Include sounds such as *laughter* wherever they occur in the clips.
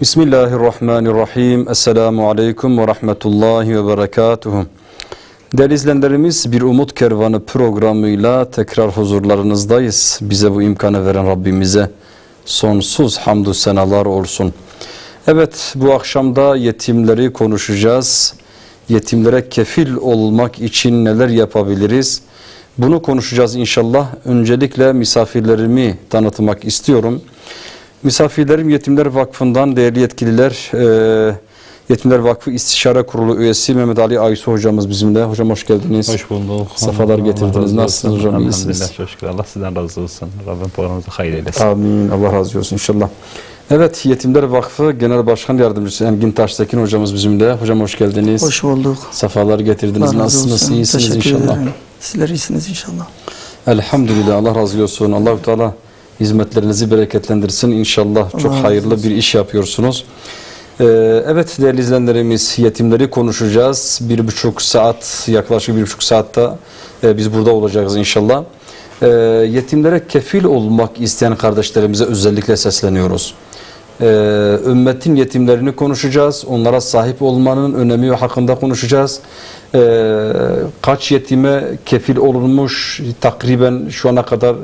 Bismillahirrahmanirrahim. Esselamu Aleyküm ve Rahmetullahi ve Berekatuhu. Değerli izleyenlerimiz bir Umut Kervanı programıyla tekrar huzurlarınızdayız. Bize bu imkanı veren Rabbimize sonsuz hamdü senalar olsun. Evet bu akşamda yetimleri konuşacağız. Yetimlere kefil olmak için neler yapabiliriz? Bunu konuşacağız inşallah. Öncelikle misafirlerimi tanıtmak istiyorum. Misafirlerim Yetimler Vakfı'ndan değerli yetkililer, e, Yetimler Vakfı İstişare Kurulu üyesi Mehmet Ali Aysu hocamız bizimle. Hocam hoş geldiniz. Hoş bulduk. Safalar Allah getirdiniz. Nasılsınız hocam? İyisiniz. Elhamdülillah çok şükür. Allah sizden razı olsun. Rabbim programınızı hayır eylesin. Amin. Allah razı olsun inşallah. Evet Yetimler Vakfı Genel Başkan Yardımcısı Engin Taştekin hocamız bizimle. Hocam hoş geldiniz. Hoş bulduk. Safalar getirdiniz. Allah Nasılsınız? olsun. İyisiniz Teşekkür inşallah. ederim. Sizler iyisiniz inşallah. Elhamdülillah Allah razı olsun. Allahu Teala hizmetlerinizi bereketlendirsin inşallah. Çok razı hayırlı bir iş yapıyorsunuz. Ee, evet değerli izleyenlerimiz yetimleri konuşacağız. Bir buçuk saat yaklaşık bir buçuk saatte e, biz burada olacağız inşallah. Ee, yetimlere kefil olmak isteyen kardeşlerimize özellikle sesleniyoruz. Ee, ümmetin yetimlerini konuşacağız. Onlara sahip olmanın önemi hakkında konuşacağız. Kaç yetime kefil olunmuş takriben şu ana kadar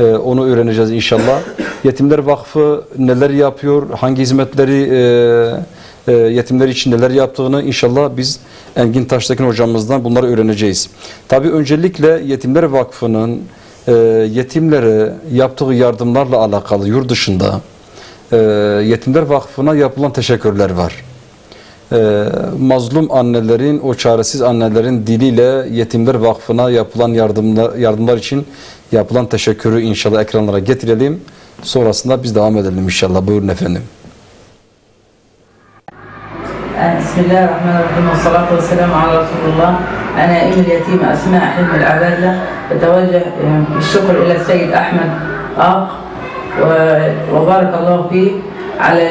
e, onu öğreneceğiz inşallah. Yetimler Vakfı neler yapıyor, hangi hizmetleri e, e, yetimler için neler yaptığını inşallah biz Engin Taştekin hocamızdan bunları öğreneceğiz. Tabi öncelikle Yetimler Vakfı'nın e, yetimlere yaptığı yardımlarla alakalı yurt dışında e, Yetimler Vakfı'na yapılan teşekkürler var. E, mazlum annelerin, o çaresiz annelerin diliyle Yetimler Vakfı'na yapılan yardımlar, yardımlar için yapılan teşekkürü inşallah ekranlara getirelim. Sonrasında biz devam edelim inşallah. Buyurun efendim. بسم الله الرحمن الرحيم والصلاة والسلام على رسول الله أنا أم اليتيمة أسماء حلم العبادلة بتوجه بالشكر إلى السيد أحمد آق و- وبارك الله فيه على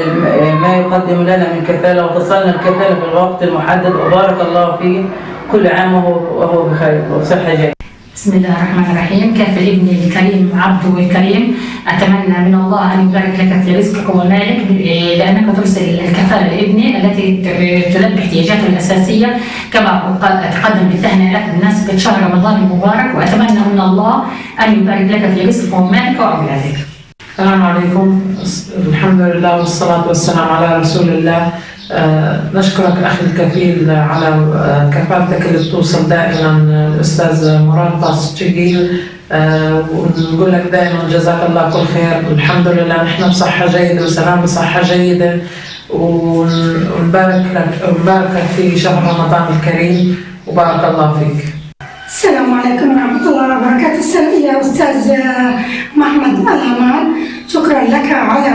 ما يقدم لنا من كفالة وتصلنا الكفالة في الوقت المحدد. وبارك الله فيه كل عام وهو بخير. وصحة جيدة بسم الله الرحمن الرحيم. كافل ابني الكريم عبده الكريم؟ أتمنى من الله أن يبارك لك في رزقك ومالك لأنك ترسل الكفالة لابني التي تلبي احتياجاته الأساسية. كما أتقدم بالتهنئة لك بمناسبة شهر رمضان المبارك. وأتمنى من الله أن يبارك لك في رزقك ومالك وأولادك. السلام عليكم. الحمد لله والصلاة والسلام على رسول الله. آه، نشكرك أخي الكفيل على كفالتك اللي بتوصل دائما الأستاذ مراد باسشيجيل آه، ونقول لك دائما جزاك الله كل خير. الحمد لله نحن بصحة جيدة وسلام بصحة جيدة. ون- ونبارك لك ونبارك في شهر رمضان الكريم. وبارك الله فيك. السلام عليكم ورحمة الله وبركاته يا أستاذ محمد الأمان. شكرا لك على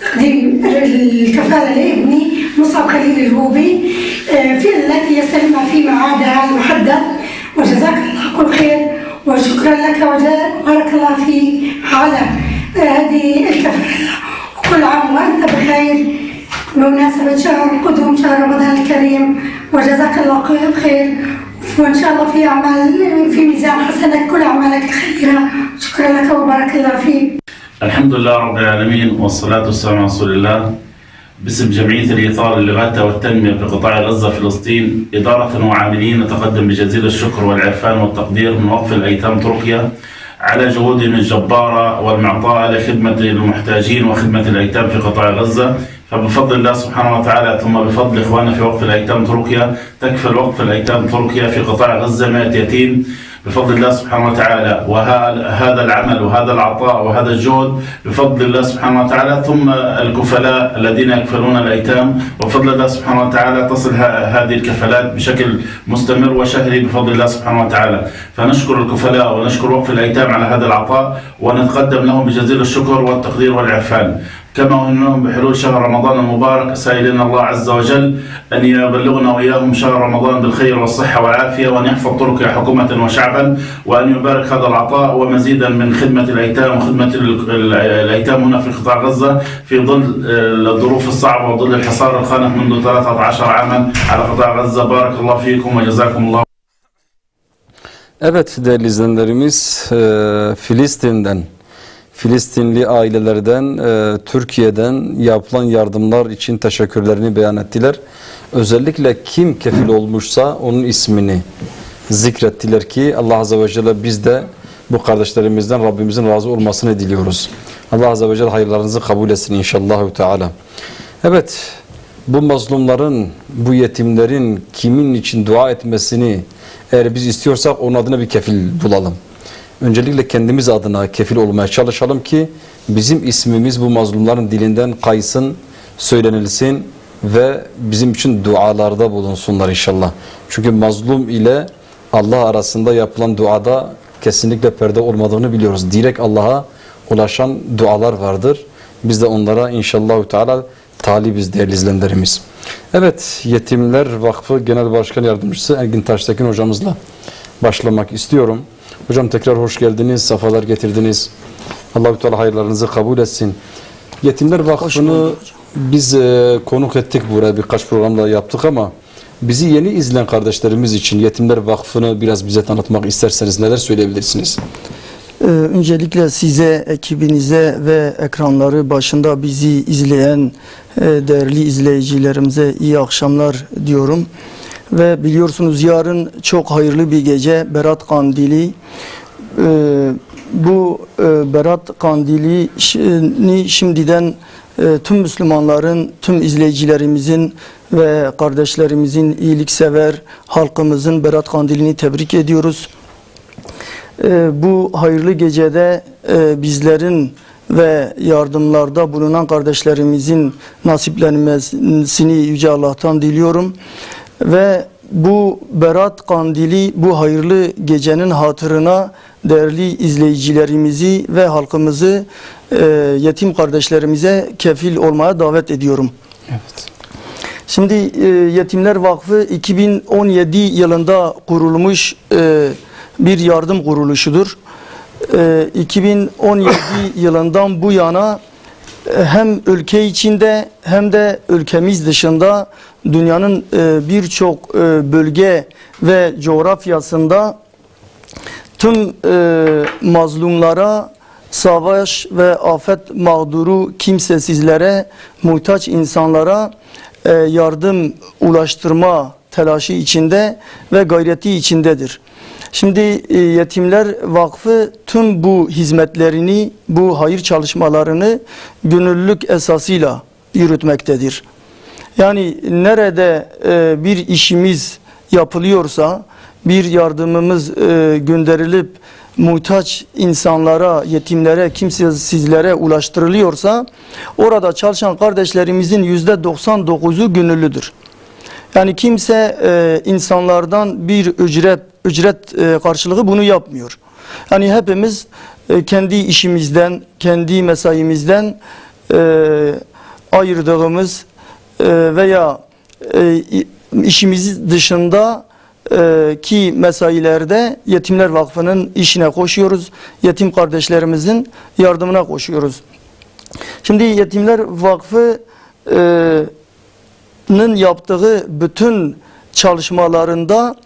تقديم الكفالة لابني مصعب خليل الهوبي آه، في التي يستلمها في ميعادها المحدد وجزاك الله كل خير. وشكرا لك وبارك الله فيك على آه، هذه الكفالة. وكل عام وأنت بخير. بمناسبة شهر قدوم شهر رمضان الكريم. وجزاك الله كل خير. وإن شاء الله في أعمال في ميزان حسنك كل أعمالك الخيرة شكرا لك وبارك الله فيك. الحمد لله رب العالمين والصلاة والسلام على رسول الله. باسم جمعية الإيطال للغاية والتنمية في قطاع غزة فلسطين إدارة وعاملين نتقدم بجزيل الشكر والعرفان والتقدير من وقف الأيتام تركيا على جهودهم الجبارة والمعطاء لخدمة المحتاجين وخدمة الأيتام في قطاع غزة. فبفضل الله سبحانه وتعالى ثم بفضل إخواننا في وقف الأيتام تركيا تكفل وقف الأيتام تركيا في قطاع غزة 100 يتيم. بفضل الله سبحانه وتعالى وهذا العمل وهذا العطاء وهذا الجهد بفضل الله سبحانه وتعالى ثم الكفلاء الذين يكفلون الأيتام. وبفضل الله سبحانه وتعالى تصل هذه الكفالات بشكل مستمر وشهري بفضل الله سبحانه وتعالى. فنشكر الكفلاء ونشكر وقف الأيتام على هذا العطاء ونتقدم لهم بجزيل الشكر والتقدير والعرفان. كما أنهم بحلول شهر رمضان المبارك. سائلين الله عز وجل أن يبلغنا وإياهم شهر رمضان بالخير والصحة والعافية وأن يحفظ تركيا حكومة وشعبا وأن يبارك هذا العطاء ومزيدا من خدمة الأيتام وخدمة ال- ال- الأيتام هنا في قطاع غزة في ظل آه، الظروف الصعبة وظل الحصار الخانق منذ 13 عاما على قطاع غزة. بارك الله فيكم وجزاكم الله. Evet değerli izleyenlerimiz e, Filistin'den Filistinli ailelerden, e, Türkiye'den yapılan yardımlar için teşekkürlerini beyan ettiler. Özellikle kim kefil olmuşsa onun ismini zikrettiler ki Allah Azze ve Celle biz de bu kardeşlerimizden Rabbimizin razı olmasını diliyoruz. Allah Azze ve Celle hayırlarınızı kabul etsin inşallah. Teala. Evet, bu mazlumların, bu yetimlerin kimin için dua etmesini eğer biz istiyorsak onun adına bir kefil bulalım. Öncelikle kendimiz adına kefil olmaya çalışalım ki bizim ismimiz bu mazlumların dilinden kaysın, söylenilsin ve bizim için dualarda bulunsunlar inşallah. Çünkü mazlum ile Allah arasında yapılan duada kesinlikle perde olmadığını biliyoruz. Direkt Allah'a ulaşan dualar vardır. Biz de onlara inşallah Teala talibiz değerli izleyenlerimiz. Evet, Yetimler Vakfı Genel Başkan Yardımcısı Ergin Taştekin hocamızla başlamak istiyorum. Hocam tekrar hoş geldiniz, safalar getirdiniz. Allahü Teala hayırlarınızı kabul etsin. Yetimler Vakfı'nı biz e, konuk ettik buraya birkaç programda yaptık ama bizi yeni izleyen kardeşlerimiz için Yetimler Vakfı'nı biraz bize tanıtmak isterseniz neler söyleyebilirsiniz? Ee, öncelikle size, ekibinize ve ekranları başında bizi izleyen e, değerli izleyicilerimize iyi akşamlar diyorum. Ve biliyorsunuz yarın çok hayırlı bir gece Berat Kandili. Ee, bu e, Berat Kandili'ni şimdiden e, tüm Müslümanların, tüm izleyicilerimizin ve kardeşlerimizin iyiliksever halkımızın Berat Kandili'ni tebrik ediyoruz. Ee, bu hayırlı gecede e, bizlerin ve yardımlarda bulunan kardeşlerimizin nasiplenmesini Yüce Allah'tan diliyorum. Ve bu Berat Kandili bu hayırlı gecenin hatırına değerli izleyicilerimizi ve halkımızı e, yetim kardeşlerimize kefil olmaya davet ediyorum. Evet. Şimdi e, Yetimler Vakfı 2017 yılında kurulmuş e, bir yardım kuruluşudur. E, 2017 *coughs* yılından bu yana e, hem ülke içinde hem de ülkemiz dışında dünyanın e, birçok e, bölge ve coğrafyasında tüm e, mazlumlara, savaş ve afet mağduru kimsesizlere, muhtaç insanlara yardım ulaştırma telaşı içinde ve gayreti içindedir. Şimdi Yetimler Vakfı tüm bu hizmetlerini, bu hayır çalışmalarını gönüllülük esasıyla yürütmektedir. Yani nerede e, bir işimiz yapılıyorsa, bir yardımımız e, gönderilip muhtaç insanlara, yetimlere, kimsesizlere ulaştırılıyorsa orada çalışan kardeşlerimizin yüzde 99'u gönüllüdür. Yani kimse e, insanlardan bir ücret ücret e, karşılığı bunu yapmıyor. Yani hepimiz e, kendi işimizden, kendi mesaimizden e, ayırdığımız veya e, işimiz dışında e, ki mesailerde Yetimler Vakfı'nın işine koşuyoruz. Yetim kardeşlerimizin yardımına koşuyoruz. Şimdi Yetimler Vakfı'nın yaptığı bütün çalışmalarında,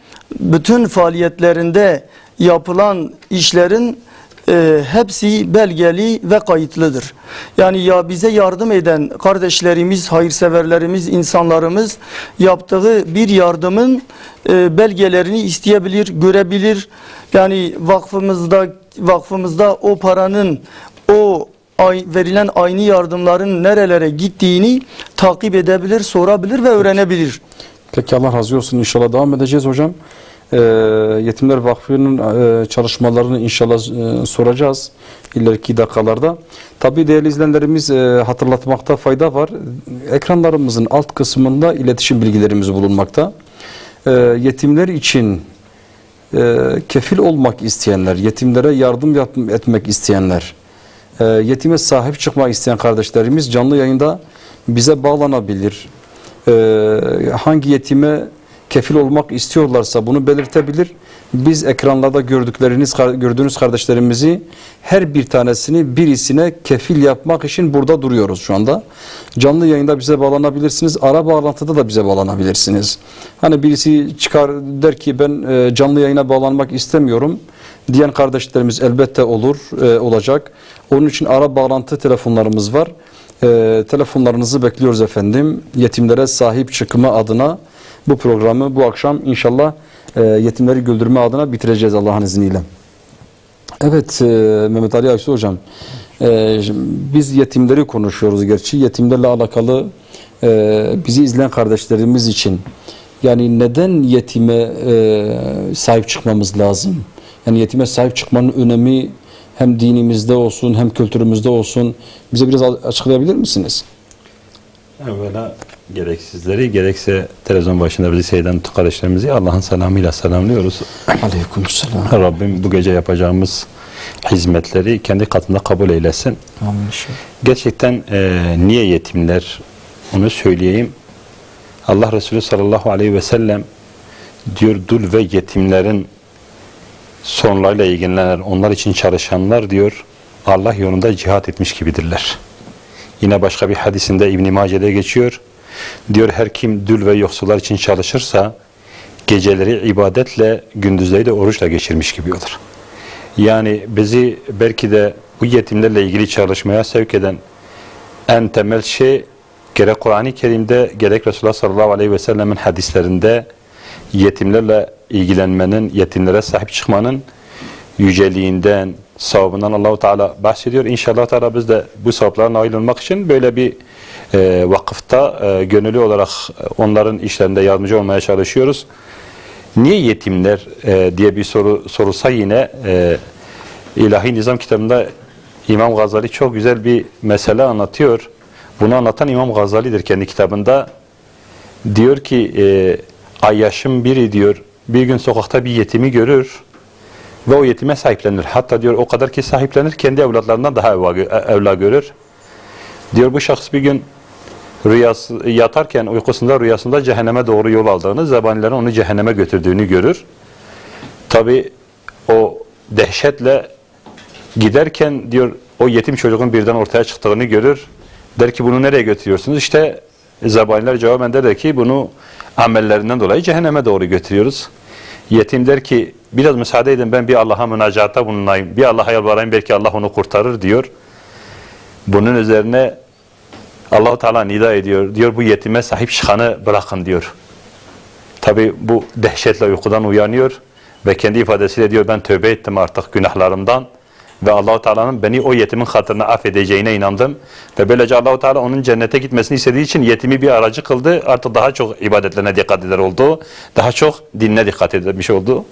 bütün faaliyetlerinde yapılan işlerin e, hepsi belgeli ve kayıtlıdır. Yani ya bize yardım eden kardeşlerimiz, hayırseverlerimiz, insanlarımız yaptığı bir yardımın e, belgelerini isteyebilir, görebilir. Yani vakfımızda vakfımızda o paranın o ay, verilen aynı yardımların nerelere gittiğini takip edebilir, sorabilir ve öğrenebilir. Peki Allah razı olsun. İnşallah devam edeceğiz hocam. Ee, Yetimler Vakfı'nın e, çalışmalarını inşallah e, soracağız ileriki dakikalarda. Tabii değerli izleyenlerimiz e, hatırlatmakta fayda var. Ekranlarımızın alt kısmında iletişim bilgilerimiz bulunmakta. E, yetimler için e, kefil olmak isteyenler, yetimlere yardım etmek isteyenler, e, yetime sahip çıkmak isteyen kardeşlerimiz canlı yayında bize bağlanabilir. E, hangi yetime kefil olmak istiyorlarsa bunu belirtebilir. Biz ekranlarda gördükleriniz gördüğünüz kardeşlerimizi her bir tanesini birisine kefil yapmak için burada duruyoruz şu anda. Canlı yayında bize bağlanabilirsiniz. Ara bağlantıda da bize bağlanabilirsiniz. Hani birisi çıkar der ki ben e, canlı yayına bağlanmak istemiyorum. diyen kardeşlerimiz elbette olur, e, olacak. Onun için ara bağlantı telefonlarımız var. E, telefonlarınızı bekliyoruz efendim. Yetimlere sahip çıkma adına bu programı bu akşam inşallah e, yetimleri güldürme adına bitireceğiz Allah'ın izniyle. Evet e, Mehmet Ali Aysu hocam e, biz yetimleri konuşuyoruz gerçi yetimlerle alakalı e, bizi izleyen kardeşlerimiz için yani neden yetime e, sahip çıkmamız lazım? Yani yetime sahip çıkmanın önemi hem dinimizde olsun hem kültürümüzde olsun bize biraz açıklayabilir misiniz? Evvela gerek sizleri gerekse televizyon başında bizi seyreden kardeşlerimizi Allah'ın selamıyla selamlıyoruz. *clears throat* Aleykümselam. Rabbim bu gece yapacağımız hizmetleri kendi katında kabul eylesin. Amin. Gerçekten e, niye yetimler onu söyleyeyim. Allah Resulü sallallahu aleyhi ve sellem diyor dul ve yetimlerin sonlarıyla ilgilenenler, onlar için çalışanlar diyor Allah yolunda cihat etmiş gibidirler. Yine başka bir hadisinde İbn-i Mace'de geçiyor. Diyor her kim dül ve yoksullar için çalışırsa geceleri ibadetle, gündüzleri de oruçla geçirmiş gibi olur. Yani bizi belki de bu yetimlerle ilgili çalışmaya sevk eden en temel şey gerek Kur'an-ı Kerim'de gerek Resulullah sallallahu aleyhi ve sellemin hadislerinde yetimlerle ilgilenmenin, yetimlere sahip çıkmanın yüceliğinden, savabından Allahu Teala bahsediyor. İnşallah Teala biz de bu sevaplara nail olmak için böyle bir e, vakıfta e, gönüllü olarak onların işlerinde yardımcı olmaya çalışıyoruz. Niye yetimler e, diye bir soru sorulsa yine e, İlahi Nizam kitabında İmam Gazali çok güzel bir mesele anlatıyor. Bunu anlatan İmam Gazali'dir kendi kitabında. Diyor ki e, Ayyaş'ın biri diyor bir gün sokakta bir yetimi görür ve o yetime sahiplenir. Hatta diyor o kadar ki sahiplenir kendi evlatlarından daha evla, evla görür. Diyor bu şahıs bir gün rüyası, yatarken uykusunda rüyasında cehenneme doğru yol aldığını, zebanilerin onu cehenneme götürdüğünü görür. Tabi o dehşetle giderken diyor o yetim çocuğun birden ortaya çıktığını görür. Der ki bunu nereye götürüyorsunuz? İşte zebaniler cevaben der ki bunu amellerinden dolayı cehenneme doğru götürüyoruz. Yetim der ki biraz müsaade edin ben bir Allah'a münacatta bulunayım. Bir Allah'a yalvarayım belki Allah onu kurtarır diyor. Bunun üzerine Allahu Teala nida ediyor. Diyor bu yetime sahip çıkanı bırakın diyor. Tabi bu dehşetle uykudan uyanıyor ve kendi ifadesiyle diyor ben tövbe ettim artık günahlarımdan ve Allahu Teala'nın beni o yetimin hatırına affedeceğine inandım ve böylece Allahu Teala onun cennete gitmesini istediği için yetimi bir aracı kıldı. Artık daha çok ibadetlerine dikkat eder oldu. Daha çok dinine dikkat etmiş oldu.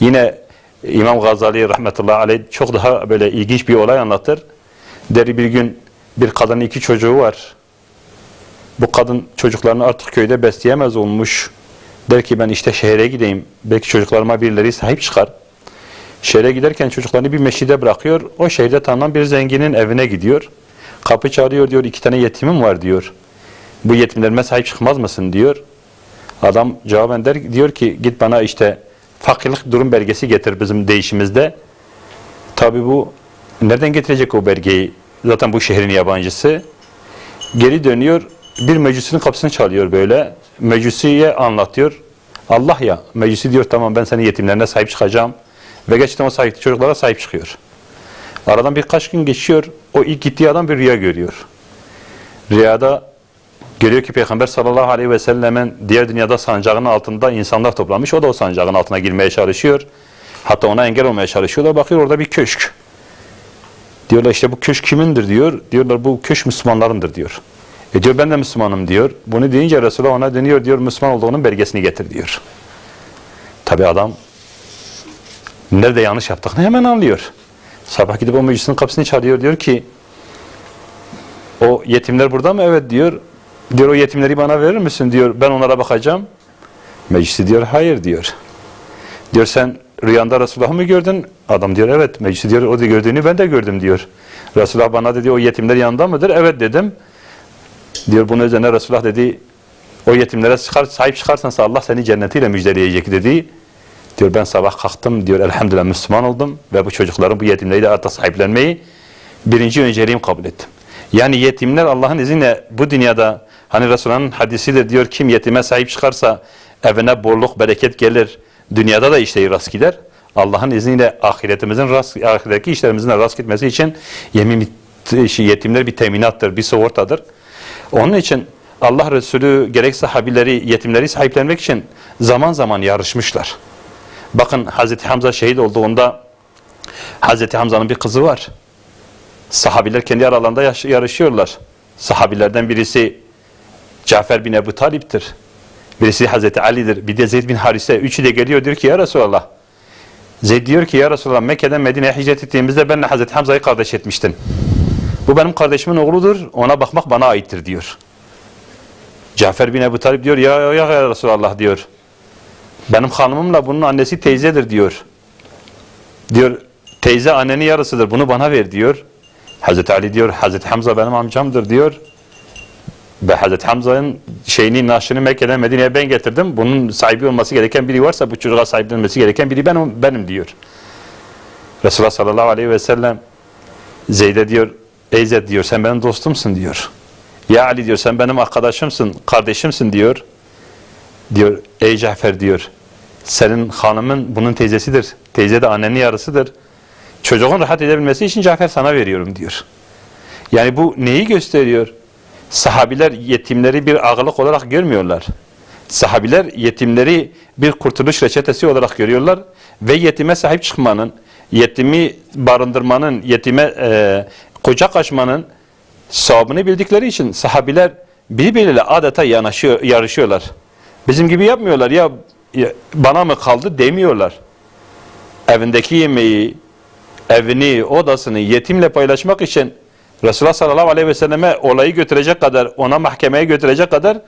Yine İmam Gazali rahmetullahi aleyh çok daha böyle ilginç bir olay anlatır. Der bir gün bir kadının iki çocuğu var. Bu kadın çocuklarını artık köyde besleyemez olmuş. Der ki ben işte şehre gideyim. Belki çocuklarıma birileri sahip çıkar. Şehre giderken çocuklarını bir meşide bırakıyor. O şehirde tanınan bir zenginin evine gidiyor. Kapı çağırıyor diyor iki tane yetimim var diyor. Bu yetimlerime sahip çıkmaz mısın diyor. Adam cevaben der diyor ki git bana işte fakirlik durum belgesi getir bizim değişimizde. Tabi bu nereden getirecek o belgeyi? Zaten bu şehrin yabancısı. Geri dönüyor. Bir meclisinin kapısını çalıyor böyle. Meclisiye anlatıyor. Allah ya. Meclisi diyor tamam ben senin yetimlerine sahip çıkacağım. Ve gerçekten o sahip çocuklara sahip çıkıyor. Aradan birkaç gün geçiyor. O ilk gittiği adam bir rüya görüyor. Rüyada görüyor ki Peygamber sallallahu aleyhi ve sellemin diğer dünyada sancağının altında insanlar toplanmış. O da o sancağın altına girmeye çalışıyor. Hatta ona engel olmaya çalışıyorlar. Bakıyor orada bir köşk. Diyorlar işte bu köşk kimindir diyor. Diyorlar bu köşk Müslümanlarındır diyor. E diyor ben de Müslümanım diyor. Bunu deyince Resulullah ona dönüyor diyor Müslüman olduğunun belgesini getir diyor. Tabi adam nerede yanlış yaptığını hemen anlıyor. Sabah gidip o meclisin kapısını çalıyor diyor ki o yetimler burada mı? Evet diyor. Diyor o yetimleri bana verir misin? Diyor ben onlara bakacağım. Meclisi diyor hayır diyor. Diyor sen rüyanda Resulullah mı gördün? Adam diyor evet. Meclisi diyor o da gördüğünü ben de gördüm diyor. Resulullah bana dedi o yetimler yanında mıdır? Evet dedim. Diyor bunun üzerine Resulullah dedi o yetimlere çıkar, sahip çıkarsansa Allah seni cennetiyle müjdeleyecek dedi. Diyor ben sabah kalktım diyor elhamdülillah Müslüman oldum ve bu çocukların bu yetimleri de artık sahiplenmeyi birinci önceliğim kabul ettim. Yani yetimler Allah'ın izniyle bu dünyada hani Resulullah'ın hadisidir diyor kim yetime sahip çıkarsa evine bolluk bereket gelir dünyada da işte rast gider. Allah'ın izniyle ahiretimizin rast, ahiretteki işlerimizin de rast gitmesi için yemin şey, yetimler bir teminattır, bir sigortadır. Onun için Allah Resulü gerek sahabileri, yetimleri sahiplenmek için zaman zaman yarışmışlar. Bakın Hazreti Hamza şehit olduğunda Hazreti Hamza'nın bir kızı var. Sahabiler kendi aralarında yarışıyorlar. Sahabilerden birisi Cafer bin Ebu Talip'tir. Birisi Hazreti Ali'dir. Bir de Zeyd bin Harise. Üçü de geliyor diyor ki ya Resulallah. Zeyd diyor ki ya Resulallah Mekke'den Medine'ye hicret ettiğimizde benle Hazreti Hamza'yı kardeş etmiştin. Bu benim kardeşimin oğludur. Ona bakmak bana aittir diyor. Cafer bin Ebu Talip diyor ya, ya, ya Resulallah diyor. Benim hanımımla bunun annesi teyzedir diyor. Diyor teyze annenin yarısıdır bunu bana ver diyor. Hazreti Ali diyor Hazreti Hamza benim amcamdır diyor. Ve Hazreti Hamza'nın şeyini, naşını Mekke'den Medine'ye ben getirdim. Bunun sahibi olması gereken biri varsa bu çocuğa sahiplenmesi gereken biri benim, benim diyor. Resulullah sallallahu aleyhi ve sellem Zeyd'e diyor, ey Zeyd diyor sen benim dostumsun diyor. Ya Ali diyor sen benim arkadaşımsın, kardeşimsin diyor. Diyor ey Cafer diyor senin hanımın bunun teyzesidir. Teyze de annenin yarısıdır. Çocuğun rahat edebilmesi için Cafer sana veriyorum diyor. Yani bu neyi gösteriyor? Sahabiler yetimleri bir ağırlık olarak görmüyorlar. Sahabiler yetimleri bir kurtuluş reçetesi olarak görüyorlar ve yetime sahip çıkmanın, yetimi barındırmanın, yetime e, kucak açmanın sahabını bildikleri için sahabiler birbiriyle adeta yanaşıyor, yarışıyorlar. Bizim gibi yapmıyorlar ya, bana mı kaldı demiyorlar. Evindeki yemeği, evini, odasını yetimle paylaşmak için Resulullah sallallahu aleyhi ve selleme olayı götürecek kadar, ona mahkemeye götürecek kadar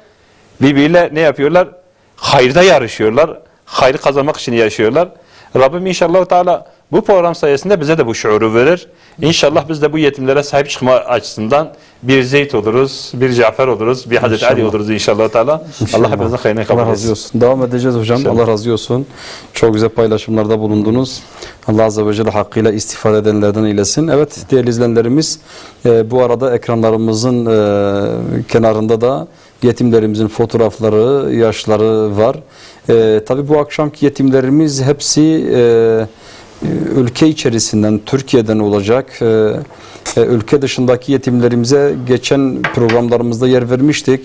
birbiriyle ne yapıyorlar? Hayırda yarışıyorlar. Hayır kazanmak için yarışıyorlar. Rabbim inşallah Teala bu program sayesinde bize de bu şuuru verir. İnşallah biz de bu yetimlere sahip çıkma açısından bir Zeyd oluruz, bir Cafer oluruz, bir Hazreti Ali İnşallah. oluruz inşallah Teala. Allah hepinizin hayrını kabul Allah razı olsun. Devam edeceğiz hocam. İnşallah. Allah razı olsun. Çok güzel paylaşımlarda bulundunuz. Allah Azze ve Celle hakkıyla istifade edenlerden eylesin. Evet değerli izleyenlerimiz e, bu arada ekranlarımızın e, kenarında da yetimlerimizin fotoğrafları, yaşları var. E, tabii bu akşamki yetimlerimiz hepsi e, ülke içerisinden, Türkiye'den olacak. E, e, ülke dışındaki yetimlerimize geçen programlarımızda yer vermiştik.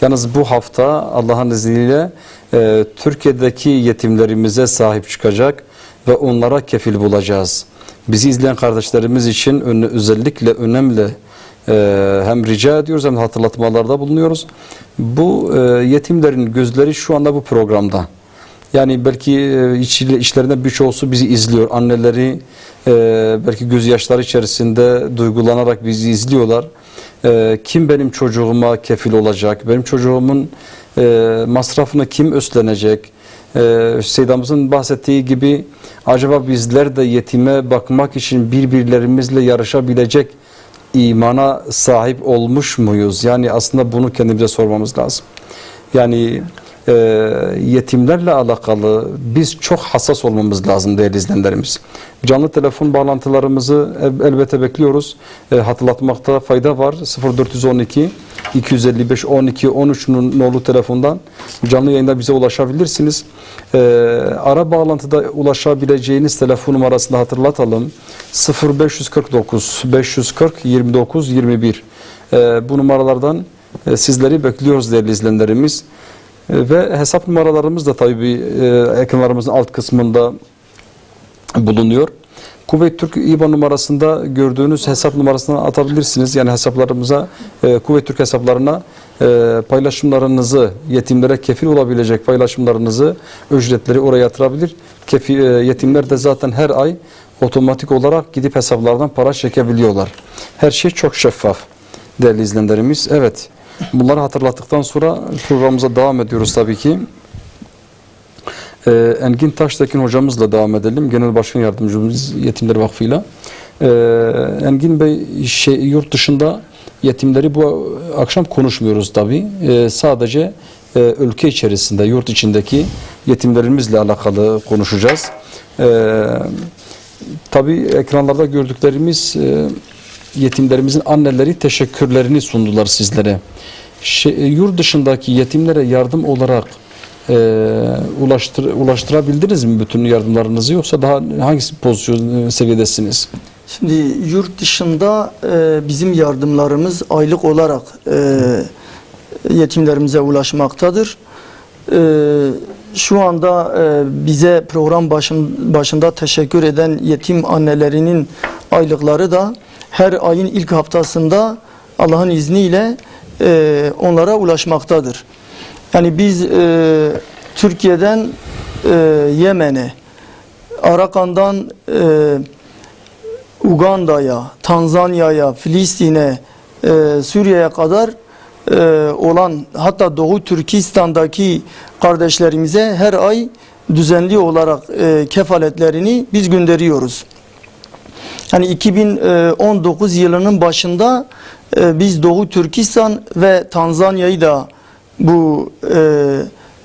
Yalnız bu hafta Allah'ın izniyle e, Türkiye'deki yetimlerimize sahip çıkacak ve onlara kefil bulacağız. Bizi izleyen kardeşlerimiz için özellikle önemli hem rica ediyoruz hem de hatırlatmalarda bulunuyoruz. Bu e, yetimlerin gözleri şu anda bu programda. Yani belki e, iç, içlerinde birçoğusu bizi izliyor. Anneleri e, belki gözyaşları içerisinde duygulanarak bizi izliyorlar. E, kim benim çocuğuma kefil olacak? Benim çocuğumun e, masrafını kim üstlenecek? E, Seydamızın bahsettiği gibi acaba bizler de yetime bakmak için birbirlerimizle yarışabilecek imana sahip olmuş muyuz? Yani aslında bunu kendimize sormamız lazım. Yani e, yetimlerle alakalı biz çok hassas olmamız lazım değerli izleyenlerimiz. Canlı telefon bağlantılarımızı el- elbette bekliyoruz. E, hatırlatmakta fayda var. 0412 255 12 13 nolu telefondan canlı yayında bize ulaşabilirsiniz. E, ara bağlantıda ulaşabileceğiniz telefon numarasını hatırlatalım. 0549 540 29 21 E, bu numaralardan e, sizleri bekliyoruz değerli izleyenlerimiz. Ve hesap numaralarımız da tabii e, ekranlarımızın alt kısmında bulunuyor. Kuvvet Türk İBAN numarasında gördüğünüz hesap numarasına atabilirsiniz. Yani hesaplarımıza, e, Kuvvet Türk hesaplarına e, paylaşımlarınızı, yetimlere kefil olabilecek paylaşımlarınızı, ücretleri oraya yatırabilir. Kefi, e, yetimler de zaten her ay otomatik olarak gidip hesaplardan para çekebiliyorlar. Her şey çok şeffaf değerli izleyenlerimiz. Evet, bunları hatırlattıktan sonra programımıza devam ediyoruz tabii ki. Ee, Engin Taştekin hocamızla devam edelim. Genel Başkan Yardımcımız Yetimler Vakfı'yla. Ee, Engin Bey şey, yurt dışında yetimleri bu akşam konuşmuyoruz tabii. Ee, sadece e, ülke içerisinde, yurt içindeki yetimlerimizle alakalı konuşacağız. Ee, tabii ekranlarda gördüklerimiz e, yetimlerimizin anneleri teşekkürlerini sundular sizlere. Şey, yurt dışındaki yetimlere yardım olarak e, ulaştır, ulaştırabildiniz mi bütün yardımlarınızı yoksa daha hangi pozisyon e, seviyedesiniz? Şimdi yurt dışında e, bizim yardımlarımız aylık olarak e, yetimlerimize ulaşmaktadır. E, şu anda e, bize program başın, başında teşekkür eden yetim annelerinin aylıkları da her ayın ilk haftasında Allah'ın izniyle e, onlara ulaşmaktadır. Yani biz e, Türkiye'den e, Yemen'e, Arakan'dan e, Uganda'ya, Tanzanya'ya, Filistin'e, e, Suriye'ye kadar e, olan hatta Doğu Türkistan'daki kardeşlerimize her ay düzenli olarak e, kefaletlerini biz gönderiyoruz. Yani 2019 yılının başında e, biz Doğu Türkistan ve Tanzanya'yı da bu e,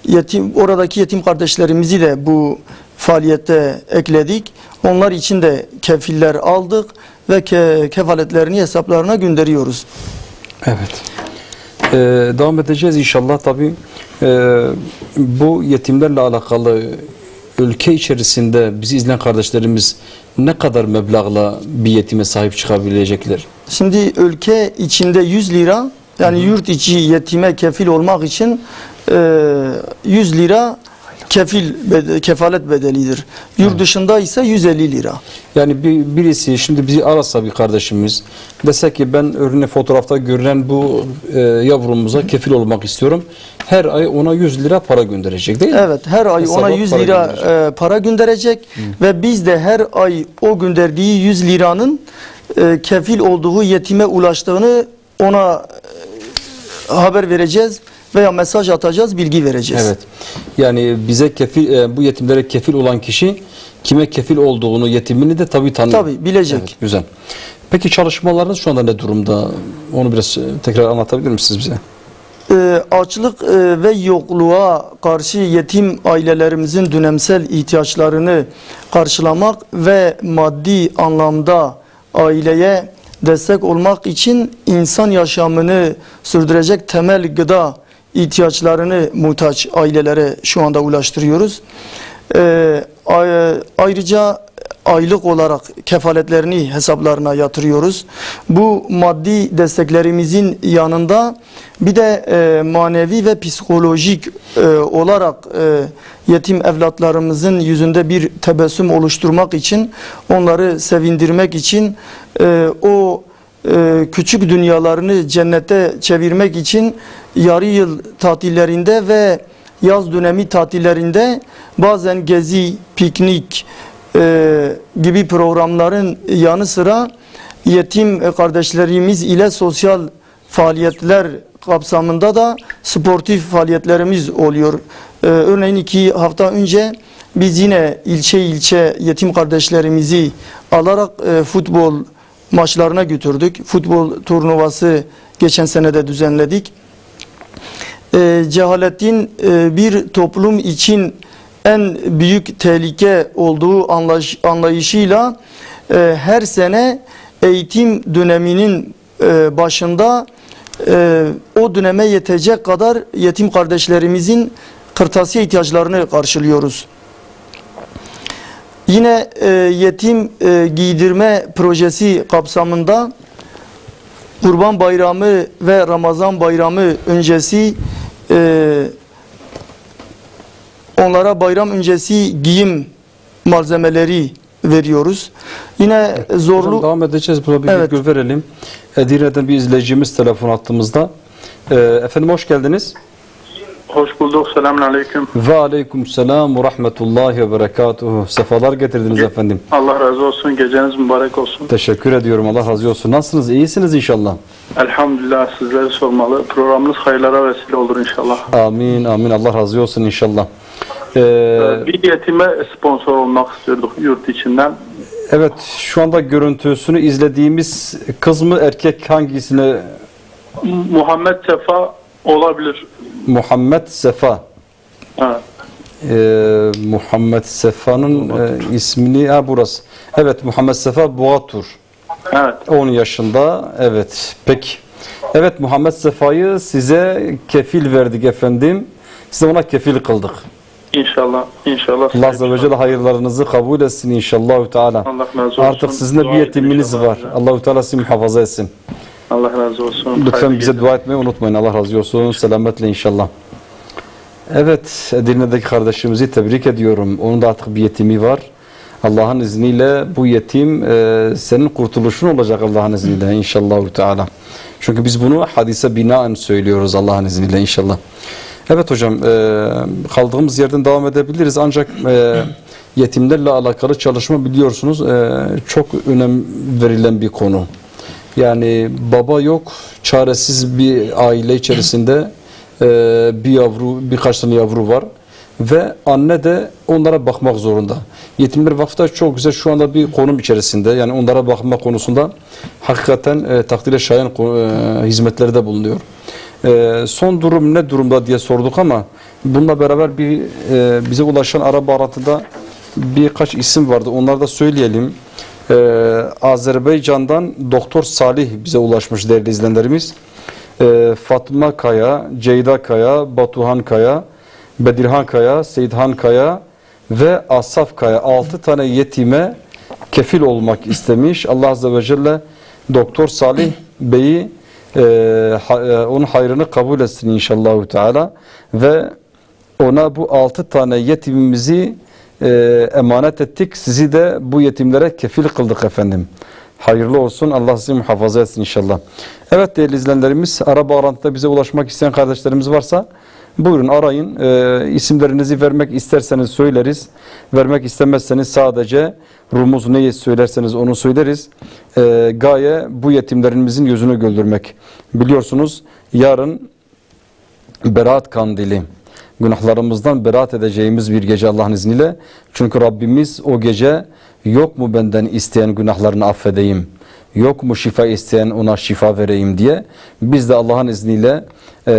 yetim oradaki yetim kardeşlerimizi de bu faaliyette ekledik. Onlar için de kefiller aldık ve ke, kefaletlerini hesaplarına gönderiyoruz. Evet. Ee, devam edeceğiz inşallah tabi bu yetimlerle alakalı ülke içerisinde bizi izleyen kardeşlerimiz ne kadar meblağla bir yetime sahip çıkabilecekler? Şimdi ülke içinde 100 lira yani yurt içi yetime kefil olmak için e, 100 lira kefil bede- kefalet bedelidir. Yurt dışında ise 150 lira. Yani bir, birisi şimdi bizi arasa bir kardeşimiz dese ki ben örneğin fotoğrafta görünen bu e, yavrumuza kefil olmak istiyorum. Her ay ona 100 lira para gönderecek değil mi? Evet her ay Hesaba ona 100 para lira gönderecek. e, para gönderecek ve biz de her ay o gönderdiği 100 liranın e, kefil olduğu yetime ulaştığını ona e, haber vereceğiz veya mesaj atacağız, bilgi vereceğiz. Evet. Yani bize kefil e, bu yetimlere kefil olan kişi kime kefil olduğunu yetimini de tabii tanıyor. Tabii, bilecek. Evet, güzel. Peki çalışmalarınız şu anda ne durumda? Onu biraz e, tekrar anlatabilir misiniz bize? Ee, açlık e, ve yokluğa karşı yetim ailelerimizin dönemsel ihtiyaçlarını karşılamak ve maddi anlamda aileye destek olmak için insan yaşamını sürdürecek temel gıda ihtiyaçlarını muhtaç ailelere şu anda ulaştırıyoruz. Ay- ayrıca aylık olarak kefaletlerini hesaplarına yatırıyoruz. Bu maddi desteklerimizin yanında bir de e, manevi ve psikolojik e, olarak e, yetim evlatlarımızın yüzünde bir tebessüm oluşturmak için, onları sevindirmek için e, o e, küçük dünyalarını cennete çevirmek için yarı yıl tatillerinde ve yaz dönemi tatillerinde bazen gezi, piknik e, gibi programların yanı sıra yetim kardeşlerimiz ile sosyal faaliyetler kapsamında da sportif faaliyetlerimiz oluyor. E, örneğin iki hafta önce biz yine ilçe ilçe yetim kardeşlerimizi alarak e, futbol maçlarına götürdük. Futbol turnuvası geçen senede düzenledik. E, cehaletin e, bir toplum için en büyük tehlike olduğu anlayış, anlayışıyla e, her sene eğitim döneminin e, başında e, o döneme yetecek kadar yetim kardeşlerimizin kırtasiye ihtiyaçlarını karşılıyoruz. Yine e, yetim e, giydirme projesi kapsamında Kurban Bayramı ve Ramazan Bayramı öncesi e, onlara bayram öncesi giyim malzemeleri veriyoruz. Yine Hocam zorlu devam edeceğiz. Burada bir Evet. verelim. Edirne'den bir izleyicimiz telefon attığımızda. E, efendim hoş geldiniz. Hoş bulduk. Selamun aleyküm. Ve aleyküm selam ve rahmetullahi ve berekatuhu. Sefalar getirdiniz efendim. Allah razı olsun. Geceniz mübarek olsun. Teşekkür ediyorum. Allah razı olsun. Nasılsınız? İyisiniz inşallah. Elhamdülillah sizleri sormalı. Programınız hayırlara vesile olur inşallah. Amin amin. Allah razı olsun inşallah. Ee, Ee, Bir yetime sponsor olmak istiyorduk yurt içinden. evet şu anda görüntüsünü izlediğimiz kız mı erkek hangisine Muhammed Sefa olabilir. Muhammed Sefa. Evet. Ee, Muhammed Sefa'nın e, ismini ha burası. Evet Muhammed Sefa Boğatur. Evet. 10 yaşında. Evet. Peki. Evet Muhammed Sefa'yı size kefil verdik efendim. size ona kefil kıldık. İnşallah. İnşallah. Allah Azze ve Celle hayırlarınızı kabul etsin inşallah Teala. Allah razı olsun. Artık sizin de Dua bir yetiminiz var. Allahu Teala sizi muhafaza etsin. Allah razı olsun. Lütfen Hayırlı bize geceler. dua etmeyi unutmayın. Allah razı olsun. Selametle inşallah. Evet, Edirne'deki kardeşimizi tebrik ediyorum. Onun da artık bir yetimi var. Allah'ın izniyle bu yetim e, senin kurtuluşun olacak Allah'ın izniyle inşallah Teala. Çünkü biz bunu hadise binaen söylüyoruz Allah'ın izniyle inşallah. Evet hocam, e, kaldığımız yerden devam edebiliriz ancak e, yetimlerle alakalı çalışma biliyorsunuz e, çok önem verilen bir konu. Yani baba yok, çaresiz bir aile içerisinde e, bir yavru, birkaç tane yavru var ve anne de onlara bakmak zorunda. Yetimler Vakfı da çok güzel şu anda bir konum içerisinde yani onlara bakma konusunda hakikaten e, takdire şayan e, hizmetlerde bulunuyor. E, son durum ne durumda diye sorduk ama bununla beraber bir e, bize ulaşan ara bağlantıda birkaç isim vardı. Onları da söyleyelim. Ee, Azerbaycan'dan Doktor Salih bize ulaşmış değerli izleyenlerimiz. Ee, Fatma Kaya, Ceyda Kaya, Batuhan Kaya, Bedirhan Kaya, Seyidhan Kaya ve Asaf Kaya 6 tane yetime kefil olmak istemiş. Allah Azze ve Celle Doktor Salih Bey'i e, ha- e, onun hayrını kabul etsin inşallah Teala ve ona bu altı tane yetimimizi e, emanet ettik. Sizi de bu yetimlere kefil kıldık efendim. Hayırlı olsun. Allah sizi muhafaza etsin inşallah. Evet değerli izleyenlerimiz ara bağlantıda bize ulaşmak isteyen kardeşlerimiz varsa buyurun arayın. E, isimlerinizi vermek isterseniz söyleriz. Vermek istemezseniz sadece rumuz neyi söylerseniz onu söyleriz. E, gaye bu yetimlerimizin yüzünü güldürmek. Biliyorsunuz yarın Berat kandili. Günahlarımızdan beraat edeceğimiz bir gece Allah'ın izniyle. Çünkü Rabbimiz o gece yok mu benden isteyen günahlarını affedeyim? Yok mu şifa isteyen ona şifa vereyim diye. Biz de Allah'ın izniyle e,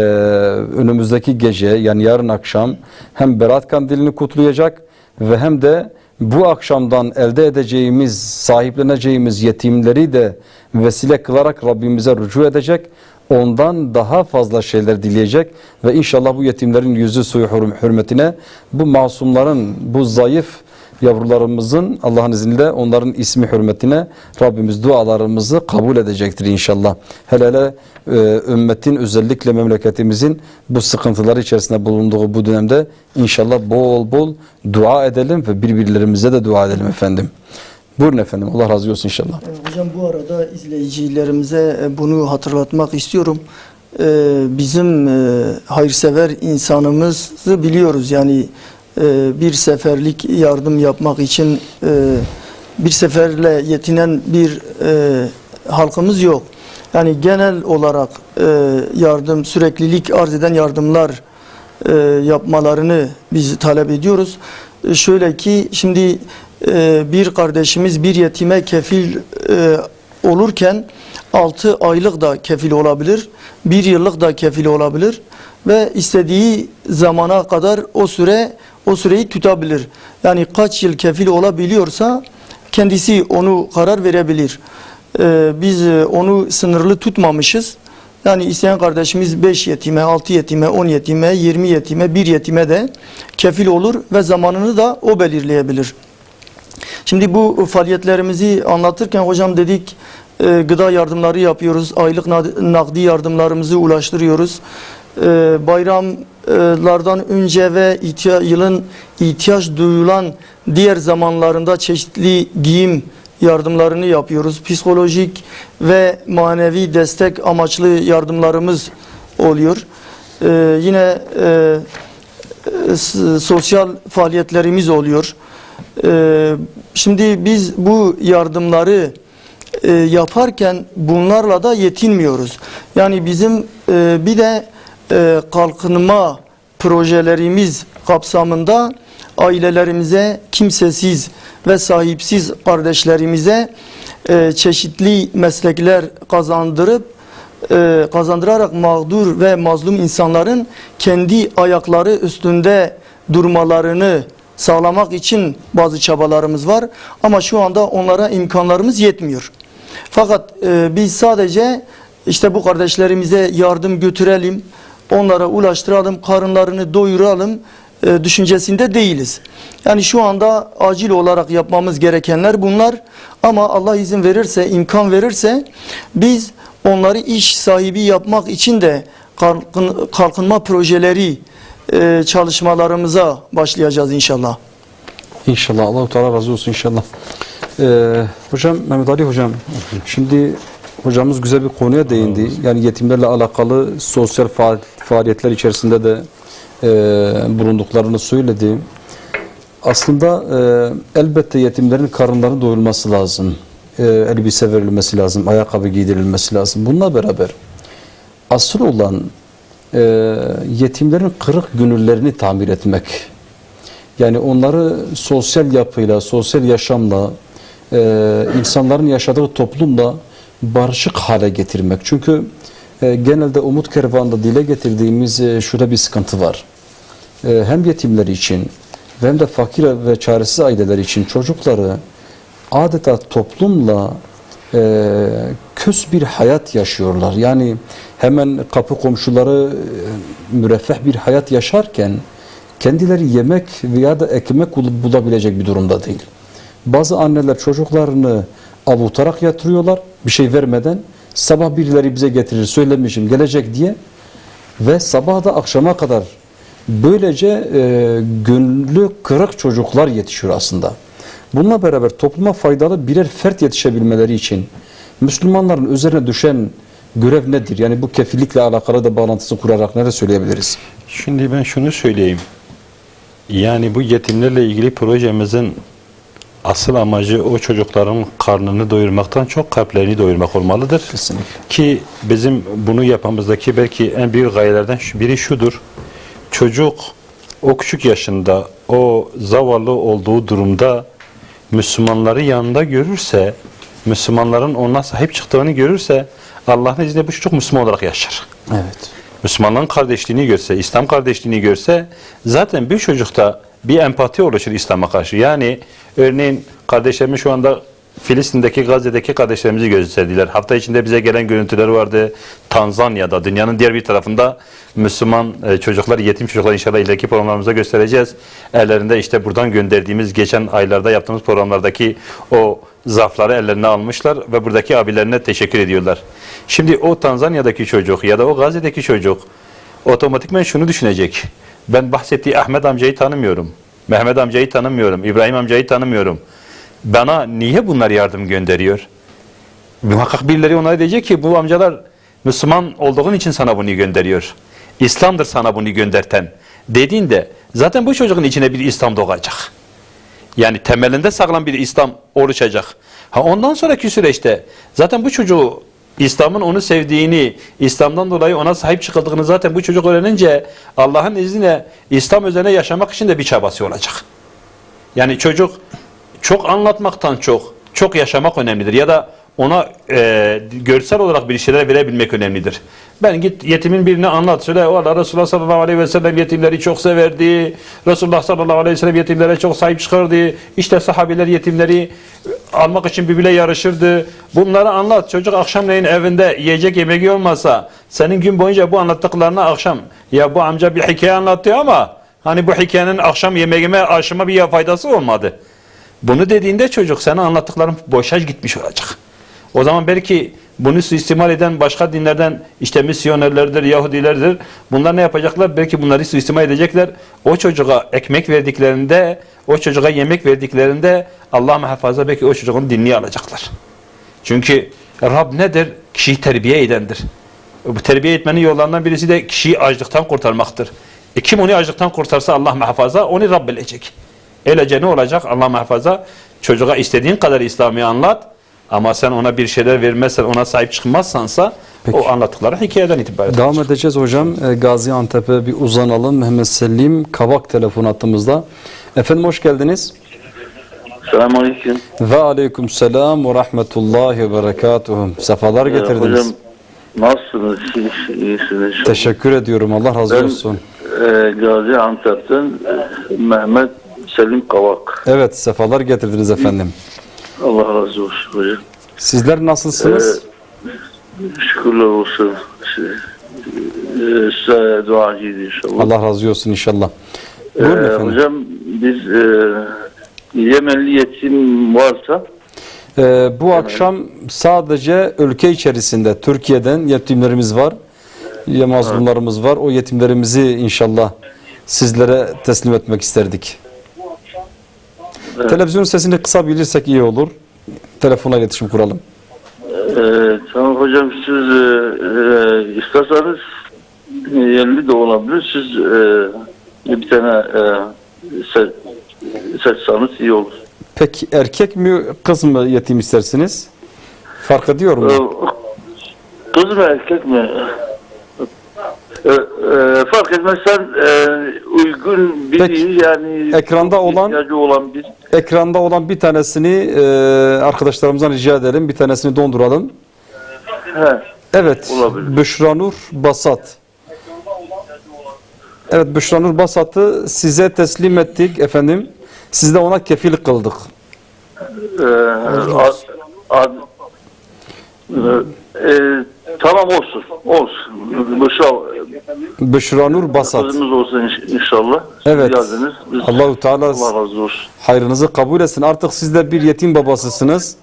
önümüzdeki gece yani yarın akşam hem Berat kandilini kutlayacak ve hem de bu akşamdan elde edeceğimiz, sahipleneceğimiz yetimleri de vesile kılarak Rabbimize rücu edecek ondan daha fazla şeyler dileyecek ve inşallah bu yetimlerin yüzü suyu hürm- hürmetine bu masumların, bu zayıf yavrularımızın Allah'ın izniyle onların ismi hürmetine Rabbimiz dualarımızı kabul edecektir inşallah. Hele hele e, ümmetin özellikle memleketimizin bu sıkıntılar içerisinde bulunduğu bu dönemde inşallah bol bol dua edelim ve birbirlerimize de dua edelim efendim. Buyurun efendim. Allah razı olsun inşallah. E, Hocam bu arada izleyicilerimize e, bunu hatırlatmak istiyorum. E, Bizim hayırsever insanımızı biliyoruz. Yani bir seferlik yardım yapmak için bir seferle yetinen bir halkımız yok. Yani genel olarak yardım, süreklilik arz eden yardımlar yapmalarını biz talep ediyoruz. Şöyle ki şimdi e, bir kardeşimiz bir yetime kefil e, olurken 6 aylık da kefil olabilir, 1 yıllık da kefil olabilir ve istediği zamana kadar o süre o süreyi tutabilir. Yani kaç yıl kefil olabiliyorsa kendisi onu karar verebilir. E, biz e, onu sınırlı tutmamışız. Yani isteyen kardeşimiz 5 yetime, 6 yetime, 10 yetime, 20 yetime, 1 yetime de kefil olur ve zamanını da o belirleyebilir. Şimdi bu faaliyetlerimizi anlatırken hocam dedik e, gıda yardımları yapıyoruz, aylık nakdi yardımlarımızı ulaştırıyoruz. E, bayramlardan önce ve ihtiya- yılın ihtiyaç duyulan diğer zamanlarında çeşitli giyim yardımlarını yapıyoruz. Psikolojik ve manevi destek amaçlı yardımlarımız oluyor. E, yine e, e, sosyal faaliyetlerimiz oluyor. E, şimdi biz bu yardımları e, yaparken bunlarla da yetinmiyoruz. Yani bizim e, bir de e, kalkınma projelerimiz kapsamında ailelerimize kimsesiz ve sahipsiz kardeşlerimize çeşitli meslekler kazandırıp kazandırarak mağdur ve mazlum insanların kendi ayakları üstünde durmalarını sağlamak için bazı çabalarımız var. Ama şu anda onlara imkanlarımız yetmiyor. Fakat e, biz sadece işte bu kardeşlerimize yardım götürelim, onlara ulaştıralım, karınlarını doyuralım e, düşüncesinde değiliz. Yani şu anda acil olarak yapmamız gerekenler bunlar ama Allah izin verirse, imkan verirse biz onları iş sahibi yapmak için de kalkın, kalkınma projeleri e, çalışmalarımıza başlayacağız inşallah. İnşallah. Allah-u Teala razı olsun inşallah. Ee, hocam Mehmet Ali hocam şimdi hocamız güzel bir konuya değindi. Yani yetimlerle alakalı sosyal faal- faaliyetler içerisinde de e, bulunduklarını söyledi. Aslında e, elbette yetimlerin karınlarının doyurulması lazım. E, elbise verilmesi lazım, ayakkabı giydirilmesi lazım. Bununla beraber asıl olan e, yetimlerin kırık gönüllerini tamir etmek. Yani onları sosyal yapıyla, sosyal yaşamla, e, insanların yaşadığı toplumla barışık hale getirmek. Çünkü e, genelde Umut Kervanı'nda dile getirdiğimiz e, şurada bir sıkıntı var. E, hem yetimler için hem de fakir ve çaresiz aileler için çocukları adeta toplumla e, küs bir hayat yaşıyorlar. Yani hemen kapı komşuları e, müreffeh bir hayat yaşarken kendileri yemek veya da ekmek bul- bulabilecek bir durumda değil. Bazı anneler çocuklarını avutarak yatırıyorlar bir şey vermeden. Sabah birileri bize getirir söylemişim gelecek diye ve sabah da akşama kadar böylece e, gönlü kırık çocuklar yetişiyor aslında. Bununla beraber topluma faydalı birer fert yetişebilmeleri için Müslümanların üzerine düşen görev nedir? Yani bu kefillikle alakalı da bağlantısı kurarak nerede söyleyebiliriz? Şimdi ben şunu söyleyeyim. Yani bu yetimlerle ilgili projemizin asıl amacı o çocukların karnını doyurmaktan çok kalplerini doyurmak olmalıdır. Kesinlikle. Ki bizim bunu yapmamızdaki belki en büyük gayelerden biri şudur. Çocuk o küçük yaşında o zavallı olduğu durumda Müslümanları yanında görürse, Müslümanların ona sahip çıktığını görürse Allah'ın izniyle bu çocuk Müslüman olarak yaşar. Evet. Müslümanların kardeşliğini görse, İslam kardeşliğini görse zaten bir çocukta bir empati oluşur İslam'a karşı. Yani örneğin kardeşlerimiz şu anda Filistin'deki, Gazze'deki kardeşlerimizi gösterdiler. Hafta içinde bize gelen görüntüler vardı. Tanzanya'da, dünyanın diğer bir tarafında Müslüman e, çocuklar, yetim çocuklar inşallah ileriki programlarımızda göstereceğiz. Ellerinde işte buradan gönderdiğimiz, geçen aylarda yaptığımız programlardaki o zarfları ellerine almışlar ve buradaki abilerine teşekkür ediyorlar. Şimdi o Tanzanya'daki çocuk ya da o Gazze'deki çocuk otomatikman şunu düşünecek. Ben bahsettiği Ahmet amcayı tanımıyorum. Mehmet amcayı tanımıyorum. İbrahim amcayı tanımıyorum. Bana niye bunlar yardım gönderiyor? Muhakkak birileri ona diyecek ki bu amcalar Müslüman olduğun için sana bunu gönderiyor. İslam'dır sana bunu gönderten. Dediğinde zaten bu çocuğun içine bir İslam doğacak. Yani temelinde sağlam bir İslam oluşacak. Ha ondan sonraki süreçte zaten bu çocuğu İslam'ın onu sevdiğini, İslam'dan dolayı ona sahip çıkıldığını zaten bu çocuk öğrenince Allah'ın izniyle İslam üzerine yaşamak için de bir çabası olacak. Yani çocuk çok anlatmaktan çok, çok yaşamak önemlidir. Ya da ona e, görsel olarak bir şeyler verebilmek önemlidir. Ben git yetimin birini anlat. Söyle valla Resulullah sallallahu aleyhi ve sellem yetimleri çok severdi. Resulullah sallallahu aleyhi ve sellem yetimlere çok sahip çıkardı. İşte sahabeler yetimleri almak için birbirine yarışırdı. Bunları anlat. Çocuk akşamleyin evinde yiyecek yemeği olmasa senin gün boyunca bu anlattıklarına akşam ya bu amca bir hikaye anlatıyor ama hani bu hikayenin akşam yemeğime aşıma bir faydası olmadı. Bunu dediğinde çocuk sana anlattıkların boşa gitmiş olacak. O zaman belki bunu suistimal eden başka dinlerden işte misyonerlerdir, Yahudilerdir. Bunlar ne yapacaklar? Belki bunları suistimal edecekler. O çocuğa ekmek verdiklerinde, o çocuğa yemek verdiklerinde Allah muhafaza belki o çocuğun dinini alacaklar. Çünkü Rab nedir? Kişiyi terbiye edendir. Bu terbiye etmenin yollarından birisi de kişiyi açlıktan kurtarmaktır. E kim onu açlıktan kurtarsa Allah muhafaza onu Rab bilecek. Öylece ne olacak? Allah muhafaza çocuğa istediğin kadar İslam'ı anlat ama sen ona bir şeyler vermezsen, ona sahip çıkmazsansa Peki. o anlattıkları hikayeden itibaren. Devam edeceğiz hocam. E, Gaziantep'e bir uzanalım. Mehmet Selim Kavak telefon hattımızda. Efendim hoş geldiniz. Selamun Aleyküm. Ve aleyküm selam ve rahmetullahi ve berekatuhu. Sefalar Ee, getirdiniz. hocam nasılsınız? Siz iyisiniz. Teşekkür ediyorum. Allah razı Ben- olsun. Ee, Gaziantep'ten e, Mehmet Selim Kavak. Evet sefalar getirdiniz efendim. Allah razı olsun hocam. Sizler nasılsınız? Şükürler olsun. Şey, size duacıyız inşallah. Allah razı olsun inşallah. Buyurun Ee, efendim. hocam biz e, Yemenli yetim varsa Ee, bu akşam sadece ülke içerisinde Türkiye'den yetimlerimiz var. Ya mazlumlarımız var. O yetimlerimizi inşallah sizlere teslim etmek isterdik. Televizyon sesini kısabilirsek iyi olur. Telefona iletişim kuralım. e, tamam hocam siz e, e, isterseniz yerli de olabilir. Siz e, bir tane e, se, seçseniz iyi olur. Peki erkek mi kız mı yetim istersiniz? Fark ediyor mu? kız mı erkek mi? E, e, fark etmezsen e, uygun biri Peki, yani ekranda olan- olan bir Ekranda olan bir tanesini e, arkadaşlarımızdan rica edelim. Bir tanesini donduralım. he, Evet. Olabilir. Büşra Nur Basat. Evet Büşra Nur Basat'ı size teslim ettik efendim. Siz de ona kefil kıldık. e, ad, ad, e, e, tamam olsun. Olsun. Şu Büşra Nur Basat. Kızımız olsun inş- inşallah. Siz Evet. geldiniz. Biz- Allahu Teala Allah razı olsun. hayrınızı kabul etsin. Artık siz de bir yetim babasısınız.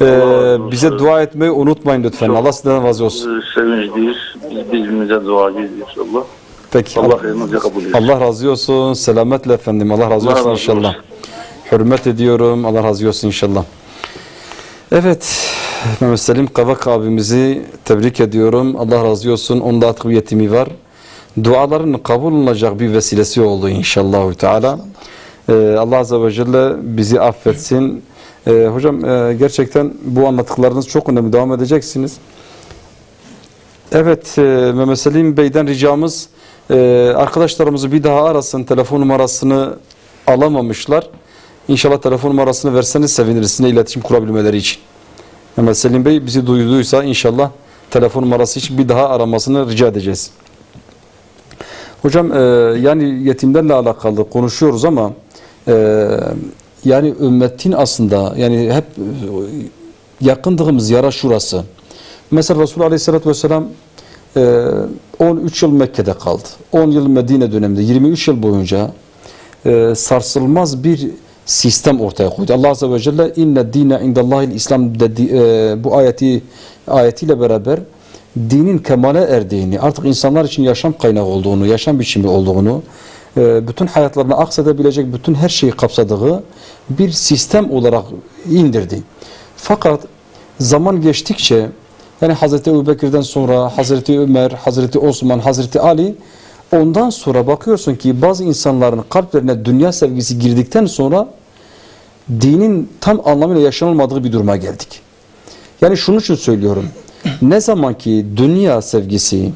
Ee, olsun. bize dua etmeyi unutmayın lütfen. Allah sizden razı olsun. Biz sevinçliyiz. Biz birbirimize duacıyız inşallah. Peki. Allah hayrınızı kabul etsin. Allah razı olsun. Selametle efendim. Allah razı Allah olsun razı inşallah. olsun. Hürmet ediyorum. Allah razı olsun inşallah. Evet. Mehmet Selim Kavak abimizi tebrik ediyorum. Allah razı olsun. Onda bir yetimi var. Duaların kabul olunacak bir vesilesi oldu inşallah. Teala. Ee, Allah Azze ve Celle bizi affetsin. Ee, hocam e, gerçekten bu anlattıklarınız çok önemli. Devam edeceksiniz. Evet, e, Mehmet Selim Bey'den ricamız e, arkadaşlarımızı bir daha arasın. Telefon numarasını alamamışlar. İnşallah telefon numarasını verseniz seviniriz sizinle iletişim kurabilmeleri için. Mehmet Selim Bey bizi duyduysa inşallah telefon numarası için bir daha aramasını rica edeceğiz. Hocam e, yani yetimlerle alakalı konuşuyoruz ama e, yani ümmetin aslında yani hep e, yakındığımız yara şurası. Mesela Resulullah Aleyhisselatü Vesselam e, 13 yıl Mekke'de kaldı. 10 yıl Medine döneminde 23 yıl boyunca e, sarsılmaz bir sistem ortaya koydu. Allah Azze ve Celle inne dine indallahil İslam dedi, e, bu ayeti ayetiyle beraber dinin kemale erdiğini, artık insanlar için yaşam kaynağı olduğunu, yaşam biçimi olduğunu, e, bütün hayatlarına aksedebilecek bütün her şeyi kapsadığı bir sistem olarak indirdi. Fakat zaman geçtikçe yani Hazreti Ebubekir'den sonra Hazreti Ömer, Hazreti Osman, Hazreti Ali ondan sonra bakıyorsun ki bazı insanların kalplerine dünya sevgisi girdikten sonra dinin tam anlamıyla yaşanılmadığı bir duruma geldik. Yani şunun için söylüyorum. Ne zaman ki dünya sevgisi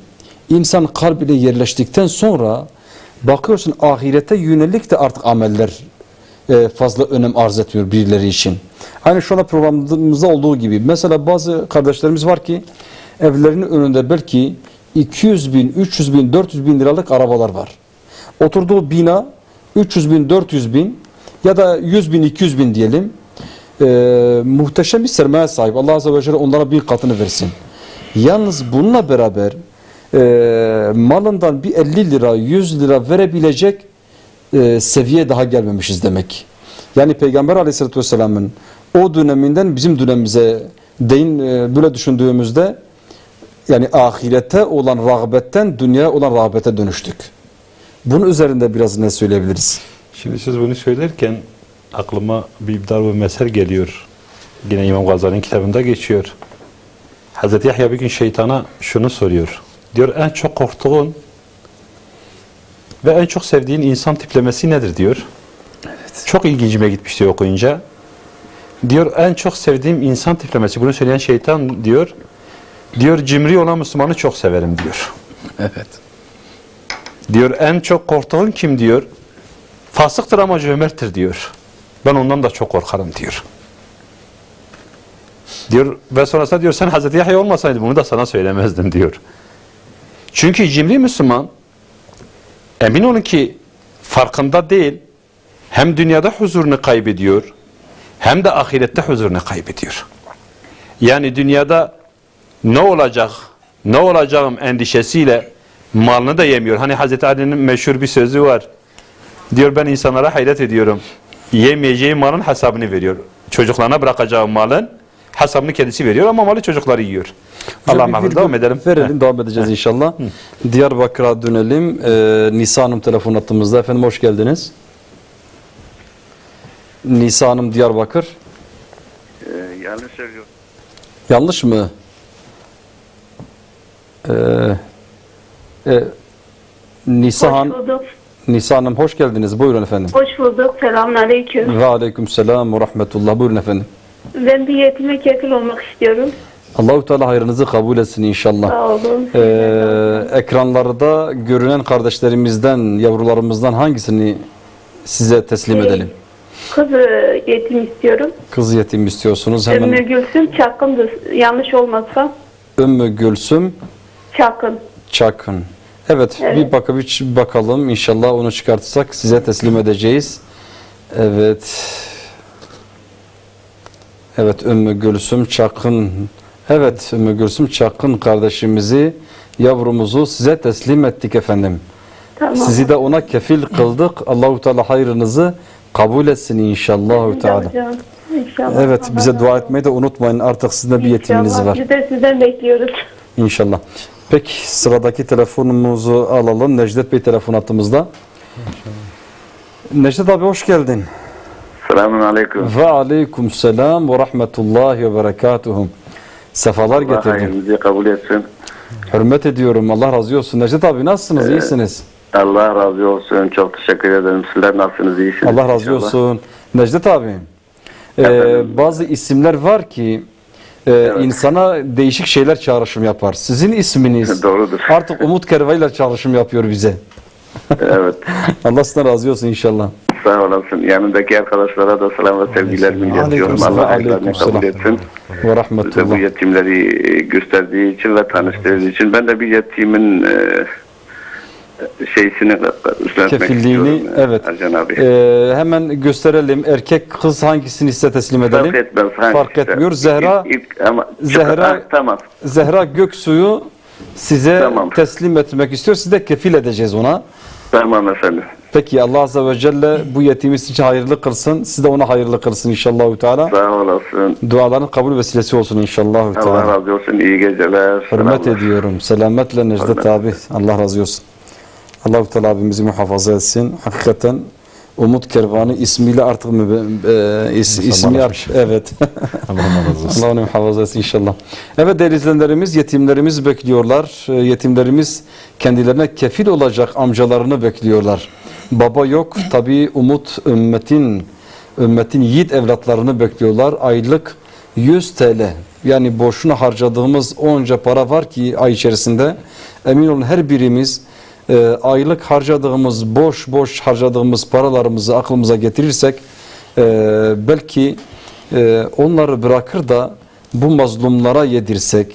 insan kalbine yerleştikten sonra bakıyorsun ahirete yönelik de artık ameller e, fazla önem arz etmiyor birileri için. Aynı şu anda programımızda olduğu gibi. Mesela bazı kardeşlerimiz var ki evlerinin önünde belki 200 bin, 300 bin, 400 bin liralık arabalar var. Oturduğu bina 300 bin, 400 bin ya da 100 bin, 200 bin diyelim. Ee, muhteşem bir sermaye sahip. Allah Azze ve Celle onlara bir katını versin. Yalnız bununla beraber e, malından bir 50 lira, 100 lira verebilecek e, seviye daha gelmemişiz demek. Yani Peygamber Aleyhisselatü Vesselam'ın o döneminden bizim dönemimize değin e, böyle düşündüğümüzde yani ahirete olan rağbetten dünyaya olan rağbete dönüştük. Bunun üzerinde biraz ne söyleyebiliriz? Şimdi siz bunu söylerken aklıma bir dar bir mesel geliyor. Yine İmam Gazali'nin kitabında geçiyor. Hazreti Yahya bir gün şeytana şunu soruyor. Diyor en çok korktuğun ve en çok sevdiğin insan tiplemesi nedir diyor. Çok ilgincime gitmişti okuyunca. Diyor en çok sevdiğim insan tiplemesi. Bunu söyleyen şeytan diyor. Diyor cimri olan Müslümanı çok severim diyor. Evet. Diyor en çok korktuğun kim diyor. Fasıktır ama cömerttir diyor. Ben ondan da çok korkarım diyor. Diyor ve sonrasında diyor sen Hazreti Yahya olmasaydın bunu da sana söylemezdim diyor. Çünkü cimri Müslüman emin olun ki farkında değil hem dünyada huzurunu kaybediyor hem de ahirette huzurunu kaybediyor. Yani dünyada ne olacak, ne olacağım endişesiyle Malını da yemiyor. Hani Hazreti Ali'nin meşhur bir sözü var. Diyor ben insanlara hayret ediyorum. Yemeyeceği malın hesabını veriyor. Çocuklarına bırakacağı malın hesabını kendisi veriyor ama malı çocukları yiyor. Allah virgül devam edelim. Verelim, devam edeceğiz inşallah. Diyarbakır'a dönelim. Ee, Nisa Hanım telefon attığımızda. Efendim hoş geldiniz. Nisa Hanım Diyarbakır. Ee, yanlış söylüyor. Yanlış mı? Ee, e, Nisa, Han, Hoş bulduk. Nisa Hanım hoş geldiniz. Buyurun efendim. Hoş bulduk. Selamünaleyküm. Ve aleyküm selam ve rahmetullah. Buyurun efendim. Ben bir yetime kefil olmak istiyorum. Allahu Teala hayrınızı kabul etsin inşallah. Sağ olun. Ee, ekranlarda görünen kardeşlerimizden, yavrularımızdan hangisini size teslim Şey, edelim? Kız e, yetim istiyorum. Kız yetim istiyorsunuz. Ümmü Hemen Gülsüm Çakın'dır. Yanlış olmazsa Ümmü Gülsüm Çakın. Çakın. Evet, Evet. bir bakıp bir bakalım. İnşallah onu çıkartırsak size teslim edeceğiz. Evet. Evet Ümmü Gülsüm Çakın. Evet Ümmü Gülsüm Çakın kardeşimizi, yavrumuzu size teslim ettik efendim. Tamam. Sizi de ona kefil kıldık. Allahu Teala hayrınızı kabul etsin inşallah Teala. Hocam, İnşallah. Evet Allah bize dua etmeyi de unutmayın. Artık sizin de bir yetiminiz var. Biz de sizden bekliyoruz. İnşallah. Peki sıradaki telefonumuzu alalım. Necdet Bey telefon attığımızda. Necdet abi hoş geldin. Selamun aleyküm. Ve aleyküm selam ve rahmetullahi ve berekatuhu. Sefalar Allah getirdin. kabul etsin. Hürmet ediyorum. Allah razı olsun. Necdet abi nasılsınız? İyisiniz. Allah razı olsun. Çok teşekkür ederim. Sizler nasılsınız? İyisiniz? Allah razı inşallah. olsun. Necdet abi, e, bazı isimler var ki e, insana değişik şeyler çağrışım yapar. Sizin isminiz *laughs* Doğrudur. artık Umut Kervay'la çağrışım yapıyor bize. evet. *laughs* Allah sizden razı olsun inşallah. Sağ olasın. Yanındaki arkadaşlara da selam ve sevgilerimi iletiyorum. Allah hayırlarını kabul etsin. Ve Bize bu rahmetullah. yetimleri gösterdiği için ve tanıştırdığı için. Ben de bir yetimin e, şeysini Kefilliğini istiyorum. evet. Ercan abi. E, hemen gösterelim. Erkek kız hangisini size teslim edelim? Fark etmez. hangisi Fark etmiyor. Zehra İlk, ilk, ama, Zehra- Ha, tamam. Zehra Göksu'yu size Tamam. teslim etmek istiyor. Siz de kefil edeceğiz ona. Tamam efendim. Peki Allah Azze ve Celle bu yetimiz için hayırlı kılsın. Siz de ona hayırlı kılsın inşallah. Teala. Sağ olasın. Duaların kabul vesilesi olsun inşallah. Allah Teala. razı olsun. İyi geceler. Hürmet Selamlar. ediyorum. Selametle Necdet Hürmet. abi. Allah razı olsun. Allah-u Teala abimizi muhafaza etsin. Hakikaten Umut Kervanı ismiyle artık mı, e, is, ismi yap. Evet. *laughs* Allah onu muhafaza etsin inşallah. Evet değerli izleyenlerimiz, yetimlerimiz bekliyorlar. E, Yetimlerimiz kendilerine kefil olacak amcalarını bekliyorlar. Baba yok. Tabi Umut ümmetin ümmetin yiğit evlatlarını bekliyorlar. Aylık 100 TL. Yani boşuna harcadığımız onca para var ki ay içerisinde. Emin olun her birimiz e, aylık harcadığımız, boş boş harcadığımız paralarımızı aklımıza getirirsek e, belki e, onları bırakır da bu mazlumlara yedirsek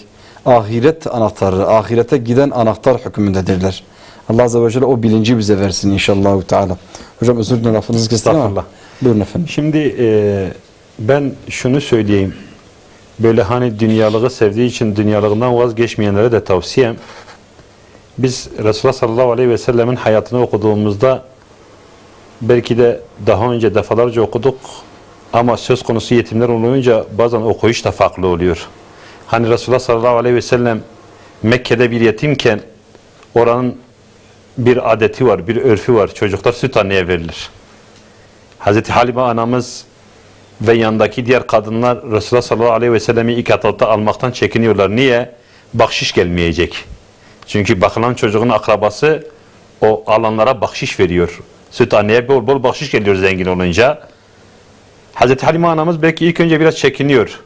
ahiret anahtarı, ahirete giden anahtar hükmündedirler. Allah Azze ve Celle o bilinci bize versin inşallah. Teala. Hocam özür dilerim lafınızı kestim ama. Buyurun efendim. Şimdi e, ben şunu söyleyeyim. Böyle hani dünyalığı sevdiği için dünyalığından vazgeçmeyenlere de tavsiyem. Biz Resulullah sallallahu aleyhi ve sellemin hayatını okuduğumuzda belki de daha önce defalarca okuduk ama söz konusu yetimler olunca bazen okuyuş da farklı oluyor. Hani Resulullah sallallahu aleyhi ve sellem Mekke'de bir yetimken oranın bir adeti var, bir örfü var. Çocuklar süt anneye verilir. Hazreti Halime anamız ve yanındaki diğer kadınlar Resulullah sallallahu aleyhi ve sellemi ilk almaktan çekiniyorlar. Niye? Bahşiş gelmeyecek. Çünkü bakılan çocuğun akrabası o alanlara bahşiş veriyor. Süt anneye bol bol bahşiş geliyor zengin olunca. Hazreti Halime anamız belki ilk önce biraz çekiniyor.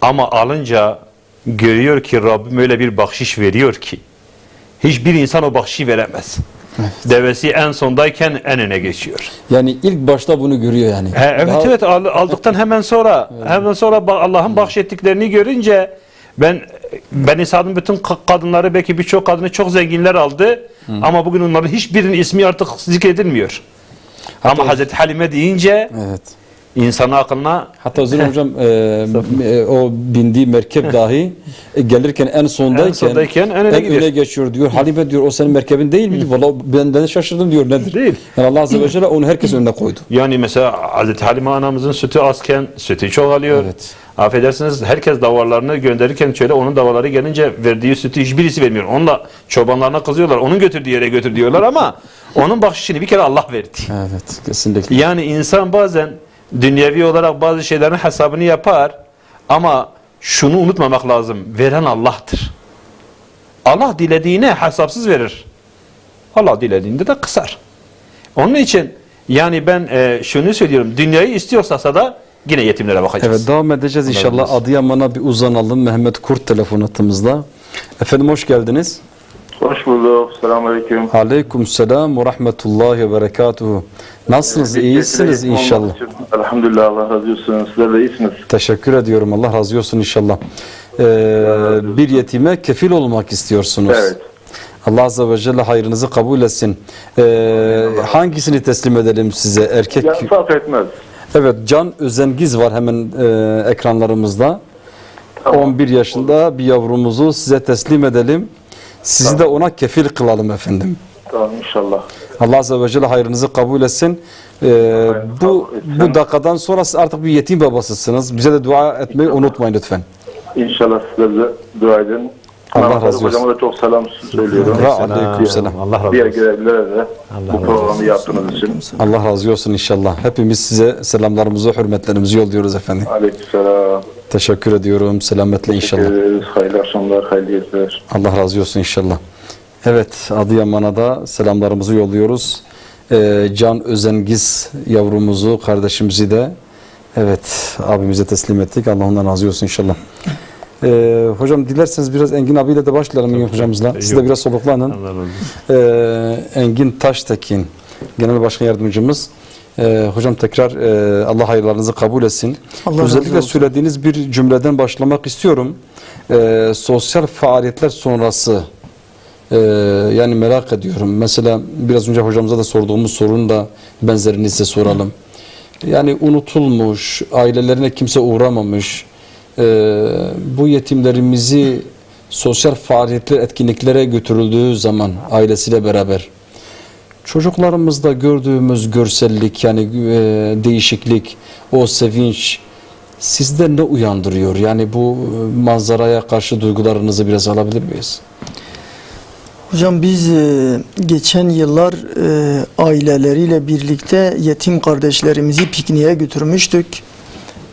Ama alınca görüyor ki Rabbim öyle bir bahşiş veriyor ki hiçbir insan o bahşişi veremez. Devesi en sondayken en öne geçiyor. Yani ilk başta bunu görüyor yani. He, evet Daha- evet al- aldıktan hemen sonra hemen sonra Allah'ın bahşettiklerini görünce ben ben İsa'nın bütün ka- kadınları belki birçok kadını çok zenginler aldı ama bugün onların hiçbirinin ismi artık zikredilmiyor. Ama Hazreti Halime deyince Evet. insanın aklına Hatta Özür hocam e, e, o bindiği merkep dahi e, gelirken en sondayken, En sondayken en öne en öne geçiyor diyor. Halime diyor o senin merkebin değil miydi? Vallahi ben de şaşırdım diyor nedir? Değil. Yani Allah Azze ve Celle onu herkes önüne koydu. yani mesela Hazreti Halime anamızın sütü azken sütü çoğalıyor. Evet. Affedersiniz herkes davarlarını gönderirken şöyle onun davaları gelince verdiği sütü hiçbirisi vermiyor. Onunla çobanlarına kızıyorlar. Onun götürdüğü yere götür diyorlar ama onun bahşişini bir kere Allah verdi. Evet kesinlikle. Yani insan bazen dünyevi olarak bazı şeylerin hesabını yapar ama şunu unutmamak lazım. Veren Allah'tır. Allah dilediğine hesapsız verir. Allah dilediğinde de kısar. Onun için yani ben e, şunu söylüyorum. Dünyayı istiyorsa da yine yetimlere bakacağız. Evet devam edeceğiz Allah inşallah. Adıyaman'a bir uzanalım. Mehmet Kurt telefon hattımızda. Efendim hoş geldiniz. Hoş bulduk. Selamünaleyküm. Aleyküm selam ve rahmetullahi ve berekatuhu. Nasılsınız? İyisiniz inşallah. Elhamdülillah Allah razı olsun. Sizler de iyisiniz. Teşekkür ediyorum. Allah razı olsun inşallah. Ee, bir yetime kefil olmak istiyorsunuz. Evet. Allah Azze ve Celle hayrınızı kabul etsin. Ee, hangisini teslim edelim size? Erkek. Ya fark etmez. Evet Can Özengiz var hemen e, ekranlarımızda. 11 yaşında bir yavrumuzu size teslim edelim. Sizi de ona kefil kılalım efendim. Tamam inşallah. Allah Azze ve Celle hayrınızı kabul etsin. Ee, bu bu dakikadan sonra siz artık bir yetim babasısınız. Bize de dua etmeyi unutmayın lütfen. İnşallah sizler de dua edin. Allah Mehmet razı olsun. Hocama da çok selam söylüyorum. Ve aleyküm selam. Allah razı Diğer olsun. görevlilere de bu programı yaptığınız için. Allah razı olsun inşallah. Hepimiz size selamlarımızı, hürmetlerimizi yolluyoruz efendim. Aleykümselam. Teşekkür ediyorum. Selametle Teşekkür inşallah. ederiz. Hayırlı akşamlar, hayırlı geceler. Allah razı olsun inşallah. Evet, Adıyaman'a da selamlarımızı yolluyoruz. Ee, Can Özengiz yavrumuzu, kardeşimizi de evet abimize teslim ettik. Allah ondan razı olsun inşallah. Ee, hocam dilerseniz biraz Engin abiyle de başlayalım Engin hocamızla. Siz de biraz soluklanın. Allah razı olsun. Ee, Engin Taştekin, Genel Başkan Yardımcımız. Ee, hocam tekrar e, Allah hayırlarınızı kabul etsin. Allah Özellikle olsun. söylediğiniz bir cümleden başlamak istiyorum. Ee, sosyal faaliyetler sonrası e, yani merak ediyorum. Mesela biraz önce hocamıza da sorduğumuz sorunun da benzerini size soralım. Yani unutulmuş, ailelerine kimse uğramamış, e, bu yetimlerimizi sosyal faaliyetler, etkinliklere götürüldüğü zaman ailesiyle beraber çocuklarımızda gördüğümüz görsellik yani e, değişiklik, o sevinç sizde ne uyandırıyor? Yani bu e, manzaraya karşı duygularınızı biraz alabilir miyiz? Hocam biz e, geçen yıllar e, aileleriyle birlikte yetim kardeşlerimizi pikniğe götürmüştük.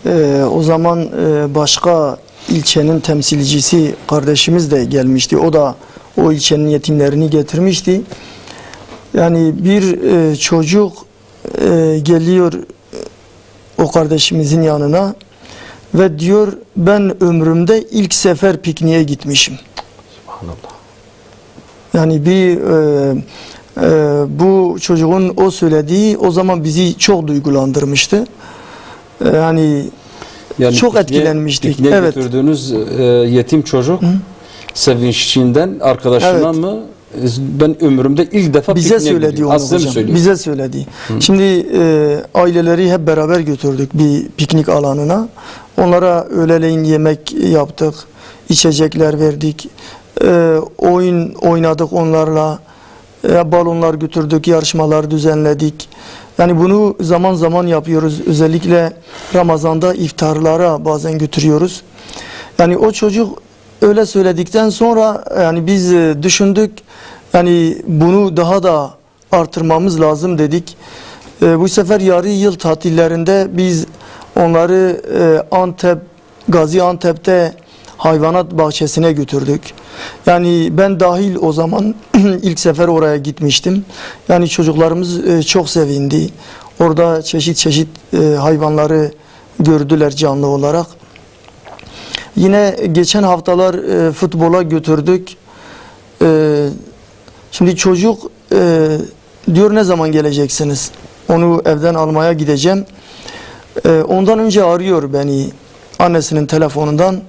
E, o zaman e, başka ilçenin temsilcisi kardeşimiz de gelmişti. O da o ilçenin yetimlerini getirmişti. Yani bir e, çocuk e, geliyor e, o kardeşimizin yanına ve diyor ben ömrümde ilk sefer pikniğe gitmişim. Yani bir e, e, bu çocuğun o söylediği o zaman bizi çok duygulandırmıştı. E, yani Yani çok pikniğe- etkilenmiştik. pikniğe Evet. götürdüğünüz e, yetim çocuk sevinçinden arkadaşına Evet. mı e, ben ömrümde ilk defa bize söyledi onu hocam. söylüyor? Bize söyledi. Şimdi e, aileleri hep beraber götürdük bir piknik alanına. Onlara öğleleyin yemek yaptık. içecekler verdik. E, oyun oynadık onlarla. E, balonlar götürdük, yarışmalar düzenledik. Yani bunu zaman zaman yapıyoruz. Özellikle Ramazan'da iftarlara bazen götürüyoruz. Yani o çocuk öyle söyledikten sonra yani biz e, düşündük. Yani bunu daha da artırmamız lazım dedik. E, bu sefer yarı yıl tatillerinde biz onları e, Antep, Gaziantep'te hayvanat bahçesine götürdük. Yani ben dahil o zaman *clears throat* ilk sefer oraya gitmiştim. Yani çocuklarımız e, çok sevindi. Orada çeşit çeşit e, hayvanları gördüler canlı olarak. Yine geçen haftalar e, futbola götürdük. Şimdi çocuk diyor ne zaman geleceksiniz? Onu evden almaya gideceğim. Ondan önce arıyor beni annesinin telefonundan.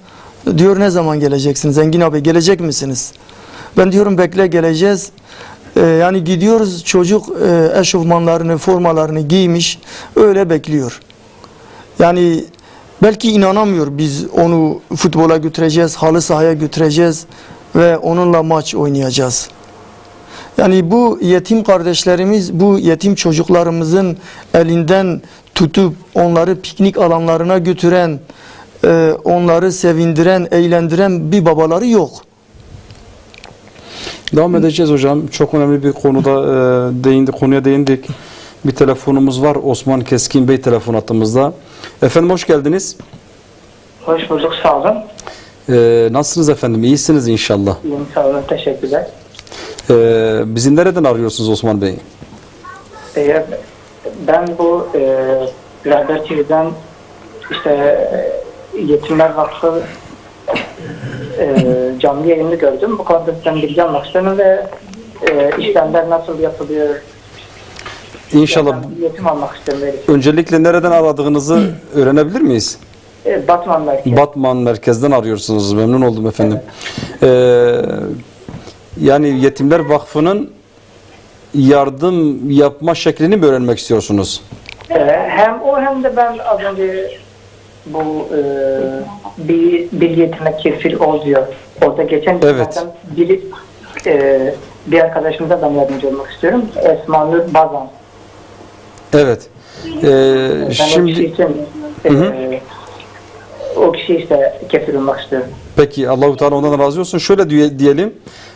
Diyor ne zaman geleceksiniz? Zengin abi gelecek misiniz? Ben diyorum bekle geleceğiz. E, yani gidiyoruz çocuk e, eşofmanlarını, formalarını giymiş öyle bekliyor. Yani belki inanamıyor biz onu futbola götüreceğiz, halı sahaya götüreceğiz ve onunla maç oynayacağız. Yani bu yetim kardeşlerimiz, bu yetim çocuklarımızın elinden tutup onları piknik alanlarına götüren, e, onları sevindiren, eğlendiren bir babaları yok. Devam edeceğiz hocam. Çok önemli bir konuda e, değindi, konuya değindik. Bir telefonumuz var. Osman Keskin Bey telefon hattımızda. Efendim hoş geldiniz. Hoş bulduk, sağ olun. E, nasılsınız efendim? İyisiniz inşallah. İyiyim, sağ olun, teşekkürler. E, bizi nereden arıyorsunuz Osman Bey? Ee, ben bu e, Radar TV'den işte e, Yetimler Vakfı e, canlı yayını gördüm. Bu konuda sizden bilgi almak istedim ve e, işlemler nasıl yapılıyor? İnşallah. Yani yetim almak. Böyle. Öncelikle nereden aradığınızı öğrenebilir miyiz? E, Batman Merkezi. Batman merkezden arıyorsunuz. Memnun oldum efendim. Ee, yani Yetimler Vakfı'nın yardım yapma şeklini mi öğrenmek istiyorsunuz? E, hem o hem de ben az önce bu e, bir, bir yetime kefil ol diyor. Orada geçen Evet. biri, e, bir arkadaşımıza ben yardımcı olmak istiyorum. Esma Nur Bazan. Evet. Ee, Ben o kişi şimdi için e, Hı hı. o kişi işte kefil olmak istiyorum. peki Allahu Teala ondan razı olsun. Şöyle diye- diyelim.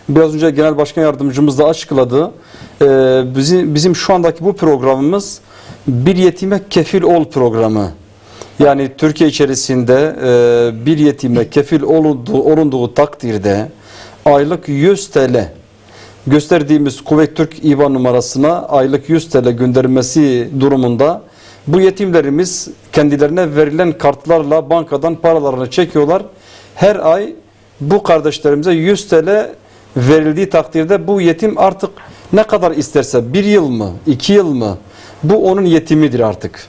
Biraz önce Genel Başkan Yardımcımız da açıkladı. Ee, bizim bizim şu andaki bu programımız bir yetime kefil ol programı. Yani Türkiye içerisinde e, bir yetime kefil olunduğu, olunduğu takdirde aylık 100 TL gösterdiğimiz Kuveyt Türk İBAN numarasına aylık 100 TL göndermesi durumunda bu yetimlerimiz kendilerine verilen kartlarla bankadan paralarını çekiyorlar. Her ay bu kardeşlerimize 100 TL verildiği takdirde bu yetim artık ne kadar isterse bir yıl mı, iki yıl mı bu onun yetimidir artık.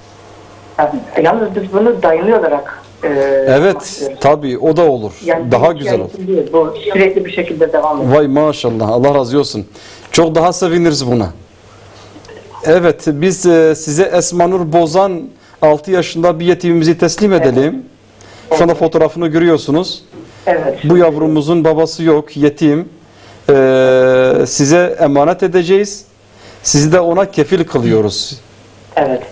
Yani, yalnız biz bunu dayanıyor olarak e, Evet tabii o da olur. Yani Daha güzel olur. Değil, bu sürekli bir şekilde devam ediyor. Vay maşallah Allah razı olsun. Çok daha seviniriz buna. Evet biz e, size Esma Nur Bozan 6 yaşında bir yetimimizi teslim edelim. Şu anda fotoğrafını görüyorsunuz. Evet. Bu yavrumuzun babası yok, yetim. Ee, size emanet edeceğiz. Sizi de ona kefil kılıyoruz. Evet.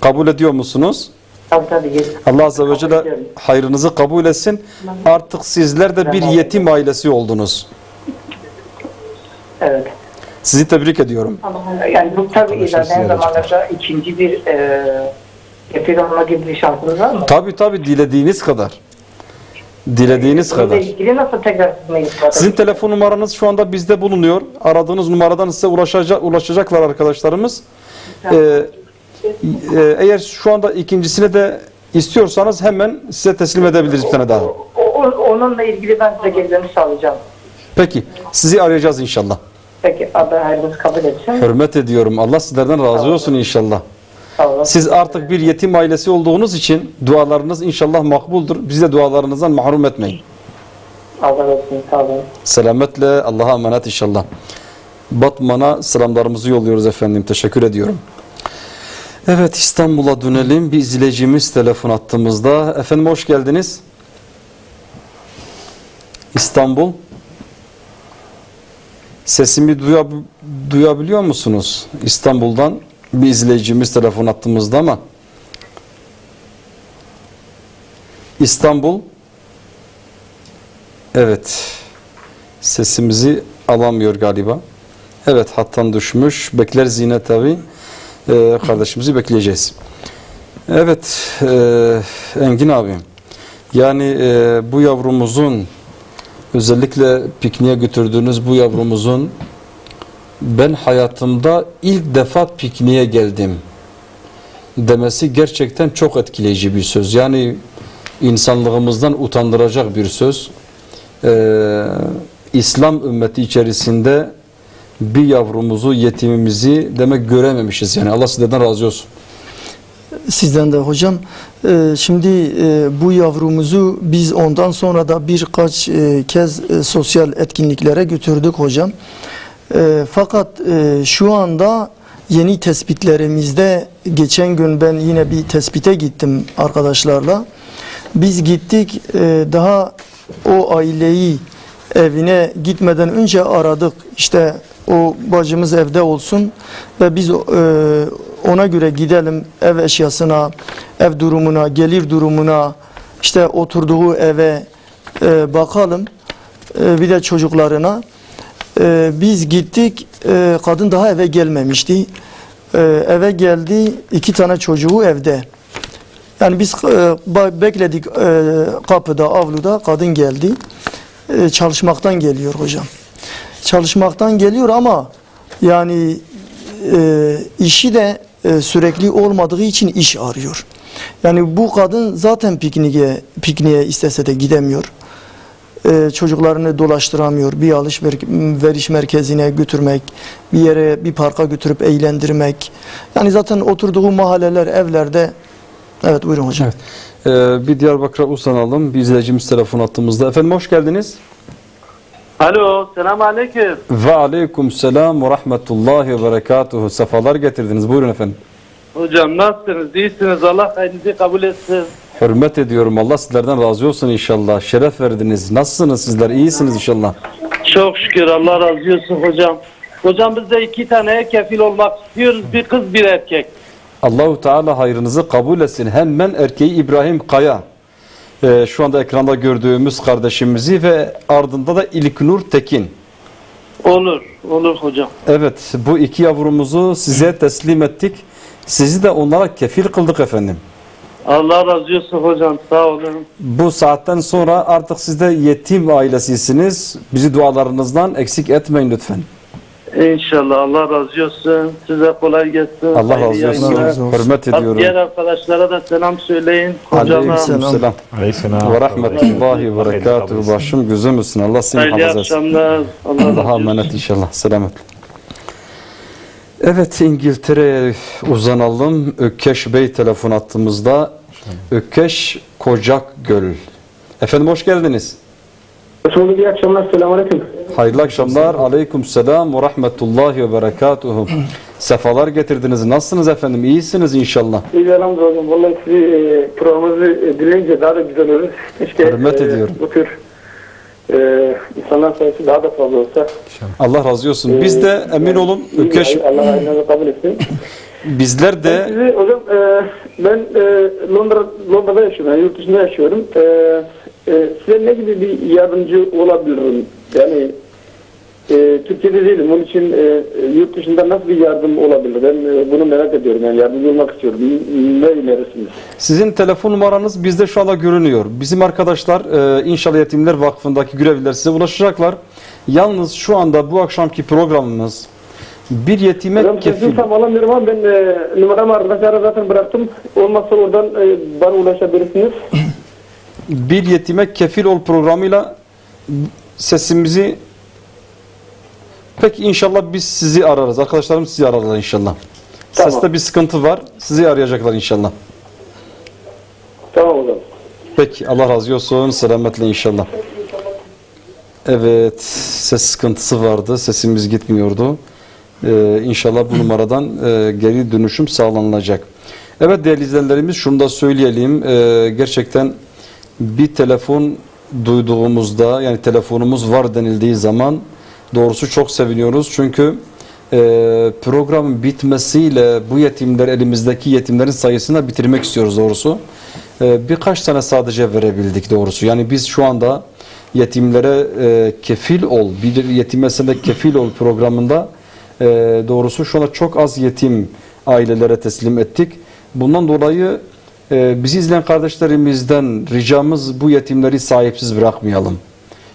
Kabul ediyor musunuz? Tabii tabii. Allah Azze ve Celle ediyorum. hayrınızı kabul etsin. Artık sizler de bir yetim ailesi oldunuz. Evet. Sizi tebrik ediyorum. Yani bu tabii ilerleyen zamanlarda ikinci bir e, kefil olma gibi bir şansınız var mı? Tabi tabi dilediğiniz kadar. Dilediğiniz Bununla kadar. ilgili nasıl tekrar sizinle irtibat Sizin telefon numaranız şu anda bizde bulunuyor. Aradığınız numaradan size ulaşacak, ulaşacaklar arkadaşlarımız. Ee, e, eğer şu anda ikincisini de istiyorsanız hemen size teslim edebiliriz bir tane daha. O, o- onunla ilgili ben size geri dönüş sağlayacağım. Peki sizi arayacağız inşallah. Peki Allah hayrınızı kabul etsin. Hürmet ediyorum. Allah sizlerden razı olsun inşallah. Sağ olun. Siz artık bir yetim ailesi olduğunuz için dualarınız inşallah makbuldür. Bizi de dualarınızdan mahrum etmeyin. Allah olsun. Sağ olun. Selametle Allah'a emanet inşallah. Batman'a selamlarımızı yolluyoruz efendim. Teşekkür ediyorum. Evet İstanbul'a dönelim. Bir izleyicimiz telefon attığımızda. Efendim hoş geldiniz. İstanbul. Sesimi duyab- duyabiliyor musunuz? İstanbul'dan bir izleyicimiz telefon attığımızda ama. İstanbul. Evet. Sesimizi alamıyor galiba. Evet hattan düşmüş. Bekler Zine tabi. Ee, kardeşimizi bekleyeceğiz. Evet e, Engin abi. Yani e, bu yavrumuzun özellikle pikniğe götürdüğünüz bu yavrumuzun ben hayatımda ilk defa pikniğe geldim demesi gerçekten çok etkileyici bir söz. Yani insanlığımızdan utandıracak bir söz. Ee, İslam ümmeti içerisinde bir yavrumuzu, yetimimizi demek görememişiz. Yani Allah sizlerden razı olsun. Sizden de hocam. Ee, şimdi e, bu yavrumuzu biz ondan sonra da birkaç e, kez e, sosyal etkinliklere götürdük hocam. E, fakat şu anda yeni tespitlerimizde geçen gün ben yine bir tespite gittim arkadaşlarla. Biz gittik daha o aileyi evine gitmeden önce aradık. İşte o bacımız evde olsun ve biz e, ona göre gidelim ev eşyasına, ev durumuna, gelir durumuna, işte oturduğu eve e, bakalım. E, bir de çocuklarına. E, biz gittik, e, kadın daha eve gelmemişti. E, eve geldi, iki tane çocuğu evde. Yani biz e, bekledik e, kapıda, avluda, kadın geldi. E, çalışmaktan geliyor hocam. Çalışmaktan geliyor ama yani e, işi de e, sürekli olmadığı için iş arıyor. Yani bu kadın zaten pikniğe, pikniğe istese de gidemiyor. E, çocuklarını dolaştıramıyor. Bir alışveriş merkezine götürmek, bir yere, bir parka götürüp eğlendirmek. Yani zaten oturduğu mahalleler, evlerde Evet buyurun hocam. Ee, bir Diyarbakır'a uzanalım. Bir izleyicimiz telefon attığımızda. Efendim hoş geldiniz. Alo, selam aleyküm. Ve aleyküm selam ve rahmetullahi ve berekatuhu. Sefalar getirdiniz. Buyurun efendim. Hocam nasılsınız? İyisiniz. Allah hayrınızı kabul etsin. Hürmet ediyorum. Allah sizlerden razı olsun inşallah. Şeref verdiniz. Nasılsınız sizler? İyisiniz inşallah. Çok şükür Allah razı olsun hocam. Hocam biz de iki tane kefil olmak istiyoruz. Bir kız bir erkek. Allahu Teala hayrınızı kabul etsin. Hemen erkeği İbrahim Kaya. Ee, şu anda ekranda gördüğümüz kardeşimizi ve ardında da İlknur Tekin. Olur, olur hocam. Evet bu iki yavrumuzu size teslim ettik. Sizi de onlara kefil kıldık efendim. Allah razı olsun hocam. Sağ olun. Bu saatten sonra artık siz de yetim ailesisiniz. Bizi dualarınızdan eksik etmeyin lütfen. İnşallah Allah razı olsun. Size kolay gelsin. Allah razı olsun. Hürmet ediyorum. Diğer arkadaşlara da selam söyleyin. Aleykümselam. Aleykümselam. Ve rahmetullahi ve berekatuhu. Başım gözüm üstüne. Allah seni Hayırlı muhafaza etsin. akşamlar. Allah'a emanet inşallah. Selametle. Evet İngiltere'ye uzanalım. Ökkeş Bey telefon attığımızda. Ökkeş Kocak Göl. Efendim hoş geldiniz. Hoş bulduk. İyi akşamlar. Selamünaleyküm. Hayırlı akşamlar. Aleyküm selam ve rahmetullahi ve berekatuhu. Sefalar getirdiniz. Nasılsınız efendim? İyisiniz inşallah. İyi elhamdülillah hocam. Vallahi sizi e, programınızı e, dinleyince daha da güzel olur. Keşke Hürmet e, ediyorum. bu tür e, insanlar sayısı daha da fazla olsa. Allah razı olsun. Biz de emin olun bir Ökkeş ay- Allah aynen kabul etsin. *laughs* bizler de Sizi hocam e, ben e, Londra Londra'da yaşıyorum. Yani yurt dışında yaşıyorum. E, e, size ne gibi bir yardımcı olabilirim? Yani e, Türkiye'de değilim. Onun için e, yurt dışında nasıl bir yardım olabilir? Ben e, bunu merak ediyorum. Yani yardımcı olmak istiyorum. Ne önerirsiniz? Sizin telefon numaranız bizde şu anda görünüyor. Bizim arkadaşlar e, İnşallah Yetimler Vakfı'ndaki görevliler size ulaşacaklar. Yalnız şu anda bu akşamki programımız bir yetime Hocam kefil. tam alamıyorum ama ben e, numaramı arkadaşlara zaten bıraktım. Olmazsa oradan e, bana ulaşabilirsiniz. *clears throat* Bir yetime kefil ol programıyla sesimizi peki inşallah biz sizi ararız. Arkadaşlarım sizi ararlar inşallah. Tamam. Seste bir sıkıntı var. Sizi arayacaklar inşallah. Tamam hocam. Peki Allah razı olsun. Selametle inşallah. Evet ses sıkıntısı vardı. Sesimiz gitmiyordu. Ee, inşallah bu numaradan e, geri dönüşüm sağlanılacak. Evet değerli izleyenlerimiz şunu da söyleyelim. Ee, gerçekten bir telefon duyduğumuzda yani telefonumuz var denildiği zaman doğrusu çok seviniyoruz. Çünkü e, programın bitmesiyle bu yetimler elimizdeki yetimlerin sayısını bitirmek istiyoruz doğrusu. E, birkaç tane sadece verebildik doğrusu. Yani biz şu anda yetimlere e, kefil ol, bir yetime kefil ol programında e, doğrusu şu anda çok az yetim ailelere teslim ettik. Bundan dolayı e, bizi izleyen kardeşlerimizden ricamız bu yetimleri sahipsiz bırakmayalım.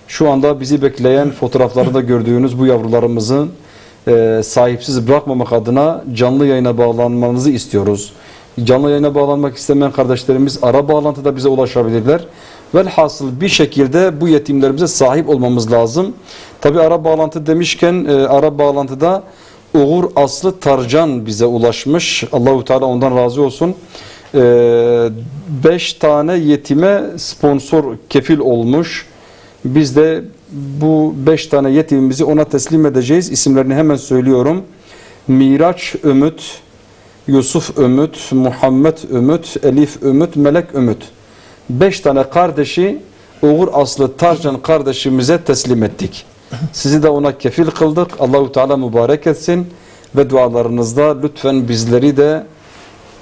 Şu anda bizi bekleyen fotoğrafları da gördüğünüz bu yavrularımızın e, sahipsiz bırakmamak adına canlı yayına bağlanmanızı istiyoruz. Canlı yayına bağlanmak istemeyen kardeşlerimiz ara bağlantıda bize ulaşabilirler. Velhasıl bir şekilde bu yetimlerimize sahip olmamız lazım. Tabi ara bağlantı demişken e, ara bağlantıda Uğur Aslı Tarcan bize ulaşmış. Allahu Teala ondan razı olsun. E, beş tane yetime sponsor kefil olmuş. Biz de bu beş tane yetimimizi ona teslim edeceğiz. İsimlerini hemen söylüyorum. Miraç Ümit, Yusuf Ümit, Muhammed Ümit, Elif Ümit, Melek Ümit. Beş tane kardeşi Uğur Aslı Tarcan kardeşimize teslim ettik. Sizi de ona kefil kıldık. Allahu Teala mübarek etsin ve dualarınızda lütfen bizleri de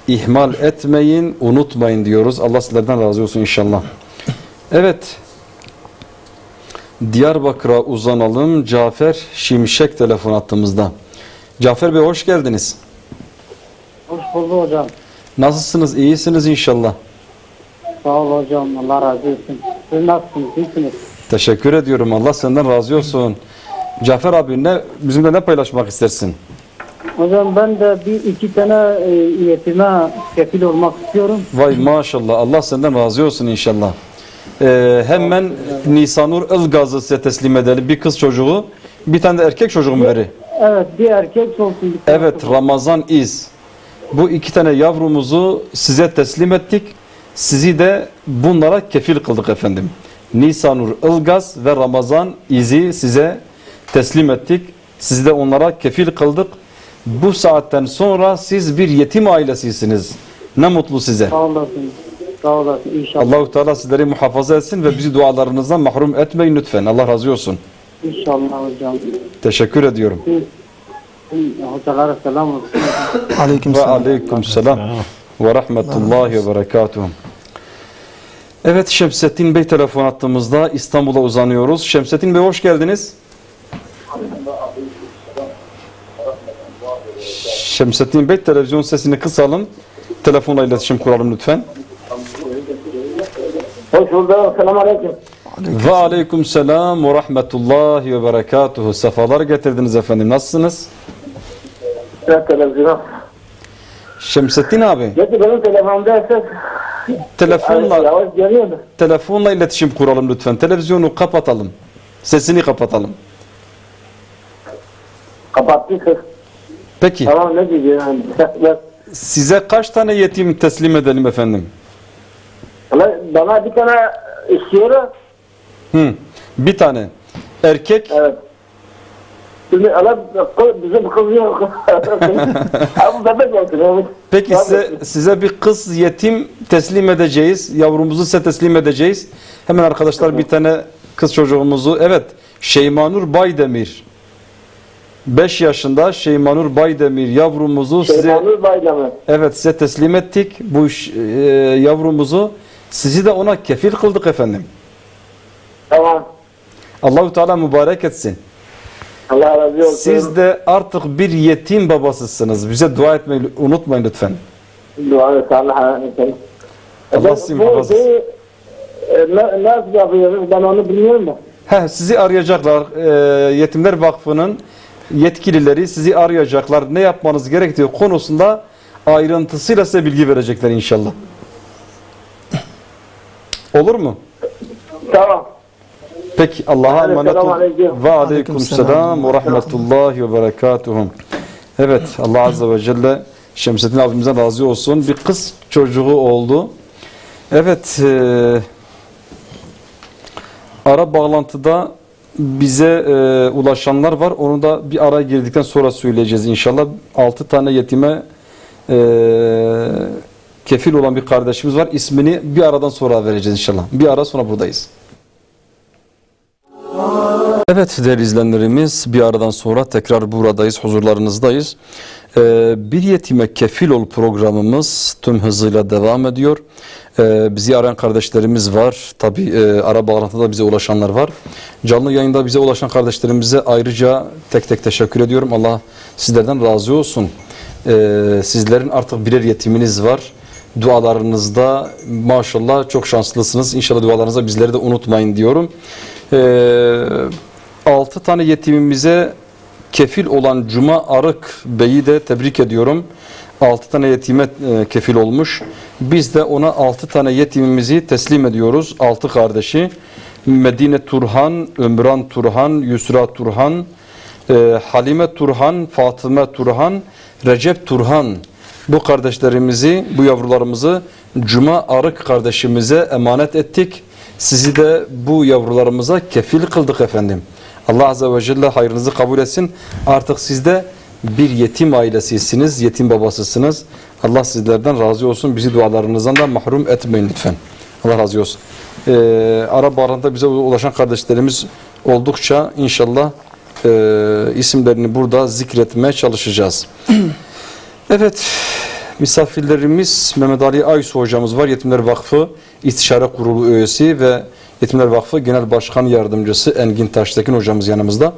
ihmal etmeyin, unutmayın diyoruz. Allah sizlerden razı olsun inşallah. Evet. Diyarbakır'a uzanalım. Cafer Şimşek telefon attığımızda. Cafer Bey hoş geldiniz. Hoş bulduk hocam. Nasılsınız? İyisiniz inşallah. Sağ ol hocam. Allah razı olsun. Siz nasılsınız? İyisiniz. Teşekkür ediyorum. Allah senden razı olsun. Cafer abi ne bizimle ne paylaşmak istersin? Hocam ben de bir iki tane e, yetime kefil olmak istiyorum. Vay maşallah. Allah senden razı olsun inşallah. Ee, hemen Nisanur Ilgaz'ı size teslim edelim. Bir kız çocuğu, bir tane de erkek çocuğu mu veri? Evet bir erkek olsun. Bir Evet Ramazan İz. Bu iki tane yavrumuzu size teslim ettik. Sizi de bunlara kefil kıldık efendim. Nisanur Ilgaz ve Ramazan İz'i size teslim ettik. Sizi de onlara kefil kıldık. Bu saatten sonra siz bir yetim ailesisiniz. Ne mutlu size. Sağ olasın. Sağ olasın inşallah. Allahu Teala sizleri muhafaza etsin ve bizi dualarınızdan mahrum etmeyin lütfen. Allah razı olsun. İnşallah hocam. Teşekkür ediyorum. Hocalara selam olsun. Aleyküm Ve aleyküm selam ve rahmetullahi ve berekatuhu. Evet Şemsettin Bey telefon attığımızda İstanbul'a uzanıyoruz. Şemsettin Bey hoş geldiniz. Şemsettin Bey televizyon sesini kısalım. Telefonla iletişim kuralım lütfen. Hoş bulduk. Selamun Aleyküm. Ve aleyküm selam ve rahmetullahi ve berekatuhu. Sefalar getirdiniz efendim. Nasılsınız? Evet televizyona. Şemsettin abi Gerçi benim telefonumda ses telefonla telefonla iletişim kuralım lütfen. Televizyonu kapatalım. Sesini kapatalım. Kapattı ses. Peki Tamam ne diyeceğim size kaç tane yetim teslim edelim efendim? Bana bir tane istiyor. Hı. Bir tane. Erkek Evet. Şimdi Allah bizim kız yok. *laughs* Bebek olsun. Peki size, size bir kız yetim teslim edeceğiz. Yavrumuzu size teslim edeceğiz. Hemen arkadaşlar bir tane kız çocuğumuzu evet Şeymanur Baydemir 5 yaşında Şeymanur Baydemir yavrumuzu size Şeymanur Bayramı. evet size teslim ettik. Bu e, yavrumuzu sizi de ona kefil kıldık efendim. Tamam. Allahu Teala mübarek etsin. Allah razı olsun. Siz de artık bir yetim babasısınız. Bize dua etmeyi unutmayın lütfen. Dua et Allah'a Allah sizi Bu muhafaza etsin. şeyi, e, na- nasıl yapıyoruz ben onu bilmiyorum da. He, sizi arayacaklar. Ee, Yetimler Vakfı'nın yetkilileri sizi arayacaklar. Ne yapmanız gerektiği konusunda ayrıntısıyla size bilgi verecekler inşallah. Olur mu? Tamam. Peki Allah'a emanet olun. Ve aleyküm selam ve rahmetullahi ve berekatuhum. Evet Allah Azze ve Celle Şemsettin abimizden razı olsun. Bir kız çocuğu oldu. Evet e, ara bağlantıda bize e, ulaşanlar var. Onu da bir ara girdikten sonra söyleyeceğiz inşallah. 6 tane yetime e, kefil olan bir kardeşimiz var. İsmini bir aradan sonra vereceğiz inşallah. Bir ara sonra buradayız. Evet değerli izleyenlerimiz bir aradan sonra tekrar buradayız, huzurlarınızdayız. Ee, bir yetime kefil ol programımız tüm hızıyla devam ediyor. Ee, bizi arayan kardeşlerimiz var. Tabi e, ara bağlantıda bize ulaşanlar var. Canlı yayında bize ulaşan kardeşlerimize ayrıca tek tek teşekkür ediyorum. Allah sizlerden razı olsun. Ee, sizlerin artık birer yetiminiz var. Dualarınızda maşallah çok şanslısınız. İnşallah dualarınızda bizleri de unutmayın diyorum. Ee, 6 tane yetimimize kefil olan Cuma Arık Bey'i de tebrik ediyorum. 6 tane yetime e, kefil olmuş. Biz de ona 6 tane yetimimizi teslim ediyoruz. 6 kardeşi. Medine Turhan, Ömran Turhan, Yusra Turhan, e, Halime Turhan, Fatıma Turhan, Recep Turhan. Bu kardeşlerimizi, bu yavrularımızı Cuma Arık kardeşimize emanet ettik. Sizi de bu yavrularımıza kefil kıldık efendim. Allah Azze ve Celle hayrınızı kabul etsin. Artık siz de bir yetim ailesisiniz, yetim babasısınız. Allah sizlerden razı olsun. Bizi dualarınızdan da mahrum etmeyin lütfen. Allah razı olsun. Ee, Arap Baharı'nda bize ulaşan kardeşlerimiz oldukça inşallah e, isimlerini burada zikretmeye çalışacağız. *clears throat* evet, misafirlerimiz Mehmet Ali Aysu hocamız var. Yetimler Vakfı İstişare Kurulu üyesi ve Yetimler Vakfı Genel Başkan Yardımcısı Engin Taştekin hocamız yanımızda.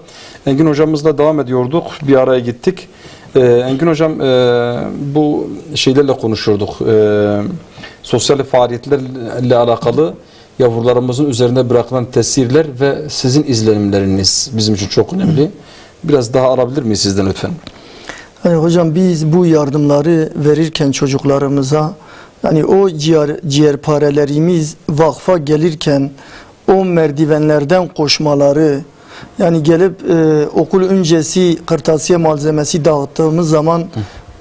Engin hocamızla devam ediyorduk. Bir araya gittik. Ee, Engin hocam e, bu şeylerle konuşurduk. Ee, sosyal faaliyetlerle alakalı yavrularımızın üzerinde bırakılan tesirler ve sizin izlenimleriniz bizim için çok önemli. Biraz daha alabilir miyiz sizden lütfen? Yani hocam biz bu yardımları verirken çocuklarımıza yani o ciğer, ciğerparelerimiz vakfa gelirken o merdivenlerden koşmaları yani gelip e, okul öncesi kırtasiye malzemesi dağıttığımız zaman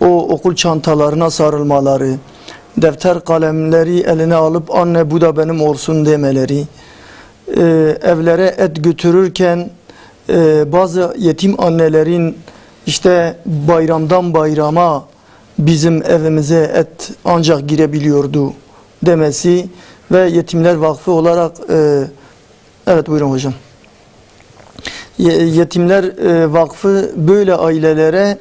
o okul çantalarına sarılmaları, defter kalemleri eline alıp anne bu da benim olsun demeleri, e, evlere et götürürken e, bazı yetim annelerin işte bayramdan bayrama bizim evimize et ancak girebiliyordu demesi ve Yetimler Vakfı olarak e, evet buyurun hocam. Ye- Yetimler e, Vakfı böyle ailelere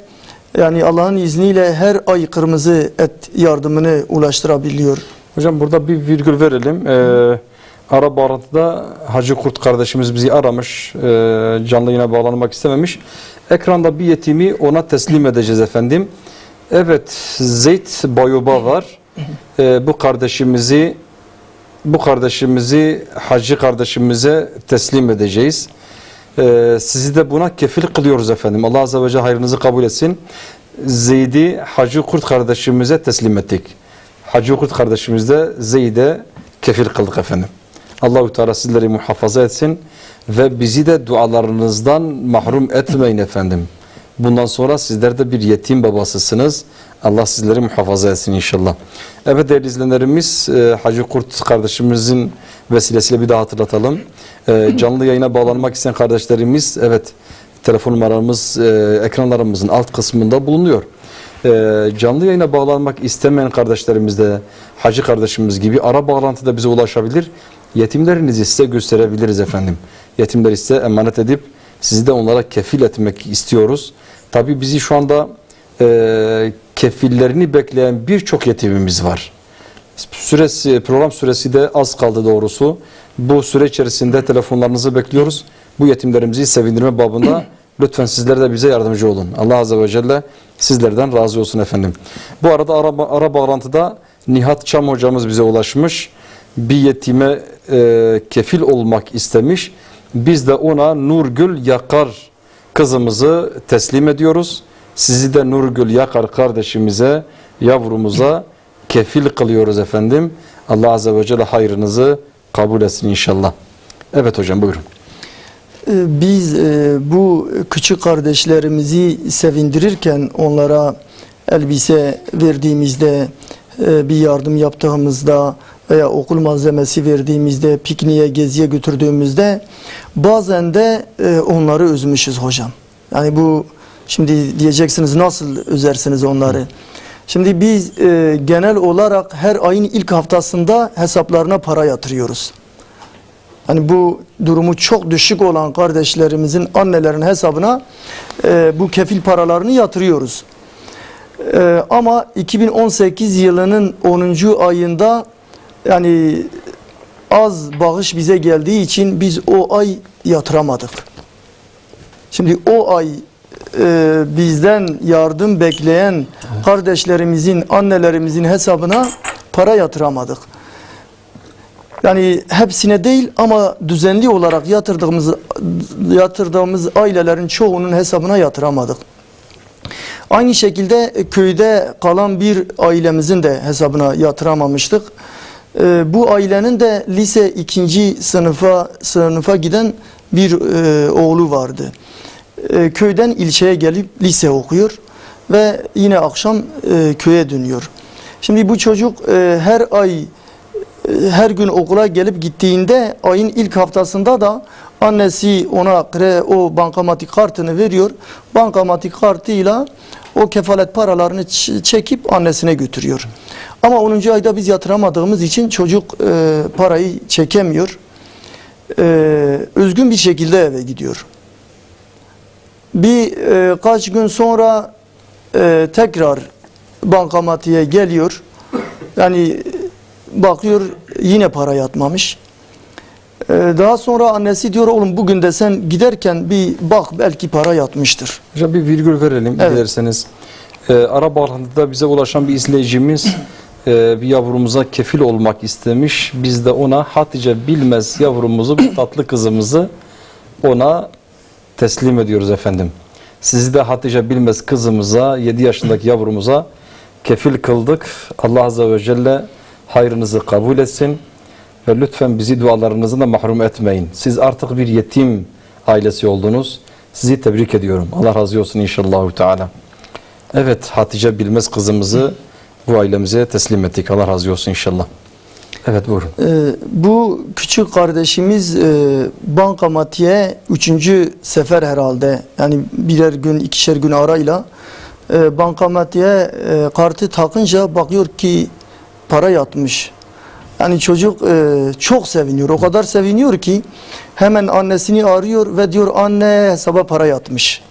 yani Allah'ın izniyle her ay kırmızı et yardımını ulaştırabiliyor. Hocam burada bir virgül verelim. Ee, ara bağlantıda Hacı Kurt kardeşimiz bizi aramış. Ee, canlı yine bağlanmak istememiş. Ekranda bir yetimi ona teslim edeceğiz efendim. Evet Zeyd Bayoba var. Ee, bu kardeşimizi bu kardeşimizi Hacı kardeşimize teslim edeceğiz. Ee, sizi de buna kefil kılıyoruz efendim. Allah Azze ve Celle hayrınızı kabul etsin. Zeyd'i Hacı Kurt kardeşimize teslim ettik. Hacı Kurt kardeşimiz de Zeyd'e kefil kıldık efendim. Allahu Teala sizleri muhafaza etsin ve bizi de dualarınızdan mahrum etmeyin efendim. Bundan sonra sizler de bir yetim babasısınız. Allah sizleri muhafaza etsin inşallah. Evet değerli izleyenlerimiz e, Hacı Kurt kardeşimizin vesilesiyle bir daha hatırlatalım. E, canlı yayına bağlanmak isteyen kardeşlerimiz evet telefon numaramız e, ekranlarımızın alt kısmında bulunuyor. Canlı yayına bağlanmak istemeyen kardeşlerimiz de Hacı kardeşimiz gibi ara bağlantıda bize ulaşabilir. Yetimlerinizi size gösterebiliriz efendim. Yetimleri size emanet edip sizi de onlara kefil etmek istiyoruz. Tabi bizi şu anda e, kefillerini bekleyen birçok yetimimiz var. Süresi, program süresi de az kaldı doğrusu. Bu süre içerisinde telefonlarınızı bekliyoruz. Bu yetimlerimizi sevindirme babında *clears throat* lütfen sizler de bize yardımcı olun. Allah Azze ve Celle sizlerden razı olsun efendim. Bu arada ara, ara bağlantıda Nihat Çam hocamız bize ulaşmış. Bir yetime e, kefil olmak istemiş. Biz de ona Nurgül Yakar kızımızı teslim ediyoruz. Sizi de Nurgül Yakar kardeşimize, yavrumuza kefil kılıyoruz efendim. Allah Azze ve Celle hayrınızı kabul etsin inşallah. Evet hocam buyurun. Ee, Biz e, bu küçük kardeşlerimizi sevindirirken onlara elbise verdiğimizde, e, bir yardım yaptığımızda veya okul malzemesi verdiğimizde, pikniğe, geziye götürdüğümüzde bazen de e, onları üzmüşüz hocam. Yani bu şimdi diyeceksiniz nasıl üzersiniz onları? Şimdi biz e, genel olarak her ayın ilk haftasında hesaplarına para yatırıyoruz. Hani bu durumu çok düşük olan kardeşlerimizin annelerin hesabına e, bu kefil paralarını yatırıyoruz. E, ama 2018 yılının 10. ayında yani az bağış bize geldiği için biz o ay yatıramadık. Şimdi o ay e, bizden yardım bekleyen kardeşlerimizin, annelerimizin hesabına para yatıramadık. Yani hepsine değil ama düzenli olarak yatırdığımız yatırdığımız ailelerin çoğunun hesabına yatıramadık. Aynı şekilde köyde kalan bir ailemizin de hesabına yatıramamıştık. Ee, bu ailenin de lise ikinci sınıfa sınıfa giden bir e, oğlu vardı. Ee, köyden ilçeye gelip lise okuyor ve yine akşam e, köye dönüyor. Şimdi bu çocuk e, her ay her gün okula gelip gittiğinde ayın ilk haftasında da Annesi ona kre, o bankamatik kartını veriyor. Bankamatik kartıyla o kefalet paralarını çekip annesine götürüyor. Ama 10. ayda biz yatıramadığımız için çocuk e, parayı çekemiyor. E, özgün bir şekilde eve gidiyor. Bir e, kaç gün sonra e, tekrar bankamatiğe geliyor. Yani bakıyor yine para yatmamış. E, daha sonra annesi diyor oğlum bugün de sen giderken bir bak belki para yatmıştır. Hocam bir virgül verelim Evet. dilerseniz. Ee, ara bağlantıda bize ulaşan bir izleyicimiz *clears throat* e, bir yavrumuza kefil olmak istemiş. Biz de ona Hatice Bilmez yavrumuzu, bir tatlı kızımızı ona teslim ediyoruz efendim. Sizi de Hatice Bilmez kızımıza, 7 yaşındaki yavrumuza kefil kıldık. Allah Azze ve Celle hayrınızı kabul etsin ve lütfen bizi dualarınızdan da mahrum etmeyin. Siz artık bir yetim ailesi oldunuz. Sizi tebrik ediyorum. Allah razı olsun inşallah Teala. Evet Hatice Bilmez kızımızı bu ailemize teslim ettik. Allah razı olsun inşallah. Evet buyurun. Ee, bu küçük kardeşimiz e, bankamatiğe üçüncü sefer herhalde yani birer gün ikişer gün arayla e, bankamatiğe e, kartı takınca bakıyor ki para yatmış. Yani çocuk e, çok seviniyor. O kadar seviniyor ki hemen annesini arıyor ve diyor anne hesaba para yatmış.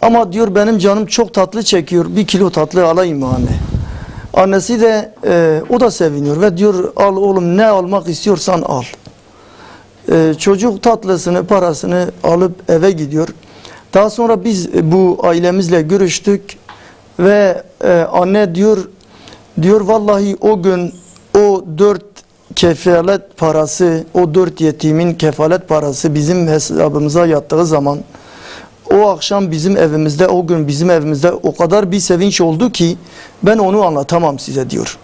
Ama diyor benim canım çok tatlı çekiyor. Bir kilo tatlı alayım mı anne? Annesi de e, o da seviniyor ve diyor al oğlum ne almak istiyorsan al. E, çocuk tatlısını parasını alıp eve gidiyor. Daha sonra biz e, bu ailemizle görüştük ve e, anne diyor diyor vallahi o gün o dört kefalet parası o dört yetimin kefalet parası bizim hesabımıza yattığı zaman o akşam bizim evimizde, o gün bizim evimizde o kadar bir sevinç oldu ki ben onu anlatamam size diyor.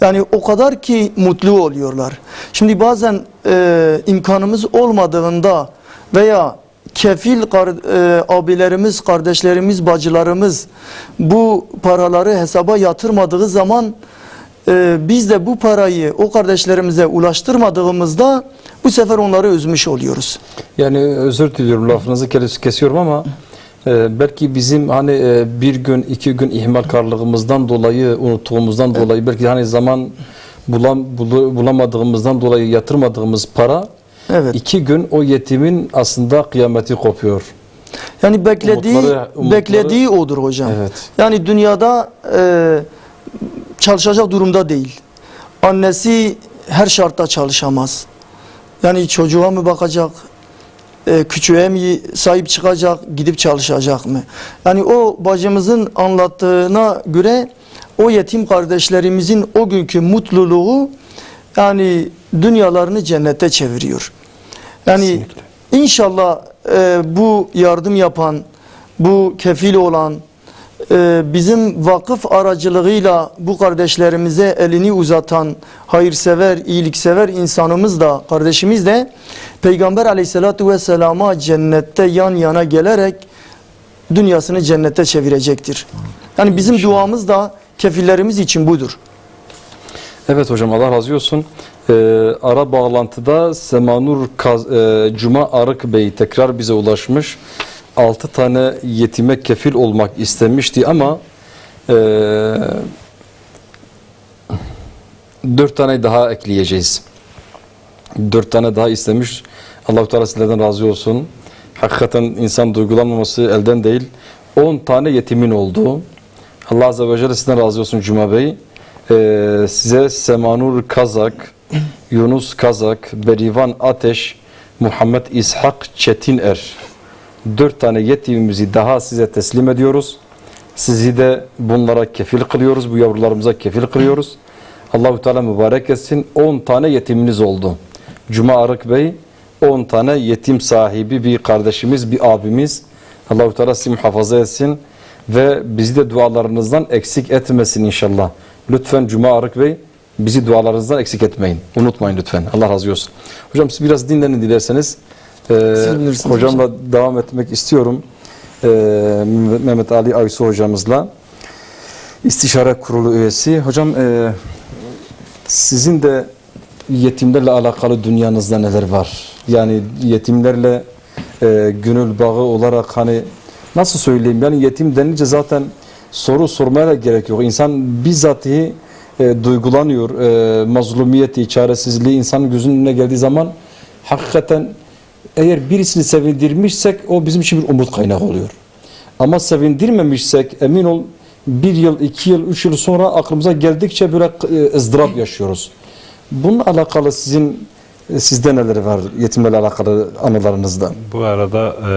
Yani o kadar ki mutlu oluyorlar. Şimdi bazen e, imkanımız olmadığında veya kefil kar, e, abilerimiz, kardeşlerimiz, bacılarımız bu paraları hesaba yatırmadığı zaman e, biz de bu parayı o kardeşlerimize ulaştırmadığımızda bu sefer onları üzmüş oluyoruz. Yani özür diliyorum lafınızı kes- kesiyorum ama e, belki bizim hani e, bir gün iki gün ihmalkarlığımızdan dolayı unuttuğumuzdan dolayı belki hani zaman bulam, bulu- bulamadığımızdan dolayı yatırmadığımız para Evet. iki gün o yetimin aslında kıyameti kopuyor. Yani beklediği Umutları- umutları- beklediği odur hocam. Evet. Yani dünyada e, çalışacak durumda değil. Annesi her şartta çalışamaz. Yani çocuğa mı bakacak? E, küçüğe mi sahip çıkacak? Gidip çalışacak mı? Yani o bacımızın anlattığına göre o yetim kardeşlerimizin o günkü mutluluğu yani dünyalarını cennete çeviriyor. Yani inşallah e, bu yardım yapan, bu kefil olan, e, bizim vakıf aracılığıyla bu kardeşlerimize elini uzatan hayırsever, iyiliksever insanımız da, kardeşimiz de Peygamber aleyhissalatu vesselama cennette yan yana gelerek dünyasını cennete çevirecektir. Yani bizim duamız da kefillerimiz için budur. Evet hocam Allah razı olsun. Ee, ara bağlantıda Semanur Kaz, e, Cuma Arık Bey tekrar bize ulaşmış. 6 tane yetime kefil olmak istemişti ama e, 4 tane daha ekleyeceğiz. 4 tane daha istemiş. Allah-u Teala sizlerden razı olsun. Hakikaten insan duygulanmaması elden değil. 10 tane yetimin oldu. Allah Azze ve Celle sizden razı olsun Cuma Bey. Ee, size Semanur Kazak, Yunus Kazak, Berivan Ateş, Muhammed İshak Çetiner. Dört tane yetimimizi daha size teslim ediyoruz. Sizi de bunlara kefil kılıyoruz. Bu yavrularımıza kefil kılıyoruz. Allahu Teala mübarek etsin. 10 tane yetiminiz oldu. Cuma Arık Bey 10 tane yetim sahibi bir kardeşimiz, bir abimiz. Allahu Teala sizi muhafaza etsin ve bizi de dualarınızdan eksik etmesin inşallah. Lütfen Cuma Arık Bey bizi dualarınızdan eksik etmeyin. Unutmayın lütfen. Allah razı olsun. Hocam siz biraz dinlenin dilerseniz. Ee, hocamla devam etmek istiyorum. Ee, Mehmet Ali Aysu hocamızla. İstişare Kurulu üyesi. Hocam e, sizin de yetimlerle alakalı dünyanızda neler var? Yani yetimlerle e, gönül bağı olarak hani nasıl söyleyeyim yani yetim denince zaten soru sormaya da gerek yok. İnsan bizzatihi e, duygulanıyor. E, mazlumiyeti, çaresizliği insanın gözünün önüne geldiği zaman hakikaten eğer birisini sevindirmişsek o bizim için bir umut kaynağı oluyor. Ama sevindirmemişsek emin ol bir yıl, iki yıl, üç yıl sonra aklımıza geldikçe böyle e, ızdırap yaşıyoruz. Bununla alakalı sizin e, sizde neler var yetimlerle alakalı anılarınızda? Bu arada e,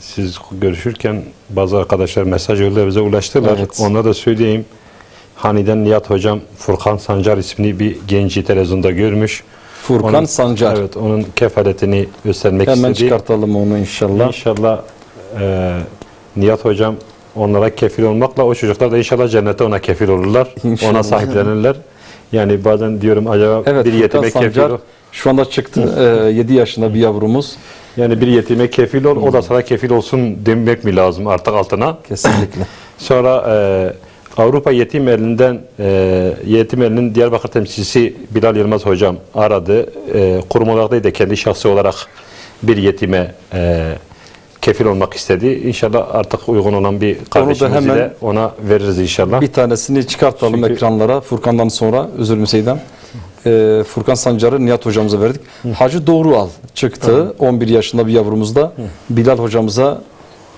siz görüşürken bazı arkadaşlar mesaj yolladı bize ulaştılar. Evet. Onlara da söyleyeyim. Haniden Nihat Hocam Furkan Sancar isimli bir genci televizyonda görmüş. Furkan Sancar. Evet onun kefaletini göstermek Hemen istedi. çıkartalım onu inşallah. İnşallah e, Nihat Hocam onlara kefil olmakla o çocuklar da inşallah cennete ona kefil olurlar. İnşallah. Ona sahiplenirler. Yani bazen diyorum acaba Evet, bir Furkan yetime kefil ol. şu anda çıktı. 7 yaşında bir yavrumuz. Yani bir yetime kefil ol, o da sana kefil olsun demek mi lazım artık altına? Kesinlikle. Sonra e, Avrupa Yetim Elinden e, Yetim Eli'nin Diyarbakır temsilcisi Bilal Yılmaz hocam aradı. E, kurum olarak de kendi şahsi olarak bir yetime e, kefil olmak istedi. İnşallah artık uygun olan bir kardeşimizi hemen- de ona veririz inşallah. Bir tanesini çıkartalım Çünkü- ekranlara. Furkan'dan sonra özür dilerim Seydem. Ee, Furkan Sancar'ı Nihat hocamıza verdik. Hacı Doğru Al çıktı. 11 yaşında bir yavrumuz da Bilal hocamıza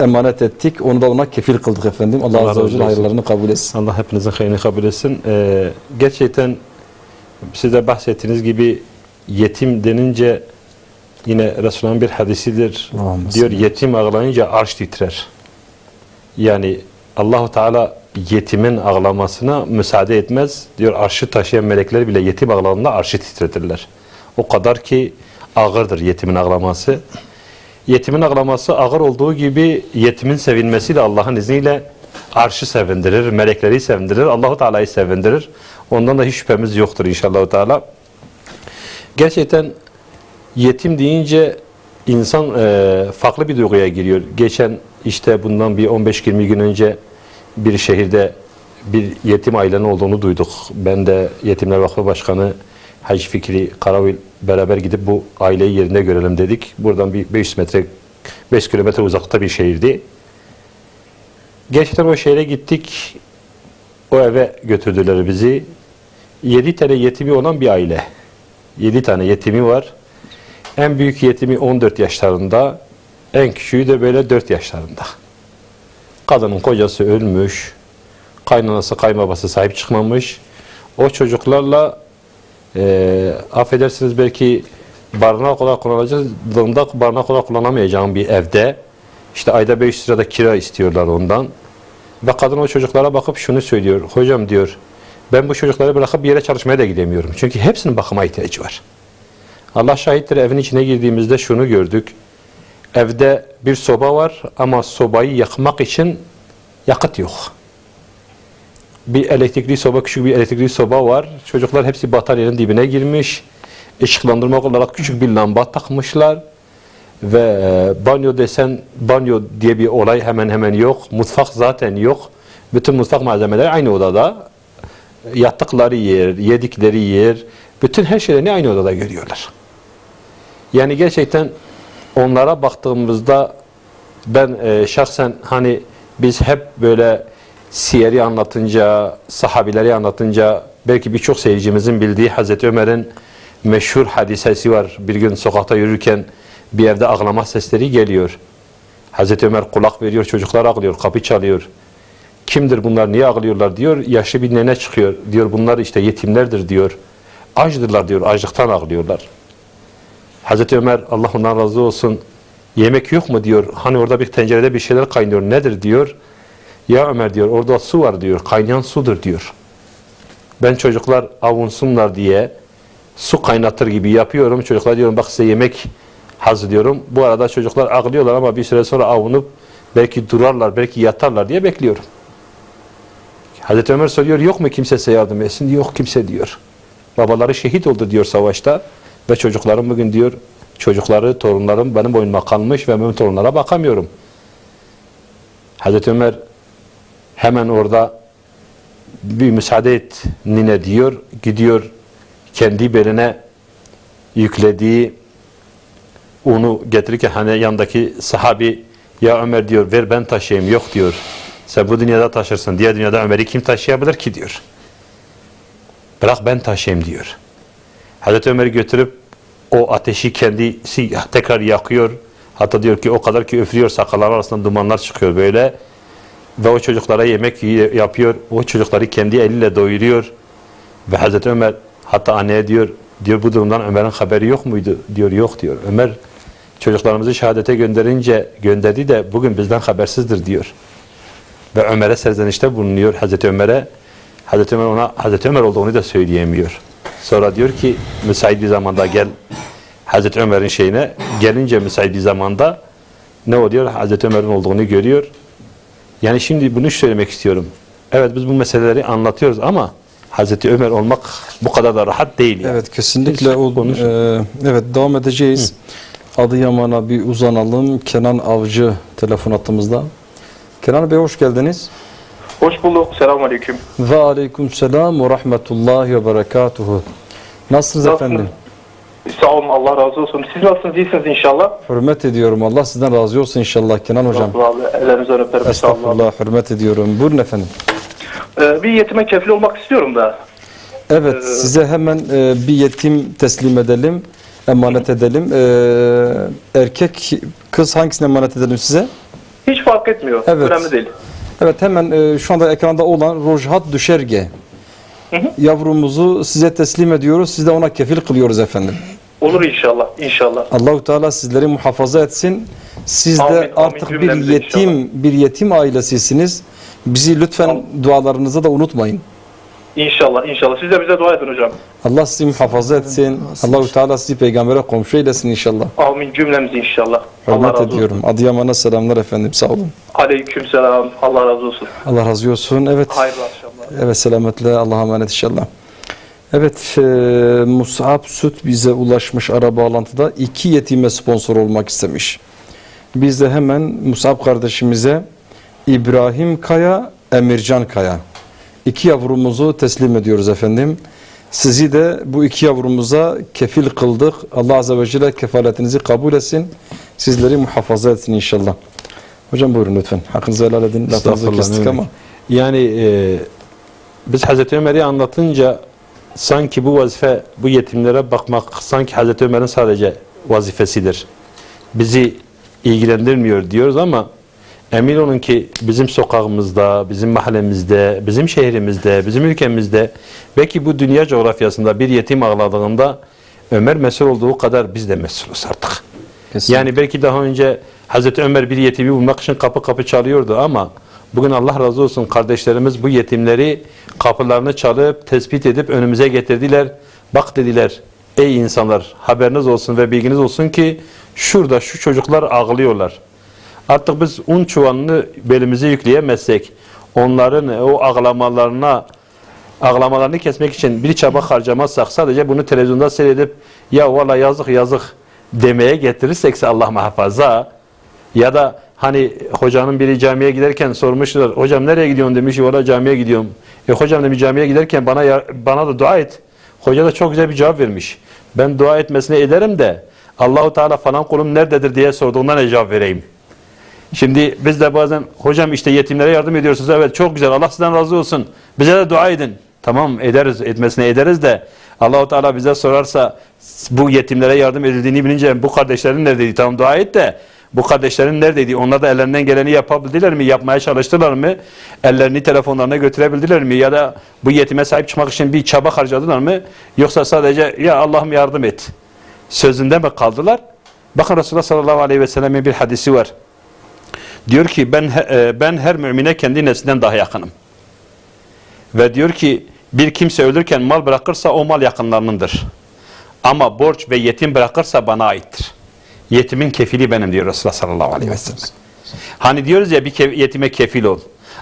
emanet ettik. Onu da ona kefil kıldık efendim. Allah, Allah Azze ve razı Celle olsun. hayırlarını kabul etsin. Allah hepinizin hayrını kabul etsin. Ee, gerçekten siz de bahsettiğiniz gibi yetim denince yine Resulullah'ın bir hadisidir. Allahümme Diyor yetim ağlayınca arş titrer. Yani Allahu Teala yetimin ağlamasına müsaade etmez. Diyor arşı taşıyan melekler bile yetim ağladığında arşı titretirler. O kadar ki ağırdır yetimin ağlaması. Yetimin ağlaması ağır olduğu gibi yetimin sevinmesi de Allah'ın izniyle arşı sevindirir, melekleri sevindirir, Allahu Teala'yı sevindirir. Ondan da hiç şüphemiz yoktur inşallah Teala. Gerçekten yetim deyince insan e, farklı bir duyguya giriyor. Geçen işte bundan bir 15-20 gün önce bir şehirde bir yetim ailenin olduğunu duyduk. Ben de Yetimler Vakfı Başkanı Hacı Fikri Karavil beraber gidip bu aileyi yerinde görelim dedik. Buradan bir 500 metre 5 kilometre uzakta bir şehirdi. Gerçekten o şehre gittik. O eve götürdüler bizi. 7 tane yetimi olan bir aile. 7 tane yetimi var. En büyük yetimi 14 yaşlarında. En küçüğü de böyle 4 yaşlarında. Kadının kocası ölmüş. Kaynanası kaymabası sahip çıkmamış. O çocuklarla e, affedersiniz belki barınak olarak kullanacağında barınak olarak kullanamayacağım bir evde işte ayda 500 lira da kira istiyorlar ondan. Ve kadın o çocuklara bakıp şunu söylüyor. Hocam diyor ben bu çocukları bırakıp bir yere çalışmaya da gidemiyorum. Çünkü hepsinin bakıma ihtiyacı var. Allah şahittir evin içine girdiğimizde şunu gördük. Evde bir soba var ama sobayı yakmak için yakıt yok. Bir elektrikli soba, küçük bir elektrikli soba var. Çocuklar hepsi bataryanın dibine girmiş. Işıklandırma olarak küçük bir lamba takmışlar. Ve e, banyo desen, banyo diye bir olay hemen hemen yok. Mutfak zaten yok. Bütün mutfak malzemeleri aynı odada. Yattıkları yer, yedikleri yer, bütün her şeylerini aynı odada görüyorlar. Yani gerçekten onlara baktığımızda ben e, şahsen hani biz hep böyle siyeri anlatınca, sahabileri anlatınca belki birçok seyircimizin bildiği Hazreti Ömer'in meşhur hadisesi var. Bir gün sokakta yürürken bir evde ağlama sesleri geliyor. Hazreti Ömer kulak veriyor, çocuklar ağlıyor, kapı çalıyor. Kimdir bunlar, niye ağlıyorlar diyor. Yaşlı bir nene çıkıyor. Diyor bunlar işte yetimlerdir diyor. Acdırlar diyor, açlıktan ağlıyorlar. Hazreti Ömer Allah ondan razı olsun yemek yok mu diyor. Hani orada bir tencerede bir şeyler kaynıyor. Nedir diyor. Ya Ömer diyor orada su var diyor. Kaynayan sudur diyor. Ben çocuklar avunsunlar diye su kaynatır gibi yapıyorum. Çocuklar diyorum bak size yemek hazırlıyorum. Bu arada çocuklar ağlıyorlar ama bir süre sonra avunup belki durarlar, belki yatarlar diye bekliyorum. Hazreti Ömer soruyor yok mu kimse yardım etsin? Yok kimse diyor. Babaları şehit oldu diyor savaşta ve çocuklarım bugün diyor çocukları, torunlarım benim boynuma kalmış ve ben torunlara bakamıyorum. Hazreti Ömer hemen orada bir müsaade et nine diyor. Gidiyor kendi beline yüklediği onu getirirken hani yandaki sahabi ya Ömer diyor ver ben taşıyayım yok diyor. Sen bu dünyada taşırsın. Diğer dünyada Ömer'i kim taşıyabilir ki diyor. Bırak ben taşıyayım diyor. Hazreti Ömer'i götürüp o ateşi kendisi tekrar yakıyor. Hatta diyor ki o kadar ki üflüyor sakallar arasından dumanlar çıkıyor böyle. Ve o çocuklara yemek yapıyor. O çocukları kendi eliyle doyuruyor. Ve Hazreti Ömer hatta anneye diyor diyor bu durumdan Ömer'in haberi yok muydu? Diyor yok diyor. Ömer çocuklarımızı şehadete gönderince gönderdi de bugün bizden habersizdir diyor. Ve Ömer'e serzenişte bulunuyor Hazreti Ömer'e. Hazreti Ömer ona Hazreti Ömer olduğunu da söyleyemiyor. Sonra diyor ki müsait bir zamanda gel Hazreti Ömer'in şeyine gelince müsait bir zamanda ne oluyor? Hazreti Ömer'in olduğunu görüyor. Yani şimdi bunu söylemek istiyorum. Evet biz bu meseleleri anlatıyoruz ama Hazreti Ömer olmak bu kadar da rahat değil. Yani. Evet kesinlikle o, e, evet devam edeceğiz. Adıyaman'a bir uzanalım. Kenan Avcı telefon hattımızda. Kenan Bey hoş geldiniz. Hoş bulduk. Selamun Aleyküm. Ve aleyküm selam ve rahmetullahi ve berekatuhu. Nasılsınız Nasılsınız? efendim? Sağ olun. Allah razı olsun. Siz nasılsınız? İyisiniz inşallah. Hürmet ediyorum. Allah sizden razı olsun inşallah Kenan hocam. Allah abi. Ellerinizden öperim. Olun. Estağfurullah hürmet ediyorum. Buyurun efendim. Ee, bir yetime kefil olmak istiyorum da. Evet Ee, size hemen e, bir yetim teslim edelim. Emanet edelim. Ee, erkek kız hangisine emanet edelim size? Hiç fark etmiyor. Evet. Önemli değil. Evet hemen e, şu anda ekranda olan Rojhat Düşerge. Yavrumuzu size teslim ediyoruz. Siz de ona kefil kılıyoruz efendim. Olur inşallah. İnşallah. Allahu Teala sizleri muhafaza etsin. Siz de Amin, amin artık bir yetim bir yetim ailesisiniz. Bizi lütfen dualarınızda da unutmayın. İnşallah. İnşallah. Siz de bize dua edin hocam. Allah sizi muhafaza etsin. Allahu Teala sizi peygambere komşu eylesin inşallah. Amin cümlemizi inşallah. Allah Hürmet razı olsun. ediyorum. Adıyaman'a selamlar efendim. Sağ olun. Aleyküm selam. Allah razı olsun. Allah razı olsun. Evet. Hayırlı akşamlar. Evet selametle Allah'a emanet inşallah. Evet e, Musab Süt bize ulaşmış ara bağlantıda iki yetime sponsor olmak istemiş. Biz de hemen Musab kardeşimize İbrahim Kaya, Emircan Kaya iki yavrumuzu teslim ediyoruz efendim. Sizi de bu iki yavrumuza kefil kıldık. Allah Azze ve Celle kefaletinizi kabul etsin. Sizleri muhafaza etsin inşallah. Hocam buyurun lütfen. Hakkınızı helal edin. Lafınızı kestik ama. Yani e, biz Hazreti Ömer'i anlatınca sanki bu vazife bu yetimlere bakmak sanki Hazreti Ömer'in sadece vazifesidir. Bizi ilgilendirmiyor diyoruz ama emin olun ki bizim sokağımızda, bizim mahallemizde, bizim şehrimizde, bizim ülkemizde belki bu dünya coğrafyasında bir yetim ağladığında Ömer mesul olduğu kadar biz de mesulüz artık. Yani belki daha önce Hazreti Ömer bir yetimi bulmak için kapı kapı çalıyordu ama bugün Allah razı olsun kardeşlerimiz bu yetimleri kapılarını çalıp tespit edip önümüze getirdiler. Bak dediler ey insanlar haberiniz olsun ve bilginiz olsun ki şurada şu çocuklar ağlıyorlar. Artık biz un çuvalını belimize yükleyemezsek onların o ağlamalarına ağlamalarını kesmek için bir çaba harcamazsak sadece bunu televizyonda seyredip ya valla yazık yazık demeye getirirsek Allah muhafaza ya da hani hocanın biri camiye giderken sormuşlar hocam nereye gidiyorsun demiş valla camiye gidiyorum. E hocam demiş camiye giderken bana bana da dua et. Hoca da çok güzel bir cevap vermiş. Ben dua etmesine ederim de Allahu Teala falan kulum nerededir diye sorduğunda ne cevap vereyim? Şimdi biz de bazen hocam işte yetimlere yardım ediyorsunuz. Evet çok güzel. Allah sizden razı olsun. Bize de dua edin. Tamam ederiz. Etmesine ederiz de Allahu Teala bize sorarsa bu yetimlere yardım edildiğini bilince bu kardeşlerin neredeydi? Tamam dua et de bu kardeşlerin neredeydi? Onlar da ellerinden geleni yapabildiler mi? Yapmaya çalıştılar mı? Ellerini telefonlarına götürebildiler mi? Ya da bu yetime sahip çıkmak için bir çaba harcadılar mı? Yoksa sadece ya Allah'ım yardım et sözünde mi kaldılar? Bakın Resulullah sallallahu aleyhi ve sellemin bir hadisi var. Diyor ki ben e, ben her mümine kendi nefsinden daha yakınım. Ve diyor ki bir kimse ölürken mal bırakırsa o mal yakınlarınındır. Ama borç ve yetim bırakırsa bana aittir. Yetimin kefili benim diyor Resulullah sallallahu aleyhi ve sellem. Hani diyoruz ya bir yetime kefil ol.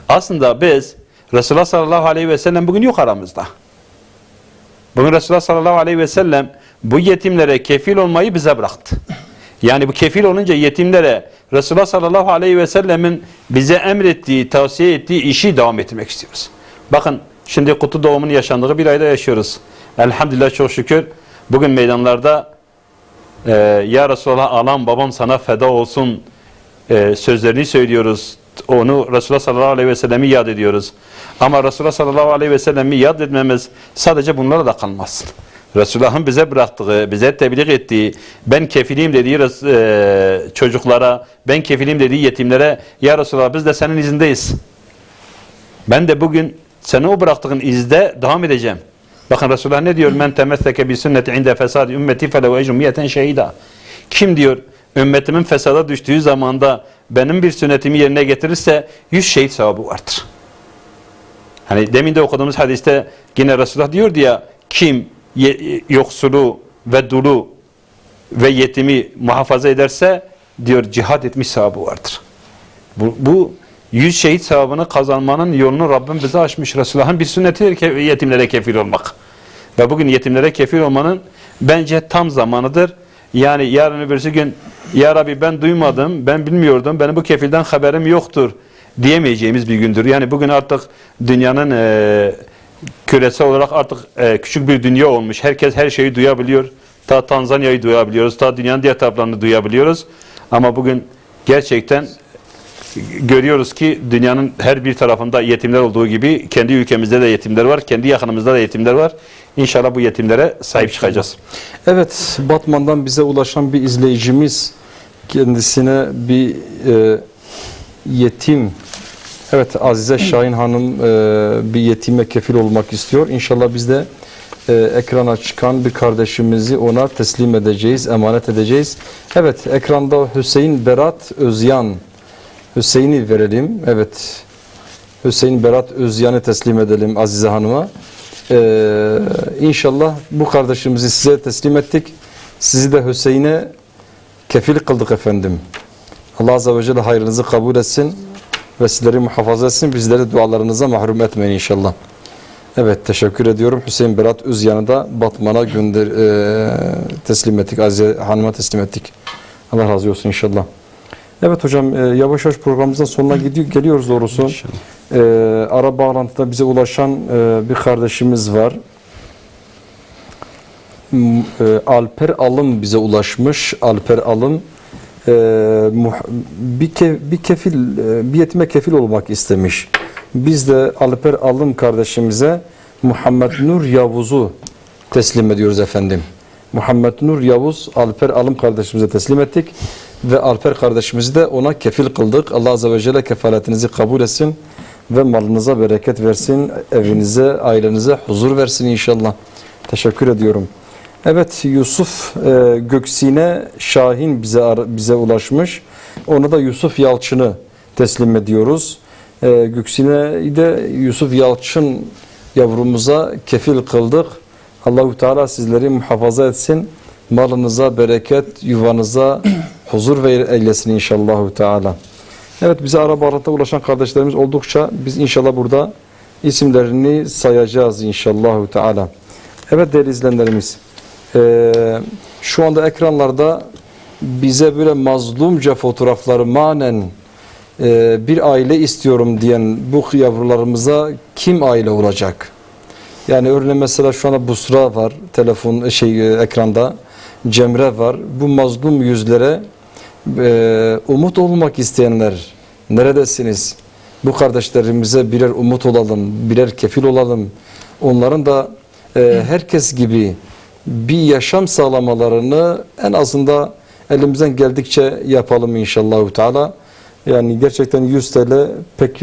Aslında biz Resulullah sallallahu aleyhi ve sellem bugün yok aramızda. Bugün Resulullah sallallahu aleyhi ve sellem bu yetimlere kefil olmayı bize bıraktı. Yani bu kefil olunca yetimlere Resulullah sallallahu aleyhi ve sellemin bize emrettiği, tavsiye ettiği işi devam ettirmek istiyoruz. Bakın şimdi kutu doğumunun yaşandığı bir ayda yaşıyoruz. Elhamdülillah çok şükür bugün meydanlarda e, Ya Resulallah alan babam sana feda olsun e, sözlerini söylüyoruz. Onu Resulullah sallallahu aleyhi ve sellem'i yad ediyoruz. Ama Resulullah sallallahu aleyhi ve sellem'i yad etmemiz sadece bunlara da kalmaz. Resulullah'ın bize bıraktığı, bize tebliğ ettiği, ben kefilim dediği e, çocuklara, ben kefilim dediği yetimlere, Ya Resulallah biz de senin izindeyiz. Ben de bugün seni o bıraktığın izde devam edeceğim. Bakın Resulullah ne diyor? Men temesseke bi sünneti inde fesad ümmeti felev ecrum miyeten şehida. Kim diyor? Ümmetimin fesada düştüğü zamanda benim bir sünnetimi yerine getirirse yüz şehit sevabı vardır. Hani demin de okuduğumuz hadiste yine Resulullah diyor ya kim yoksulu ve dulu ve yetimi muhafaza ederse diyor cihad etmiş sevabı vardır. Bu, bu yüz şehit sevabını kazanmanın yolunu Rabbim bize açmış. Resulullah'ın bir sünnetidir ki yetimlere kefil olmak. Ve bugün yetimlere kefil olmanın bence tam zamanıdır. Yani yarın öbürsü gün Ya Rabbi ben duymadım, ben bilmiyordum, benim bu kefilden haberim yoktur diyemeyeceğimiz bir gündür. Yani bugün artık dünyanın e, küresel olarak artık e, küçük bir dünya olmuş. Herkes her şeyi duyabiliyor. Ta Tanzanya'yı duyabiliyoruz, ta dünyanın diğer taraflarını duyabiliyoruz. Ama bugün gerçekten görüyoruz ki dünyanın her bir tarafında yetimler olduğu gibi kendi ülkemizde de yetimler var, kendi yakınımızda da yetimler var. İnşallah bu yetimlere sahip çıkacağız. Evet, Batman'dan bize ulaşan bir izleyicimiz kendisine bir e, yetim, evet Azize Şahin Hanım e, bir yetime kefil olmak istiyor. İnşallah biz de e, ekrana çıkan bir kardeşimizi ona teslim edeceğiz, emanet edeceğiz. Evet, ekranda Hüseyin Berat Özyan, Hüseyin'i verelim. Evet, Hüseyin Berat Özyan'ı teslim edelim Azize Hanım'a. Ee, inşallah bu kardeşimizi size teslim ettik. Sizi de Hüseyin'e kefil kıldık efendim. Allah Azze ve Celle hayrınızı kabul etsin ve sizleri muhafaza etsin. Bizleri dualarınıza mahrum etmeyin inşallah. Evet teşekkür ediyorum. Hüseyin Berat Özyan'ı da Batman'a gönder e, teslim ettik. Azize Hanım'a teslim ettik. Allah razı olsun inşallah. Evet hocam e, yavaş yavaş programımızın sonuna gidiyor, geliyoruz doğrusu. E, ara bağlantıda bize ulaşan e, bir kardeşimiz var. E, Alper Alım bize ulaşmış. Alper Alım e, bir, ke, bir kefil, e, bir yetime kefil olmak istemiş. Biz de Alper Alım kardeşimize Muhammed Nur Yavuz'u teslim ediyoruz efendim. Muhammed Nur Yavuz Alper Alım kardeşimize teslim ettik ve Alper kardeşimizi de ona kefil kıldık. Allah Azze ve Celle kefaletinizi kabul etsin ve malınıza bereket versin, evinize, ailenize huzur versin inşallah. Teşekkür ediyorum. Evet Yusuf e, Göksine Şahin bize bize ulaşmış. Ona da Yusuf Yalçın'ı teslim ediyoruz. E, Göksine de Yusuf Yalçın yavrumuza kefil kıldık. Allahu Teala sizleri muhafaza etsin. Malınıza bereket, yuvanıza *clears throat* huzur ve eylesin inşallahu Teala. Evet bize ara bağlantıda ulaşan kardeşlerimiz oldukça biz inşallah burada isimlerini sayacağız inşallahu Teala. Evet değerli izleyenlerimiz eee, şu anda ekranlarda bize böyle mazlumca fotoğrafları manen eee, bir aile istiyorum diyen bu yavrularımıza kim aile olacak? Yani örneğin mesela şu anda Busra var telefon şey e, ekranda. Cemre var. Bu mazlum yüzlere e, umut olmak isteyenler neredesiniz? Bu kardeşlerimize birer umut olalım, birer kefil olalım. Onların da e, herkes gibi bir yaşam sağlamalarını en azında elimizden geldikçe yapalım inşallah Teala. Yani gerçekten 100 TL pek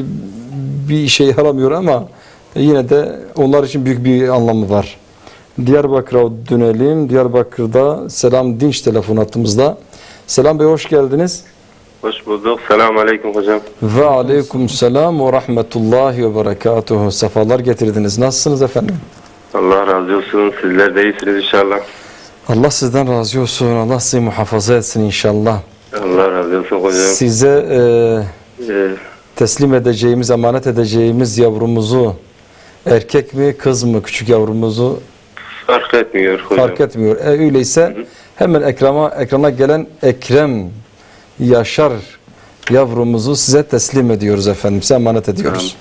bir işe yaramıyor ama yine de onlar için büyük bir anlamı var. Diyarbakır'a dönelim. Diyarbakır'da Selam Dinç telefon hattımızda. Selam Bey hoş geldiniz. Hoş bulduk. Selamun Aleyküm hocam. Ve aleyküm selam ve rahmetullahi ve berekatuhu. Sefalar getirdiniz. Nasılsınız efendim? Allah razı olsun. Sizler de iyisiniz inşallah. Allah sizden razı olsun. Allah sizi muhafaza etsin inşallah. Allah razı olsun hocam. Size e, Ee, teslim edeceğimiz, emanet edeceğimiz yavrumuzu erkek mi kız mı küçük yavrumuzu fark etmiyor hocam. fark etmiyor. E, öyleyse hemen ekrana, ekrana gelen Ekrem Yaşar yavrumuzu size teslim ediyoruz efendim. Size emanet ediyoruz.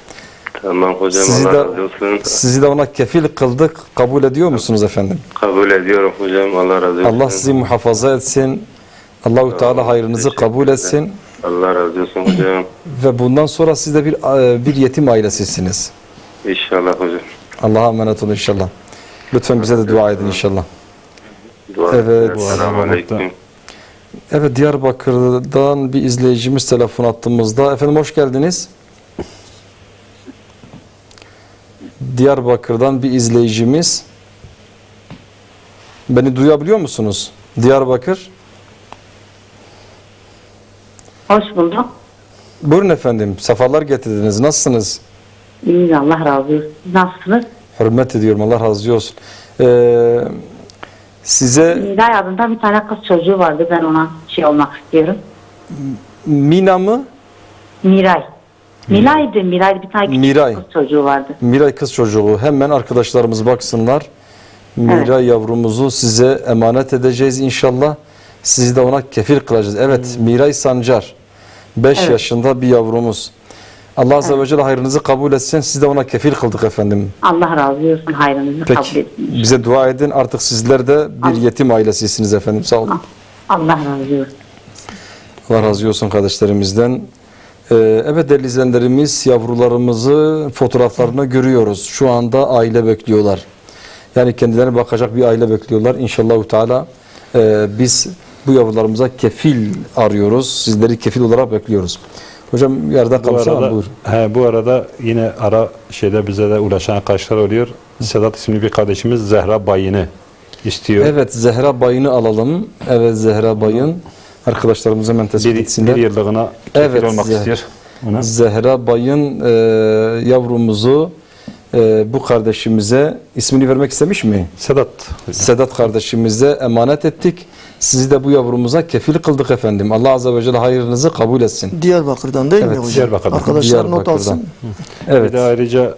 Tamam hocam Sizi Allah de, olsun. sizi de ona kefil kıldık. Kabul ediyor musunuz efendim? Kabul ediyorum hocam Allah razı olsun. Allah sizi muhafaza etsin. Allahu Teala hayrınızı kabul etsin. Allah razı olsun hocam. *clears throat* Ve bundan sonra siz de bir e, bir yetim ailesisiniz. İnşallah hocam. Allah'a emanet olun inşallah. Lütfen bize de dua edin inşallah. Dua Evet. Selamun aleyküm. Evet Diyarbakır'dan bir izleyicimiz telefon attığımızda. Efendim hoş geldiniz. Diyarbakır'dan bir izleyicimiz. Beni duyabiliyor musunuz? Diyarbakır. Hoş bulduk. Buyurun efendim. Sefalar getirdiniz. Nasılsınız? İyiyiz Allah razı olsun. Nasılsınız? Hürmet ediyorum. Allah razı olsun. Ee, size Nilay adında bir tane kız çocuğu vardı. Ben ona şey olmak istiyorum. Mina mı? Miray. Milay'dı. Miray bir tane Miray. kız çocuğu vardı. Miray kız çocuğu. Hemen arkadaşlarımız baksınlar. Miray yavrumuzu size emanet edeceğiz inşallah. Sizi de ona kefil kılacağız. Evet, Miray Sancar. 5 Evet. yaşında bir yavrumuz. Allah Azze ve Celle hayrınızı kabul etsin. Siz de ona kefil kıldık efendim. Allah razı olsun. Hayrınızı kabul Peki, etsin. bize dua edin. Artık sizler de bir yetim ailesisiniz efendim. Sağ olun. Allah razı olsun. Allah razı olsun kardeşlerimizden. Ee, evet değerli izleyenlerimiz yavrularımızı fotoğraflarını görüyoruz. Şu anda aile bekliyorlar. Yani kendilerine bakacak bir aile bekliyorlar. İnşallah Teala e, biz bu yavrularımıza kefil arıyoruz. Sizleri kefil olarak bekliyoruz. Hocam yerde Bu kalmışsın ama arada, buyur. he, bu arada yine ara şeyde bize de ulaşan arkadaşlar oluyor. Sedat isimli bir kardeşimiz Zehra Bayın'ı istiyor. Evet Zehra Bayın'ı alalım. Evet Zehra Bayın. Arkadaşlarımız hemen tespit Bir, etsinler. bir yıllığına kefil Evet, olmak Zeh- istiyor. Ona. Zehra Bay'ın e, yavrumuzu e, bu kardeşimize ismini vermek istemiş mi? Sedat. Sedat kardeşimize emanet ettik. Sizi de bu yavrumuza kefil kıldık efendim. Allah Azze ve Celle hayrınızı kabul etsin. Diyarbakır'dan değil mi Evet, hocam? Diyarbakır'dan. Arkadaşlar not Diyarbakır'dan. alsın. Evet. Bir de ayrıca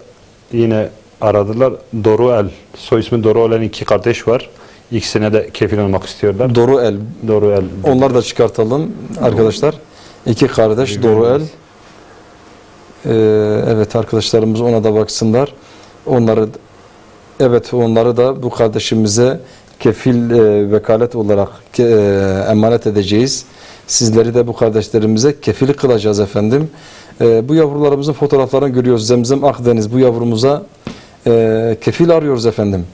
yine aradılar. Doruel. Soy ismi Doruel'in iki kardeş var. İkisine de kefil olmak istiyorlar. Doru El. Doruel. Onları da çıkartalım arkadaşlar. İki kardeş Doru El. Ee, evet arkadaşlarımız ona da baksınlar. Onları evet onları da bu kardeşimize kefil e, vekalet olarak e, emanet edeceğiz. Sizleri de bu kardeşlerimize kefil kılacağız efendim. E, bu yavrularımızın fotoğraflarını görüyoruz. Zemzem Akdeniz bu yavrumuza e, kefil arıyoruz efendim.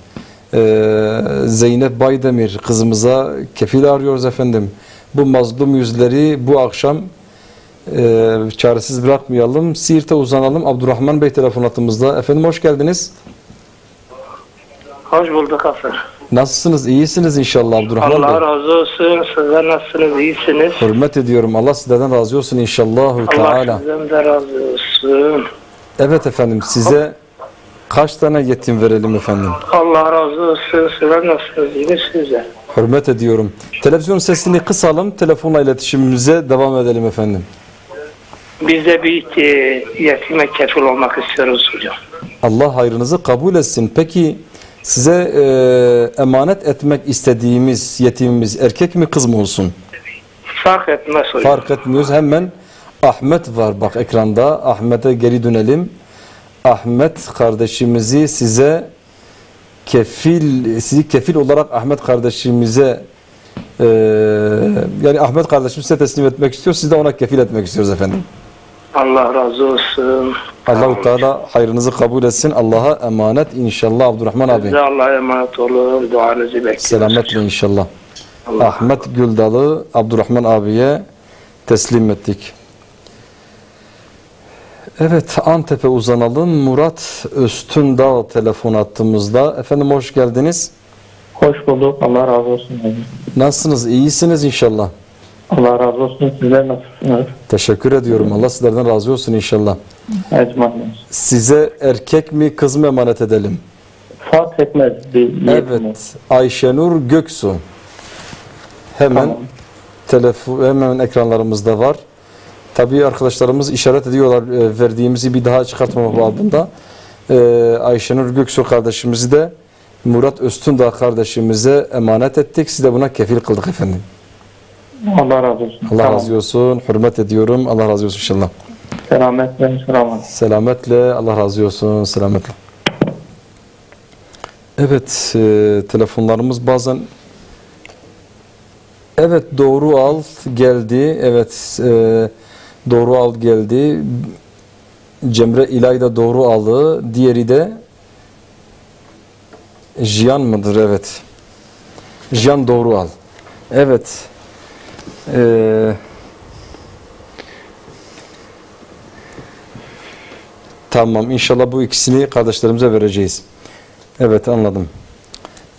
E, Zeynep Baydemir kızımıza kefil arıyoruz efendim. Bu mazlum yüzleri bu akşam e, çaresiz bırakmayalım. Siirt'e uzanalım. Abdurrahman Bey telefon hattımızda. Efendim hoş geldiniz. Hoş bulduk Hasan. Nasılsınız? İyisiniz inşallah Abdurrahman Allah Bey. razı olsun. Sizler nasılsınız? İyisiniz. Hürmet ediyorum. Allah sizlerden razı olsun inşallah. Allah sizden de razı olsun. Evet efendim size kaç tane yetim verelim efendim? Allah razı olsun. Sizler nasılsınız? İyi misiniz? Hürmet ediyorum. Televizyon sesini kısalım. Telefonla iletişimimize devam edelim efendim. Biz de bir e, yetime kefil olmak istiyoruz hocam. Allah hayrınızı kabul etsin. Peki size e, emanet etmek istediğimiz yetimimiz erkek mi kız mı olsun? Fark etmez hocam. Fark etmiyoruz. Hemen Ahmet var bak ekranda. Ahmet'e geri dönelim. Ahmet kardeşimizi size kefil, sizi kefil olarak Ahmet kardeşimize e, yani Ahmet kardeşim size teslim etmek istiyor. Siz de ona kefil etmek istiyoruz efendim. Allah razı olsun. Allahu Teala hayrınızı kabul etsin. Allah'a emanet inşallah Abdurrahman abi. Siz de Allah'a emanet olun. Duanızı bekliyoruz. Selametle inşallah. Ahmet Güldalı Abdurrahman abiye teslim ettik. Evet Antep'e uzanalım. Murat Öztündağ telefon attığımızda. Efendim hoş geldiniz. Hoş bulduk. Allah razı olsun. Nasılsınız? İyisiniz inşallah. Allah razı olsun. Sizler nasılsınız? Teşekkür ediyorum. Allah sizlerden razı olsun inşallah. Ecmaîn. Size erkek mi kız mı emanet edelim? Fark etmez. Bir Evet. Ayşenur Göksu. Hemen telefon hemen ekranlarımızda var. Tabii arkadaşlarımız işaret ediyorlar e, verdiğimizi bir daha çıkartmamak babında. E, Ayşenur Göksu kardeşimizi de Murat Öztündağ kardeşimize emanet ettik. Siz de buna kefil kıldık efendim. Allah razı olsun. Allah Tamam. razı olsun. Hürmet ediyorum. Allah razı olsun inşallah. Selametle, selamet. Selametle. Allah razı olsun. Selametle. Evet, e, telefonlarımız bazen Evet doğru al geldi. Evet e, doğru al geldi. Cemre İlay da doğru aldı. Diğeri de Jiyan mıdır? Evet. Jiyan doğru al. Evet. Eee Tamam inşallah bu ikisini kardeşlerimize vereceğiz. Evet anladım.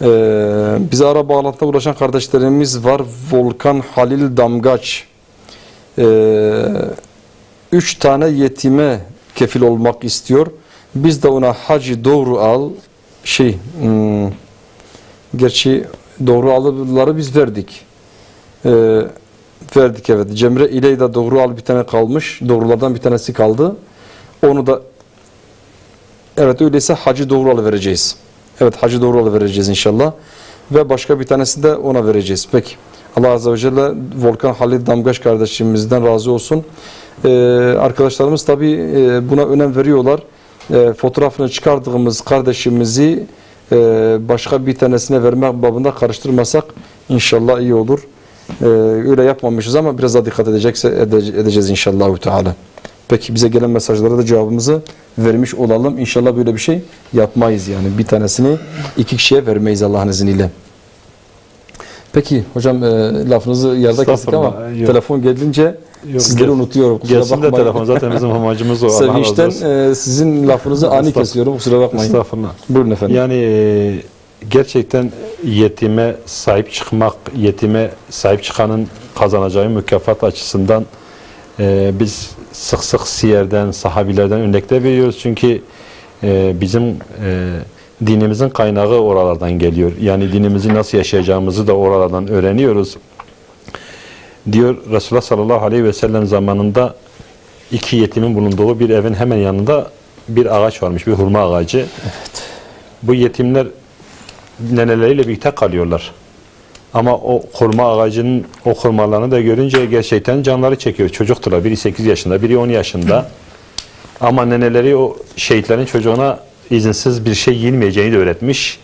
Ee, bize ara bağlantıda ulaşan kardeşlerimiz var. Volkan Halil Damgaç. Ee, üç tane yetime kefil olmak istiyor. Biz de ona hacı doğru al şey hmm, gerçi doğru alıları biz verdik. Ee, verdik evet. Cemre ile de doğru al bir tane kalmış. Doğrulardan bir tanesi kaldı. Onu da Evet öyleyse hacı doğru vereceğiz. Evet hacı doğru vereceğiz inşallah. Ve başka bir tanesi de ona vereceğiz. Peki. Allah Azze ve Celle Volkan Halil Damgaş kardeşimizden razı olsun. Ee, arkadaşlarımız tabi e, buna önem veriyorlar. E, fotoğrafını çıkardığımız kardeşimizi e, başka bir tanesine vermek babında karıştırmasak inşallah iyi olur. E, öyle yapmamışız ama biraz daha dikkat edecekse ede- edeceğiz inşallah. Teala. Peki bize gelen mesajlara da cevabımızı vermiş olalım. İnşallah böyle bir şey yapmayız yani. Bir tanesini iki kişiye vermeyiz Allah'ın izniyle. Peki hocam e, lafınızı yarıda kestik ama yok. telefon gelince Yok, sizleri unutuyorum. Kusura gelsin de bakmayın. telefon, zaten bizim amacımız o, *laughs* Sevinçten e, sizin lafınızı ani kesiyorum. Kusura bakmayın. Estağfurullah. Buyurun efendim. Yani e, gerçekten yetime sahip çıkmak, yetime sahip çıkanın kazanacağı mükafat açısından e, biz sık sık siyerden, sahabilerden örnekler veriyoruz. Çünkü e, bizim e, dinimizin kaynağı oralardan geliyor. Yani dinimizi nasıl yaşayacağımızı da oralardan öğreniyoruz. Diyor Resulullah sallallahu aleyhi ve sellem zamanında iki yetimin bulunduğu bir evin hemen yanında bir ağaç varmış, bir hurma ağacı. Bu yetimler neneleriyle birlikte kalıyorlar. Ama o hurma ağacının o hurmalarını da görünce gerçekten canları çekiyor. Çocuktular. Biri 8 yaşında, biri 10 yaşında. Ama neneleri o şehitlerin çocuğuna izinsiz bir şey yenmeyeceğini de öğretmiş.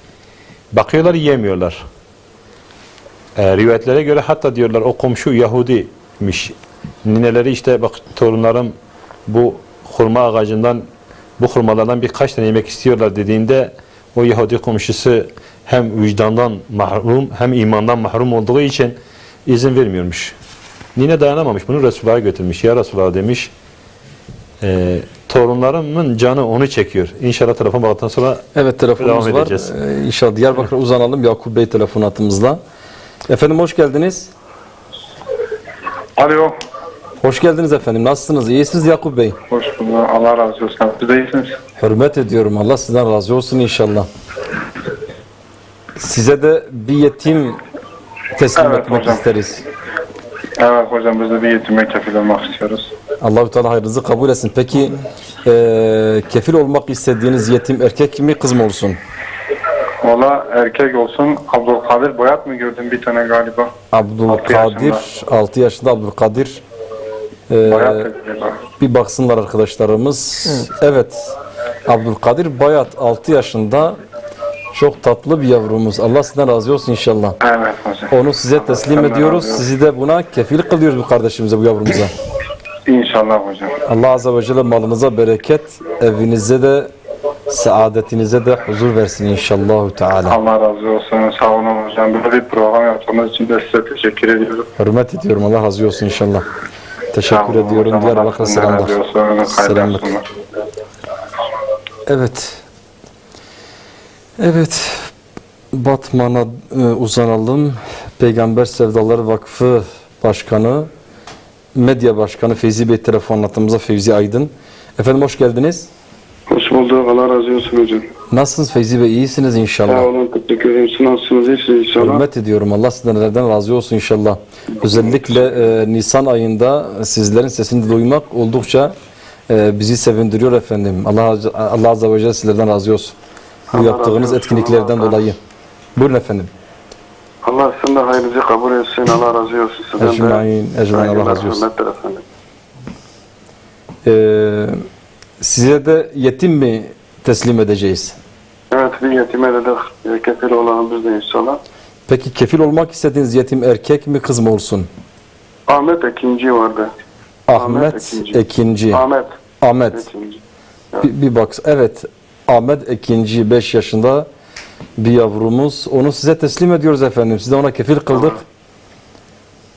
Bakıyorlar yiyemiyorlar. E, rivayetlere göre hatta diyorlar o komşu Yahudi'miş. Nineleri işte bak torunlarım bu hurma ağacından bu hurmalardan birkaç tane yemek istiyorlar dediğinde o Yahudi komşusu hem vicdandan mahrum hem imandan mahrum olduğu için izin vermiyormuş. Nine dayanamamış bunu Resulullah'a götürmüş. Ya Resulullah demiş e, torunlarımın canı onu çekiyor. İnşallah telefon bağladıktan sonra Evet telefonumuz devam var. edeceğiz. Ee, inşallah Diyarbakır'a uzanalım. Yakup Bey telefon hattımızda. Efendim hoş geldiniz. Alo. Hoş geldiniz efendim. Nasılsınız? İyisiniz Yakup Bey. Hoş bulduk. Allah razı olsun. Siz de iyisiniz. Hürmet ediyorum. Allah sizden razı olsun inşallah. Size de bir yetim teslim Evet etmek hocam. isteriz. Evet hocam biz de bir yetime kefil olmak istiyoruz. Allahu Teala hayrınızı kabul etsin. Peki eee, kefil olmak istediğiniz yetim erkek mi kız mı olsun? Valla erkek olsun. Abdülkadir Boyat mı gördüm bir tane galiba? Abdülkadir 6 yaşında Abdülkadir eee, Boyat bir baksınlar arkadaşlarımız. Evet. Abdülkadir Bayat 6 yaşında çok tatlı bir yavrumuz. Allah sizden razı olsun inşallah. Evet hocam. Onu size teslim senden ediyoruz. Sizi de buna kefil kılıyoruz bu kardeşimize, bu yavrumuza. İnşallah hocam. Allah Azze ve Celle malınıza bereket, evinize de saadetinize de huzur versin inşallah Teala. Allah razı olsun. Sağ olun hocam. Böyle bir program yaptığınız için de size teşekkür ediyorum. Hürmet ediyorum. Allah razı olsun inşallah. Teşekkür ediyorum. Allah sizden selamlar. akşamlar. Evet. Evet. Batman'a e, uzanalım. Peygamber Sevdaları Vakfı Başkanı, Medya Başkanı Feyzi Bey telefon hattımıza Fevzi Aydın. Efendim hoş geldiniz. Hoş bulduk. Allah razı olsun hocam. Nasılsınız Feyzi Bey? İyisiniz inşallah. Sağ olun. Teşekkür ederim. Siz nasılsınız? İyisiniz inşallah. Hürmet ediyorum. Allah sizden razı olsun inşallah. Özellikle e, Nisan ayında sizlerin sesini duymak oldukça e, bizi sevindiriyor efendim. Allah Allah Azze ve Celle sizlerden razı olsun. Bu Allah yaptığınız etkinliklerden Allah dolayı. Buyurun efendim. Allah sizin de hayrınızı kabul etsin. Allah razı olsun. Sizden de Ecmaîn, ecmaîn. Allah razı olsun. Ee, size de yetim mi teslim edeceğiz? Evet bir yetime de de kefil olalım biz de inşallah. Peki kefil olmak istediğiniz yetim erkek mi kız mı olsun? Ahmet Ekinci vardı. Ahmet, Ekinci. Ekinci. Ahmet. Ahmet. Ekinci. Bir, bir bak. Evet. Ahmet Ekinci 5 yaşında bir yavrumuz. Onu size teslim ediyoruz efendim. Siz de ona kefil kıldık.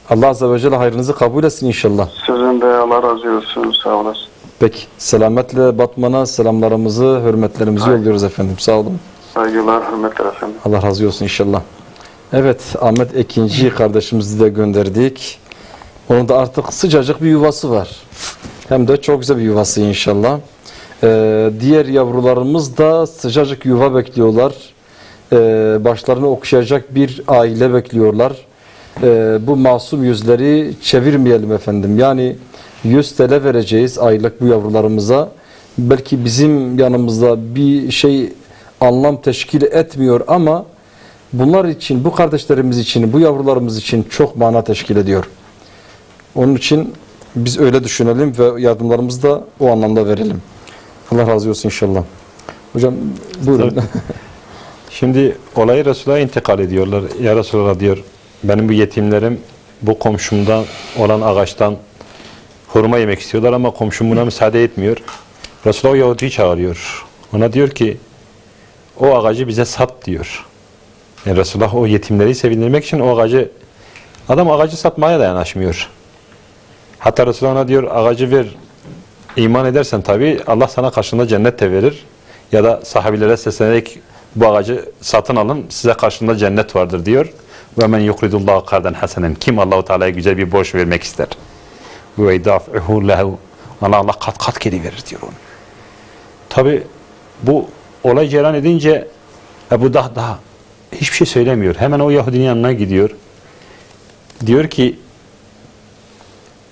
Allah Azze ve Celle hayrınızı kabul etsin inşallah. Sizin de Allah razı olsun. Sağ olasın. Peki. Selametle Batman'a selamlarımızı, hürmetlerimizi yolluyoruz efendim. Sağ olun. Saygılar, hürmetler efendim. Allah razı olsun inşallah. Evet, Ahmet Ekinci kardeşimizi de gönderdik. Onun da artık sıcacık bir yuvası var. Hem de çok güzel bir yuvası inşallah. Ee, diğer yavrularımız da sıcacık yuva bekliyorlar. Ee, başlarını okşayacak bir aile bekliyorlar. Ee, bu masum yüzleri çevirmeyelim efendim. Yani 100 TL vereceğiz aylık bu yavrularımıza. Belki bizim yanımızda bir şey anlam teşkil etmiyor ama bunlar için, bu kardeşlerimiz için, bu yavrularımız için çok mana teşkil ediyor. Onun için biz öyle düşünelim ve yardımlarımızı da o anlamda verelim. Allah razı olsun inşallah. Hocam buyurun. Şimdi olayı Resulullah'a intikal ediyorlar. Ya Resulallah diyor, benim bu yetimlerim bu komşumdan olan ağaçtan hurma yemek istiyorlar ama komşum buna müsaade etmiyor. Resulullah Yahudi'yi çağırıyor. Ona diyor ki, o ağacı bize sat diyor. Yani Resulullah o yetimleri sevindirmek için o ağacı, adam ağacı satmaya da yanaşmıyor. Hatta Resulullah ona diyor, ağacı ver, iman edersen tabi Allah sana karşılığında cennet de verir. Ya da sahabilere seslenerek bu ağacı satın alın size karşılığında cennet vardır diyor. Ve men yukridullahu kardan hasenen. Kim Allahu Teala'ya güzel bir borç vermek ister. Ve idaf'uhu lehu. Allah Allah kat kat geri verir diyor onu. Tabi bu olay cereyan edince Ebu Dah daha hiçbir şey söylemiyor. Hemen o Yahudinin yanına gidiyor. Diyor ki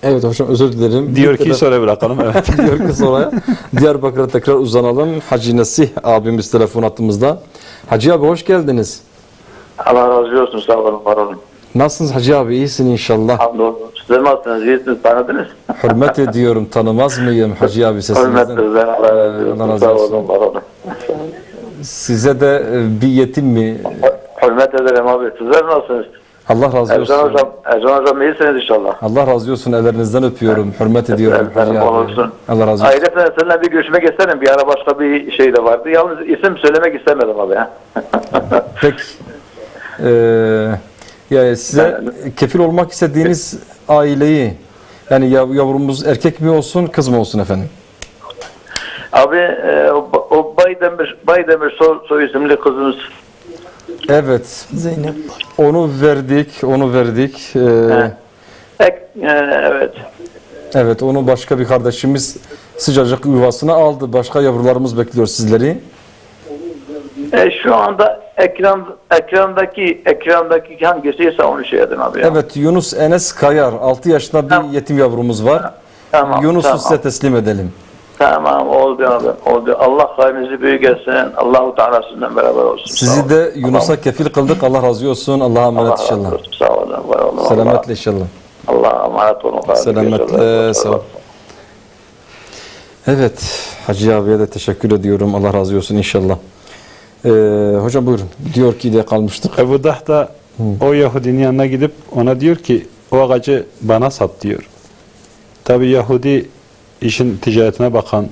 Evet hocam özür dilerim. Diyor ki sonra bırakalım. Evet. *laughs* diyor ki sonra Diyarbakır'a tekrar uzanalım. Hacı Nesih abimiz telefon hattımızda. Hacı abi hoş geldiniz. Allah razı olsun sağ olun var olun. Nasılsınız Hacı abi? İyisin inşallah. Hamdolsun. Sizler nasılsınız? İyisiniz tanıdınız. Hürmet ediyorum. Tanımaz mıyım Hacı abi sesinizden? Hürmet sizden Allah razı olsun. Var olun. Size de e, bir yetim mi? Hürmet ederim abi. Sizler nasılsınız? Allah razı Ercan olsun. hocam, Ercan hocam iyisiniz inşallah. Allah razı olsun. Ellerinizden öpüyorum. Hürmet ediyorum Efendim olursun. Allah razı olsun. Ayrıca seninle bir görüşmek isterim. Bir ara başka bir şey de vardı. Yalnız isim söylemek istemedim abi. *laughs* Peki. Ee, yani size kefil olmak istediğiniz aileyi yani yav- yavrumuz erkek mi olsun kız mı olsun efendim? Abi e, o, o Baydemir, Baydemir soy, soy isimli kızımız. Evet. Zeynep. Onu verdik, onu verdik. Ee, Ek, e, evet. evet, onu başka bir kardeşimiz sıcacık yuvasına aldı. Başka yavrularımız bekliyor sizleri. E, şu anda ekran ekrandaki ekrandaki hangisiyse onu şey edin abi ya. Evet, Yunus Enes Kayar, 6 yaşında bir yetim yavrumuz var. Tamam, Yunus'u tamam. size teslim edelim. Tamam oldu abi. Oldu. Allah hayrınızı büyük etsin. Allahu Teala sizinle beraber olsun. Sizi olun. de Yunus'a kefil kıldık. Allah razı olsun. Allah'a Allah emanet razı inşallah. olsun. Sağ olun. Var olun. Selametle inşallah. Allah, Allah'a emanet olun. Selametle. Sağ ol. Evet. Hacı abiye de teşekkür ediyorum. Allah razı olsun inşallah. Ee, hocam buyurun. Diyor ki de kalmıştık. Ebu Dah da o Yahudinin yanına gidip ona diyor ki o ağacı bana sat diyor. Tabi Yahudi işin ticaretine bakan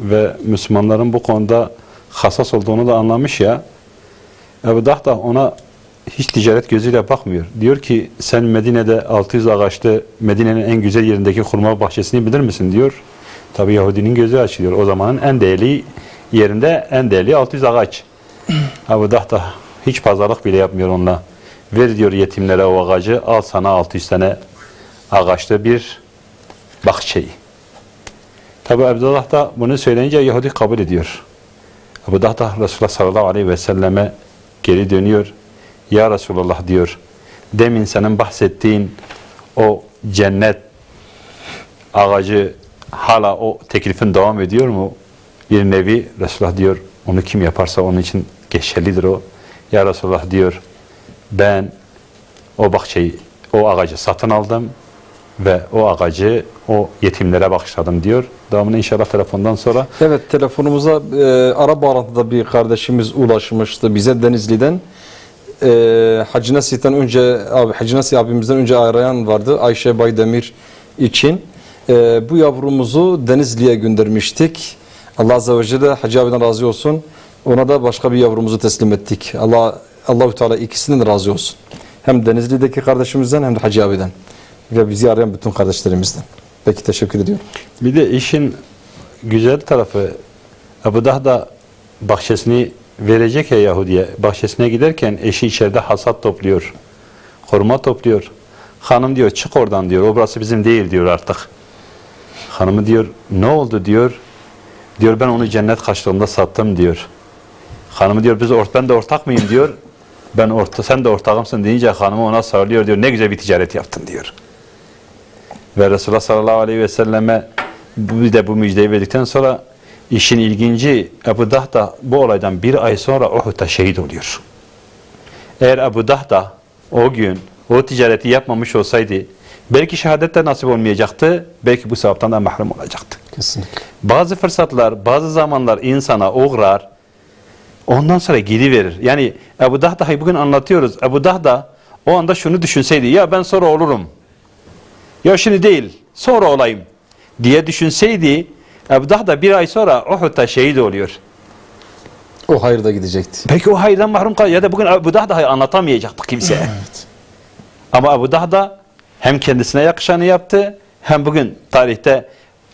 ve Müslümanların bu konuda hassas olduğunu da anlamış ya. Ebu Dah da ona hiç ticaret gözüyle bakmıyor. Diyor ki sen Medine'de 600 ağaçlı Medine'nin en güzel yerindeki hurma bahçesini bilir misin diyor. Tabi Yahudinin gözü açılıyor. O zamanın en değerli yerinde en değerli 600 ağaç. *clears throat* Ebu Dah da hiç pazarlık bile yapmıyor onunla. Ver diyor yetimlere o ağacı, al sana 600 tane ağaçlı bir bahçeyi. Tabi Abdullah da bunu söyleyince Yahudi kabul ediyor. Ebu Dah da Resulullah sallallahu aleyhi ve selleme geri dönüyor. Ya Resulullah diyor, demin senin bahsettiğin o cennet ağacı hala o teklifin devam ediyor mu? Bir nevi Resulullah diyor, onu kim yaparsa onun için geçerlidir o. Ya Resulullah diyor, ben o bahçeyi, o ağacı satın aldım ve o ağacı o yetimlere bağışladım diyor. Devamını inşallah telefondan sonra Evet telefonumuza e, ara bağlantıda bir kardeşimiz ulaşmıştı bize Denizli'den. E, Hacı Nasih'ten önce abi Hacı Nasih abimizden önce arayan vardı Ayşe Baydemir için. E, bu yavrumuzu Denizli'ye göndermiştik. Allah azze ve celle Hacı abiden razı olsun. Ona da başka bir yavrumuzu teslim ettik. Allah Allahu Teala ikisinden de razı olsun. Hem Denizli'deki kardeşimizden hem de Hacı abiden ve bizi arayan bütün kardeşlerimizden. Peki teşekkür ediyorum. Bir de işin güzel tarafı Ebu Dahda bahçesini verecek ya Yahudi'ye. Bahçesine giderken eşi içeride hasat topluyor. Hurma topluyor. Hanım diyor çık oradan diyor. O burası bizim değil diyor artık. Hanımı diyor ne oldu diyor. Diyor ben onu cennet karşılığında sattım diyor. Hanımı diyor biz ort ben de ortak mıyım diyor. Ben orta sen de ortağımsın deyince hanımı ona sarılıyor diyor. Ne güzel bir ticaret yaptın diyor. Ve Resulullah sallallahu aleyhi ve selleme bir de bu müjdeyi verdikten sonra işin ilginci Ebu Dahda bu olaydan bir ay sonra Uhud'da şehit oluyor. Eğer Ebu Dahda o gün o ticareti yapmamış olsaydı belki şehadet de nasip olmayacaktı. Belki bu sevaptan da mahrum olacaktı. Kesinlikle. Bazı fırsatlar, bazı zamanlar insana uğrar. Ondan sonra geri verir. Yani Ebu Dahda'yı bugün anlatıyoruz. Ebu Dahda o anda şunu düşünseydi. Ya ben sonra olurum. Ya şimdi değil. Sonra olayım. Diye düşünseydi Ebu Dahda bir ay sonra Uhud'da şehit oluyor. O hayırda gidecekti. Peki o hayırdan mahrum kal ya da bugün Ebu Dahda'yı anlatamayacaktık kimseye. Ama Ebu Dahda hem kendisine yakışanı yaptı hem bugün tarihte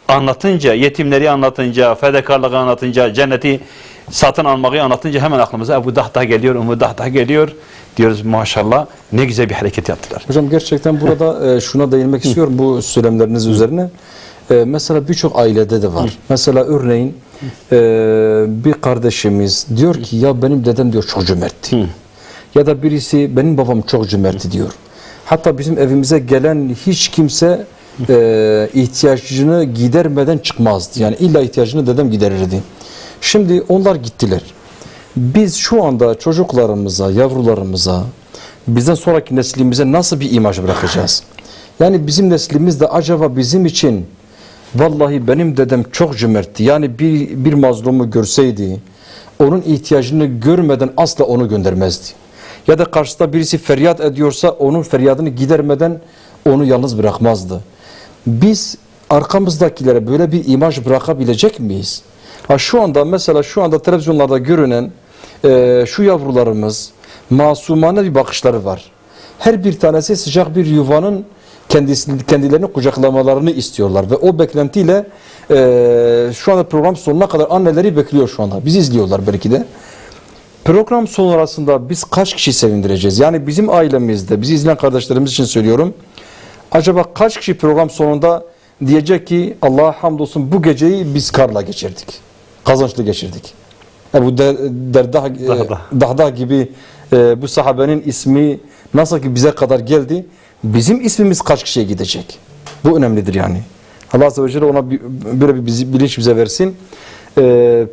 anlatınca, yetimleri anlatınca, fedakarlığı anlatınca, cenneti satın almayı anlatınca hemen aklımıza Ebu Dahda geliyor, Ümmü Dahda geliyor. Diyoruz maşallah ne güzel bir hareket yaptılar. Hocam gerçekten burada *laughs* e, şuna değinmek istiyorum bu söylemleriniz üzerine. E, mesela birçok ailede de var. Mesela örneğin e, bir kardeşimiz diyor ki ya benim dedem diyor çok cömertti. Ya da birisi benim babam çok cömertti diyor. Hatta bizim evimize gelen hiç kimse e, ihtiyacını gidermeden çıkmazdı. Yani illa ihtiyacını dedem giderirdi. Şimdi onlar gittiler. Biz şu anda çocuklarımıza, yavrularımıza, bizden sonraki neslimize nasıl bir imaj bırakacağız? Yani bizim neslimiz de acaba bizim için vallahi benim dedem çok cömertti. Yani bir, bir mazlumu görseydi onun ihtiyacını görmeden asla onu göndermezdi. Ya da karşısında birisi feryat ediyorsa onun feryadını gidermeden onu yalnız bırakmazdı. Biz arkamızdakilere böyle bir imaj bırakabilecek miyiz? Ha şu anda mesela şu anda televizyonlarda görünen e, şu yavrularımız masumane bir bakışları var. Her bir tanesi sıcak bir yuvanın kendisini, kendilerini kucaklamalarını istiyorlar ve o beklentiyle e, şu anda program sonuna kadar anneleri bekliyor şu anda. Bizi izliyorlar belki de. Program sonrasında biz kaç kişi sevindireceğiz? Yani bizim ailemizde, bizi izleyen kardeşlerimiz için söylüyorum. Acaba kaç kişi program sonunda diyecek ki Allah'a hamdolsun bu geceyi biz karla geçirdik. Kazançlı geçirdik. Ebu Der- Derda, e, Dahda gibi e, bu sahabenin ismi nasıl ki bize kadar geldi. Bizim ismimiz kaç kişiye gidecek? Bu önemlidir yani. Allah Azze ve Celle ona böyle bir bilinç bize versin. E,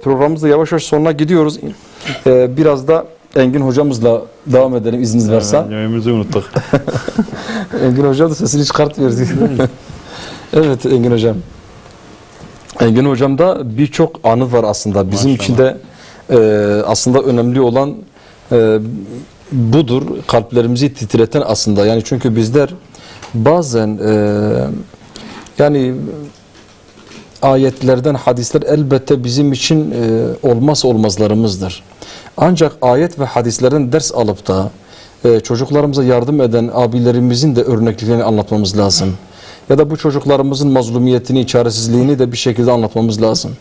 programımız da yavaş yavaş sonuna gidiyoruz. Biraz da Engin hocamızla devam edelim izniniz varsa. Yemeğimizi unuttuk. *laughs* Engin hocam da sesini çıkartmıyor diyor. *laughs* evet Engin hocam. Engin hocamda birçok anı var aslında. Bizim için de aslında önemli olan e, budur. Kalplerimizi titreten aslında. Yani çünkü bizler bazen e, yani ayetlerden hadisler elbette bizim için e, olmaz olmazlarımızdır. Ancak ayet ve hadislerden ders alıp da e, çocuklarımıza yardım eden abilerimizin de örnekliklerini anlatmamız lazım. Ya da bu çocuklarımızın mazlumiyetini, çaresizliğini de bir şekilde anlatmamız lazım.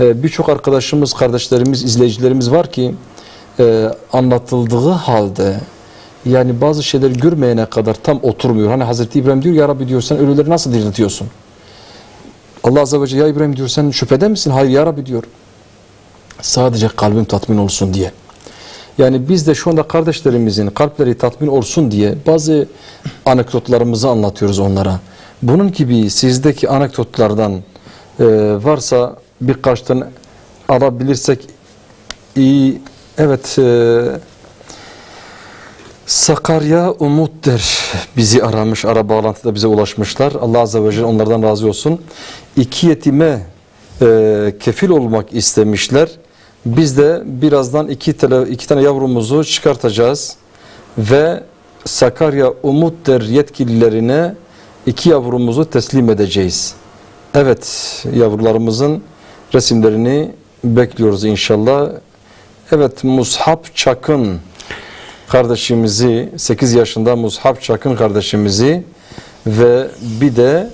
E, Birçok arkadaşımız, kardeşlerimiz, izleyicilerimiz var ki e, anlatıldığı halde yani bazı şeyler görmeyene kadar tam oturmuyor. Hani Hazreti İbrahim diyor ya Rabbi diyor sen ölüleri nasıl diriltiyorsun? Allah Azze ve Celle ya İbrahim diyor sen şüphede misin? Hayır ya Rabbi diyor. Sadece kalbim tatmin olsun diye. Yani biz de şu anda kardeşlerimizin kalpleri tatmin olsun diye bazı anekdotlarımızı anlatıyoruz onlara. Bunun gibi sizdeki anekdotlardan e, varsa birkaç tane alabilirsek iyi. Evet. E, Sakarya Umut'tur. Bizi aramış, ara bağlantıda bize ulaşmışlar. Allah Azze ve Celle onlardan razı olsun. İki yetime e, kefil olmak istemişler. Biz de birazdan iki, tele, iki tane yavrumuzu çıkartacağız. Ve Sakarya Umut'tur yetkililerine iki yavrumuzu teslim edeceğiz. Evet, yavrularımızın resimlerini bekliyoruz inşallah. Evet, Mushab Çakın kardeşimizi, 8 yaşında Mushab Çakın kardeşimizi ve bir de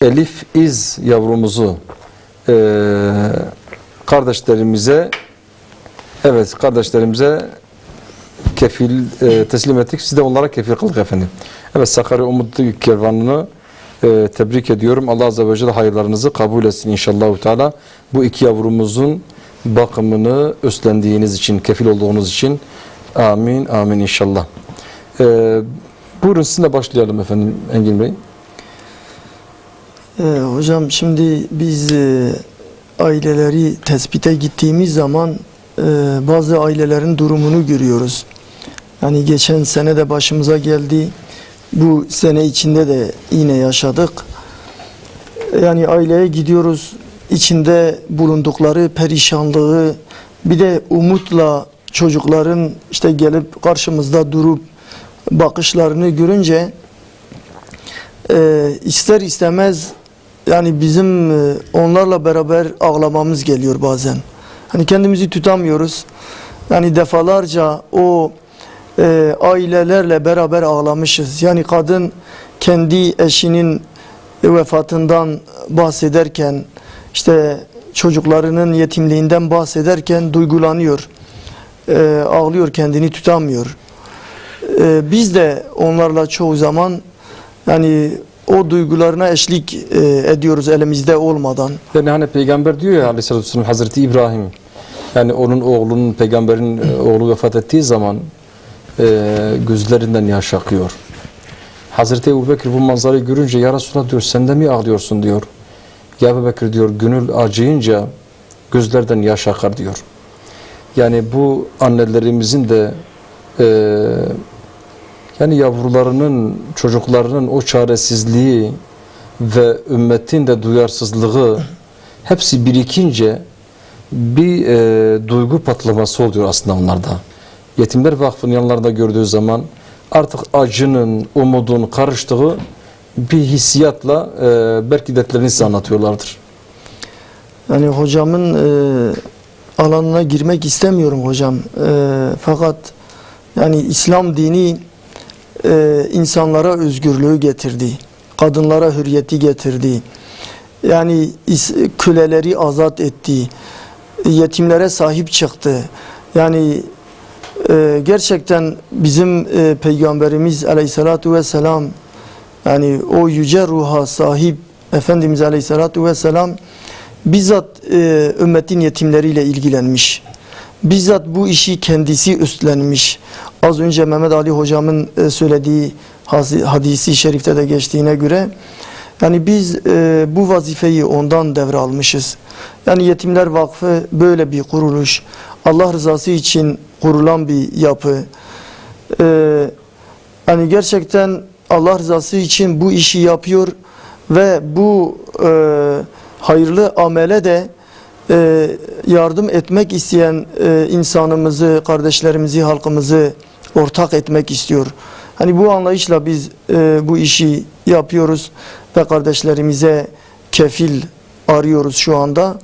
Elif İz yavrumuzu eee, kardeşlerimize evet kardeşlerimize kefil e, teslim ettik. Siz de onlara kefil kıldık efendim. Evet Sakarya Umut Kervanı'nı e, tebrik ediyorum. Allah Azze ve Celle hayırlarınızı kabul etsin inşallah. Teala. Bu iki yavrumuzun bakımını üstlendiğiniz için, kefil olduğunuz için amin amin inşallah. E, buyurun sizinle başlayalım efendim Engin Bey. Ee, hocam şimdi biz e, aileleri tespite gittiğimiz zaman e, bazı ailelerin durumunu görüyoruz. Yani geçen sene de başımıza geldi. Bu sene içinde de yine yaşadık. Yani aileye gidiyoruz. içinde bulundukları perişanlığı bir de umutla çocukların işte gelip karşımızda durup bakışlarını görünce e, ister istemez yani bizim e, onlarla beraber ağlamamız geliyor bazen. Hani kendimizi tutamıyoruz. Yani defalarca o e, ailelerle beraber ağlamışız. Yani kadın kendi eşinin vefatından bahsederken işte çocuklarının yetimliğinden bahsederken duygulanıyor. E, ağlıyor kendini tutamıyor. E, biz de onlarla çoğu zaman yani o duygularına eşlik e, ediyoruz elimizde olmadan. Yani hani peygamber diyor ya aleyhissalatü vesselam Hazreti İbrahim yani onun oğlunun peygamberin e, oğlu vefat ettiği zaman gözlerinden yaş akıyor. Hazreti Ebu bu manzarayı görünce ya Resulallah diyor sen de mi ağlıyorsun diyor. Ya Ebu diyor gönül acıyınca gözlerden yaş akar diyor. Yani bu annelerimizin de e, yani yavrularının, çocuklarının o çaresizliği ve ümmetin de duyarsızlığı hepsi birikince bir e, duygu patlaması oluyor aslında onlarda. Yetimler Vakfı'nın yanlarında gördüğü zaman artık acının, umudun karıştığı bir hissiyatla e, belki dertlerini size anlatıyorlardır. Yani hocamın e, alanına girmek istemiyorum hocam. E, fakat yani İslam dini e, insanlara özgürlüğü getirdi. Kadınlara hürriyeti getirdi. Yani köleleri azat etti. Yetimlere sahip çıktı. Yani e, gerçekten bizim e, Peygamberimiz Aleyhisselatü Vesselam yani o yüce ruha sahip Efendimiz Aleyhisselatü Vesselam bizzat e, ümmetin yetimleriyle ilgilenmiş. Bizzat bu işi kendisi üstlenmiş. Az önce Mehmet Ali hocamın e, söylediği hadisi şerifte de geçtiğine göre yani biz e, bu vazifeyi ondan devralmışız. Yani Yetimler Vakfı böyle bir kuruluş. Allah rızası için kurulan bir yapı. E, yani gerçekten Allah rızası için bu işi yapıyor ve bu e, hayırlı amele de e, yardım etmek isteyen e, insanımızı, kardeşlerimizi, halkımızı ortak etmek istiyor. Hani bu anlayışla biz e, bu işi yapıyoruz ve kardeşlerimize kefil arıyoruz şu anda.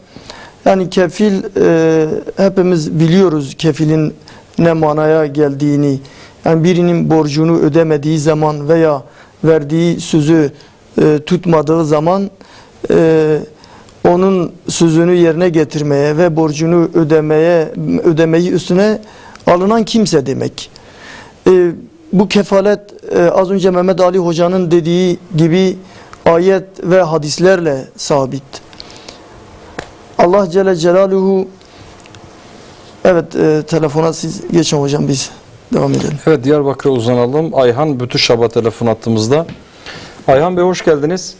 Yani kefil e, hepimiz biliyoruz kefilin ne manaya geldiğini. Yani birinin borcunu ödemediği zaman veya verdiği sözü e, tutmadığı zaman e, onun sözünü yerine getirmeye ve borcunu ödemeye ödemeyi üstüne alınan kimse demek. E, bu kefalet e, az önce Mehmet Ali Hoca'nın dediği gibi ayet ve hadislerle sabit. Allah Celle Celaluhu Evet e, telefona siz geçin hocam biz devam edelim. Evet Diyarbakır'a uzanalım. Ayhan Bütüşaba telefon attığımızda. Ayhan Bey hoş geldiniz.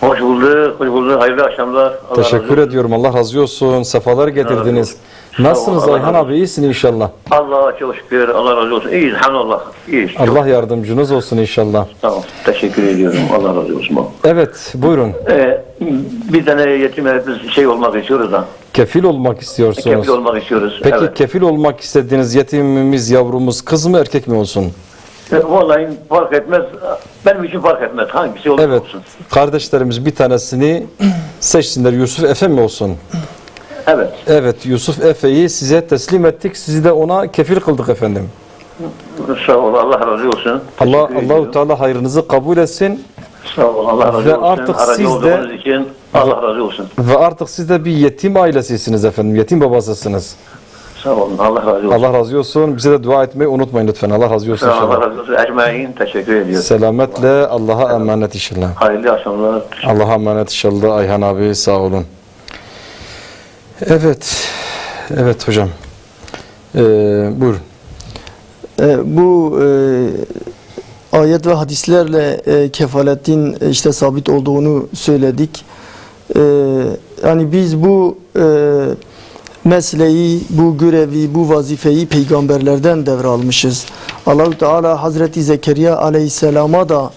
Hoş bulduk, hoş bulduk. Hayırlı akşamlar. Allah razı Teşekkür olsun. ediyorum. Allah razı olsun. Sefalar getirdiniz. Nasılsınız Ayhan abi? İyisin inşallah. Allah'a çok şükür. Allah razı olsun. İyiyiz. Hamdollah. İyiyiz. Allah yardımcınız olsun inşallah. Tamam. Teşekkür ediyorum. Allah razı olsun. Evet buyurun. Ee, bir tane yetime biz şey olmak istiyoruz da. Kefil olmak istiyorsunuz. Kefil olmak istiyoruz. Peki evet. kefil olmak istediğiniz yetimimiz, yavrumuz kız mı erkek mi olsun? E, Vallahi fark etmez. Benim için fark etmez. Hangisi olur Evet. olsun. Kardeşlerimiz bir tanesini seçsinler. Yusuf Efe mi olsun? Evet. Evet Yusuf Efe'yi size teslim ettik. Sizi de ona kefil kıldık efendim. Sağ ol. Allah razı olsun. Allah Allahu Teala hayrınızı kabul etsin Sağ ol. Allah razı Ve olsun. artık Aracı siz de- için Allah razı olsun. ve artık siz de bir yetim ailesisiniz efendim. Yetim babasısınız. Sağ olun. Allah razı olsun. Allah razı olsun. Bize de dua etmeyi unutmayın lütfen. Allah razı olsun Sağ olun. Allah razı olsun. Ecmaîn teşekkür ediyorum. Selametle Allah'a emanet inşallah. Hayırlı akşamlar. Allah'a emanet inşallah Ayhan abi sağ olun. Evet. Evet hocam. Ee, buyurun. E, bu e, ayet ve hadislerle e, kefaletin e, işte sabit olduğunu söyledik. E, yani biz bu e, mesleği, bu görevi, bu vazifeyi peygamberlerden devralmışız. Allahu Teala Hazreti Zekeriya Aleyhisselam'a da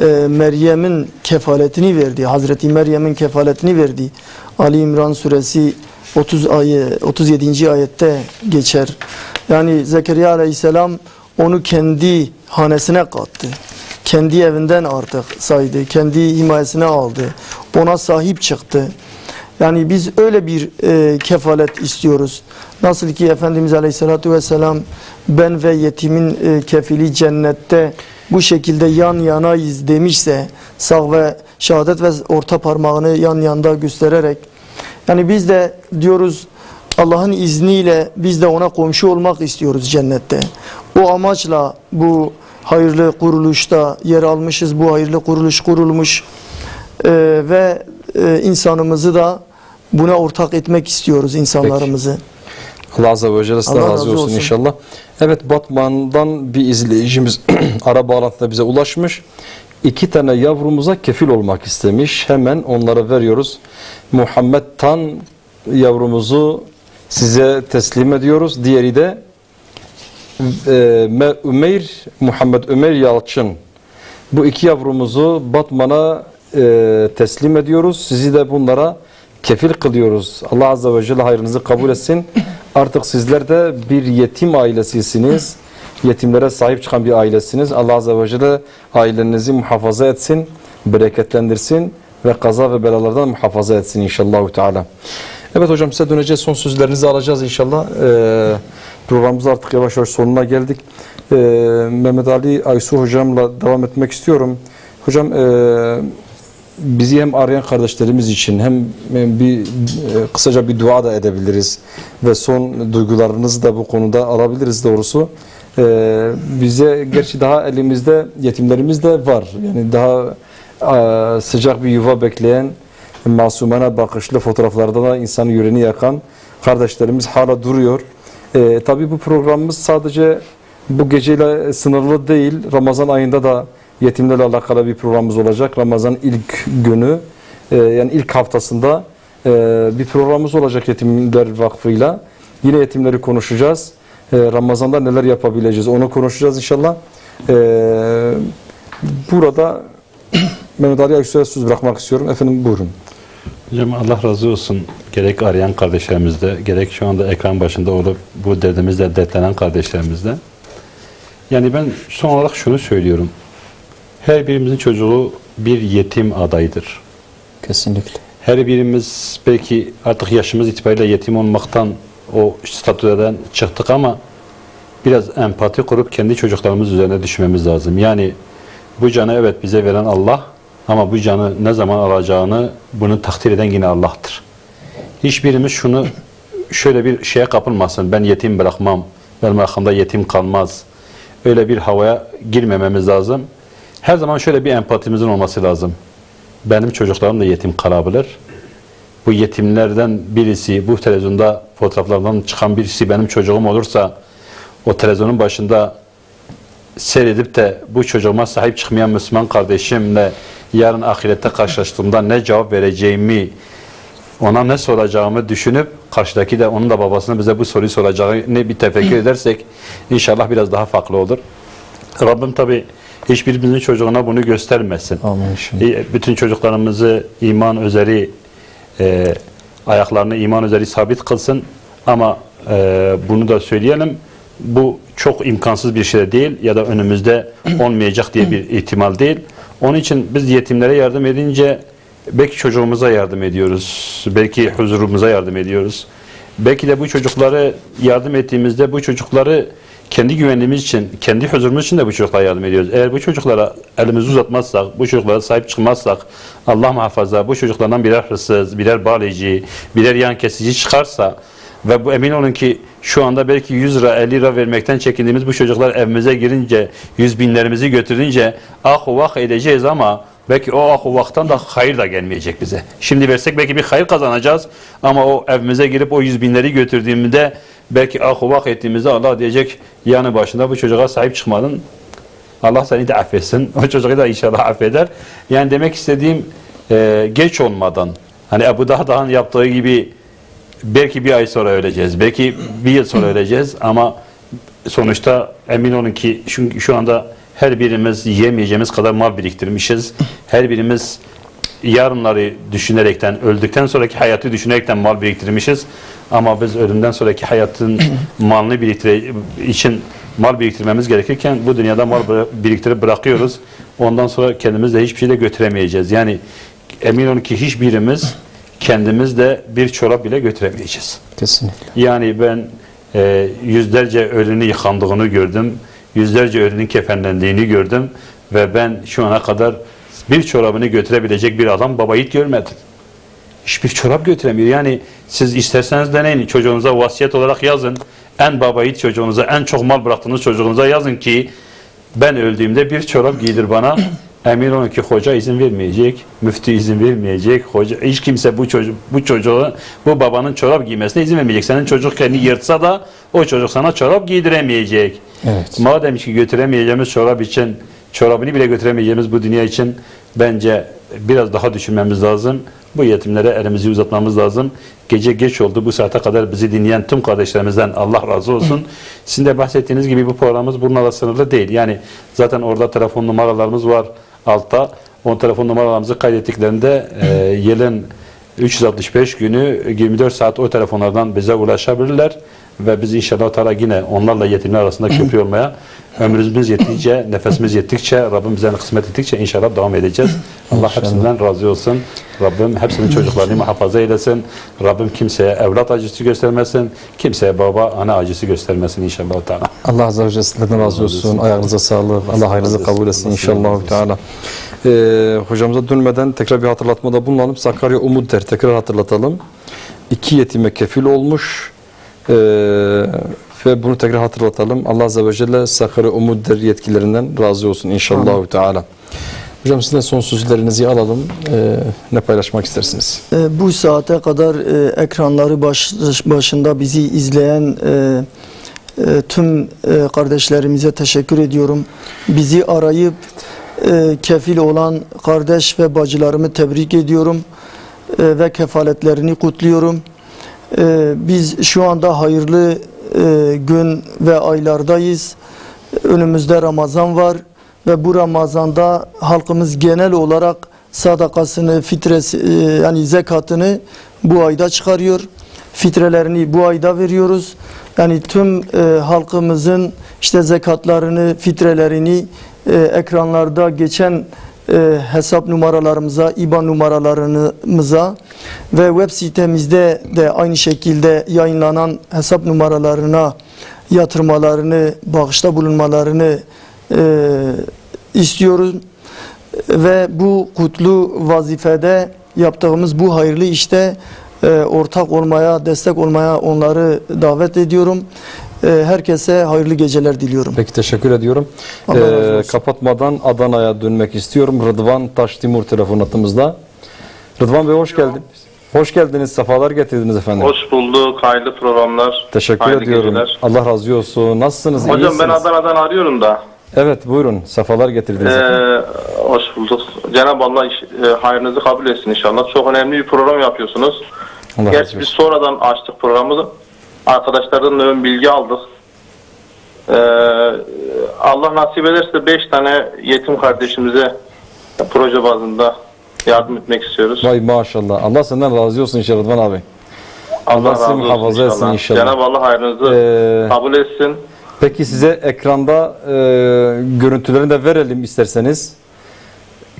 e, Meryem'in kefaletini verdi. Hazreti Meryem'in kefaletini verdi. Ali İmran suresi 30 ayet 37. ayette geçer. Yani Zekeriya Aleyhisselam onu kendi hanesine kattı. Kendi evinden artık saydı. Kendi himayesine aldı. Ona sahip çıktı. Yani biz öyle bir e, kefalet istiyoruz. Nasıl ki Efendimiz Aleyhisselatü Vesselam ben ve yetimin e, kefili cennette bu şekilde yan yanayız demişse sağ ve şehadet ve orta parmağını yan yanda göstererek yani biz de diyoruz Allah'ın izniyle biz de ona komşu olmak istiyoruz cennette. O amaçla bu hayırlı kuruluşta yer almışız. Bu hayırlı kuruluş kurulmuş Ee, ve e, insanımızı da buna ortak etmek istiyoruz insanlarımızı. Allah Azze ve Celle Allah razı razı olsun, olsun. inşallah. Evet Batman'dan bir izleyicimiz *clears throat* ara bağlantıda bize ulaşmış. İki tane yavrumuza kefil olmak istemiş. Hemen onlara veriyoruz. Muhammed Tan yavrumuzu size teslim ediyoruz. Diğeri de e, Me- Ümeyr, Muhammed Ömer Yalçın. Bu iki yavrumuzu Batman'a e, teslim ediyoruz. Sizi de bunlara kefil kılıyoruz. Allah Azze ve Celle hayrınızı kabul etsin. Artık sizler de bir yetim ailesisiniz. Yetimlere sahip çıkan bir ailesiniz. Allah Azze ve Celle ailenizi muhafaza etsin, bereketlendirsin ve kaza ve belalardan muhafaza etsin inşallah. Teala. Evet hocam size döneceğiz. Son sözlerinizi alacağız inşallah. Ee, programımız artık yavaş yavaş sonuna geldik. Ee, Mehmet Ali Aysu hocamla devam etmek istiyorum. Hocam e, bizi hem arayan kardeşlerimiz için hem hem bir e, kısaca bir dua da edebiliriz ve son duygularınızı da bu konuda alabiliriz doğrusu. Ee, bize gerçi daha elimizde yetimlerimiz de var. Yani daha e, sıcak bir yuva bekleyen masumana bakışlı fotoğraflarda da insanın yüreğini yakan kardeşlerimiz hala duruyor. Ee, tabii bu programımız sadece bu geceyle sınırlı değil. Ramazan ayında da yetimlerle alakalı bir programımız olacak. Ramazan ilk günü e, yani ilk haftasında e, bir programımız olacak Yetimler Vakfı'yla. Yine yetimleri konuşacağız. E, Ramazan'da neler yapabileceğiz onu konuşacağız inşallah. E, burada *clears throat* Mehmet Ali Aysu'ya söz bırakmak istiyorum. Efendim buyurun. Hocam Allah razı olsun. Gerek arayan kardeşlerimizde, gerek şu anda ekran başında olup bu derdimizle dertlenen kardeşlerimizde. Yani ben son olarak şunu söylüyorum. Her birimizin çocuğu bir yetim adayıdır. Kesinlikle. Her birimiz belki artık yaşımız itibariyle yetim olmaktan o statüden çıktık ama biraz empati kurup kendi çocuklarımız üzerine düşmemiz lazım. Yani bu canı evet bize veren Allah ama bu canı ne zaman alacağını bunu takdir eden yine Allah'tır. Hiçbirimiz şunu şöyle bir şeye kapılmasın. Ben yetim bırakmam. Benim arkamda yetim kalmaz. Öyle bir havaya girmememiz lazım. Her zaman şöyle bir empatimizin olması lazım. Benim çocuklarım da yetim kalabilir. Bu yetimlerden birisi, bu televizyonda fotoğraflardan çıkan birisi benim çocuğum olursa o televizyonun başında seyredip de bu çocuğuma sahip çıkmayan Müslüman kardeşimle yarın ahirette karşılaştığımda ne cevap vereceğimi ona ne soracağımı düşünüp karşıdaki de onun da babasına bize bu soruyu soracağını bir tefekkür edersek inşallah biraz daha farklı olur. Rabbim tabi hiçbirimizin çocuğuna bunu göstermesin. Amin Bütün çocuklarımızı iman üzeri e, ayaklarını iman üzeri sabit kılsın. Ama e, bunu da söyleyelim. Bu çok imkansız bir şey de değil ya da önümüzde *clears throat* olmayacak diye bir ihtimal değil. Onun için biz yetimlere yardım edince belki çocuğumuza yardım ediyoruz. Belki huzurumuza yardım ediyoruz. Belki de bu çocukları yardım ettiğimizde bu çocukları kendi güvenliğimiz için, kendi huzurumuz için de bu çocuklara yardım ediyoruz. Eğer bu çocuklara elimizi uzatmazsak, bu çocuklara sahip çıkmazsak, Allah muhafaza bu çocuklardan birer hırsız, birer bağlayıcı, birer yan kesici çıkarsa ve bu emin olun ki şu anda belki 100 lira 50 lira vermekten çekindiğimiz bu çocuklar evimize girince yüz binlerimizi götürünce ah vah edeceğiz ama belki o ah vaktan da hayır da gelmeyecek bize. Şimdi versek belki bir hayır kazanacağız ama o evimize girip o yüz binleri götürdüğümde belki ah vah ettiğimizde Allah diyecek yanı başında bu çocuğa sahip çıkmadın. Allah seni de affetsin. *laughs* O çocuğu da inşallah affeder. Yani demek istediğim e, geç olmadan hani Ebu Dahda'nın yaptığı gibi belki bir ay sonra öleceğiz. Belki bir yıl sonra öleceğiz ama sonuçta emin olun ki şu, şu anda her birimiz yiyemeyeceğimiz kadar mal biriktirmişiz. Her birimiz yarınları düşünerekten, öldükten sonraki hayatı düşünerekten mal biriktirmişiz. Ama biz ölümden sonraki hayatın *clears throat* malını biriktire için mal biriktirmemiz gerekirken bu dünyada mal biriktirip bırakıyoruz. Ondan sonra kendimiz de hiçbir şey de götüremeyeceğiz. Yani emin olun ki hiçbirimiz kendimiz de bir çorap bile götüremeyeceğiz. Kesinlikle. Yani ben e, yüzlerce ölünün yıkandığını gördüm. Yüzlerce ölünün kefenlendiğini gördüm. Ve ben şu ana kadar bir çorabını götürebilecek bir adam baba yiğit görmedim. Hiçbir çorap götüremiyor. Yani siz isterseniz deneyin. Çocuğunuza vasiyet olarak yazın. En baba yiğit çocuğunuza, en çok mal bıraktığınız çocuğunuza yazın ki ben öldüğümde bir çorap giydir bana. Emin olun ki hoca izin vermeyecek, müftü izin vermeyecek, hoca hiç kimse bu çocuk bu çocuğu bu babanın çorap giymesine izin vermeyecek. Senin çocuk kendi yırtsa da o çocuk sana çorap giydiremeyecek. Evet. Madem ki götüremeyeceğimiz çorap için, çorabını bile götüremeyeceğimiz bu dünya için bence biraz daha düşünmemiz lazım. Bu yetimlere elimizi uzatmamız lazım. Gece geç oldu. Bu saate kadar bizi dinleyen tüm kardeşlerimizden Allah razı olsun. Sizin de bahsettiğiniz gibi bu programımız bununla da sınırlı değil. Yani zaten orada telefon numaralarımız var altta. O telefon numaralarımızı kaydettiklerinde e, yılın 365 günü 24 saat o telefonlardan bize ulaşabilirler ve biz inşallah Teala yine onlarla yetimler arasında köprü *clears throat* olmaya ömrümüz yettikçe, nefesimiz yettikçe, Rabbim bize kısmet ettikçe inşallah devam edeceğiz. *clears throat* Allah İnşallah. hepsinden razı olsun. Rabbim hepsinin çocuklarını muhafaza eylesin. Rabbim kimseye evlat acısı göstermesin. Kimseye baba, ana acısı göstermesin inşallah Teala. Allah Azze ve Celle razı olsun. Ayağınıza sağlık. Allah hayrınızı kabul etsin inşallah. Teala. Ee, hocamıza dönmeden tekrar bir hatırlatmada bulunalım. Sakarya Umut Der tekrar hatırlatalım. İki yetime kefil olmuş. Ee, ve bunu tekrar hatırlatalım. Allah Azze ve Celle Sakarya Umut Der yetkililerinden razı olsun inşallah. Teala. Hocam sizden son sözlerinizi alalım. Ee, ne paylaşmak istersiniz? E, bu saate kadar e, ekranları baş, başında bizi izleyen e, e, tüm e, kardeşlerimize teşekkür ediyorum. Bizi arayıp e, kefil olan kardeş ve bacılarımı tebrik ediyorum e, ve kefaletlerini kutluyorum. E, biz şu anda hayırlı e, gün ve aylardayız. Önümüzde Ramazan var ve bu Ramazan'da halkımız genel olarak sadakasını, fitresi e, yani zekatını bu ayda çıkarıyor. Fitrelerini bu ayda veriyoruz. Yani tüm e, halkımızın işte zekatlarını, fitrelerini e, ekranlarda geçen e, hesap numaralarımıza, IBAN numaralarımıza ve web sitemizde de aynı şekilde yayınlanan hesap numaralarına yatırmalarını, bağışta bulunmalarını e, istiyoruz ve bu kutlu vazifede yaptığımız bu hayırlı işte e, ortak olmaya, destek olmaya onları davet ediyorum. E, herkese hayırlı geceler diliyorum. Peki teşekkür ediyorum. Allah razı Ee, olsun. kapatmadan Adana'ya dönmek istiyorum. Rıdvan Taş Timur telefon hattımızda. Rıdvan Bey hoş geldiniz. Hoş geldiniz. Sefalar getirdiniz efendim. Hoş bulduk. Hayırlı programlar. Teşekkür Hayırlı ediyorum. geceler. Allah razı olsun. Nasılsınız? Hocam İyisiniz? ben Adana'dan arıyorum da. Evet buyurun. Sefalar getirdiniz efendim. Ee, hoş bulduk. Cenab-ı Allah iş- e, hayrınızı kabul etsin inşallah. Çok önemli bir program yapıyorsunuz. Allah razı Gerçi biz sonradan açtık programı. Arkadaşlardan da ön bilgi aldık. Ee, Allah nasip ederse 5 tane yetim kardeşimize proje bazında yardım etmek istiyoruz. Vay maşallah. Allah senden razı olsun inşallah Rıdvan abi. Allah, Allah sizi razı olsun muhafaza etsin inşallah. Cenab-ı Allah hayrınızı Ee, kabul etsin. Peki size ekranda e, görüntülerini de verelim isterseniz.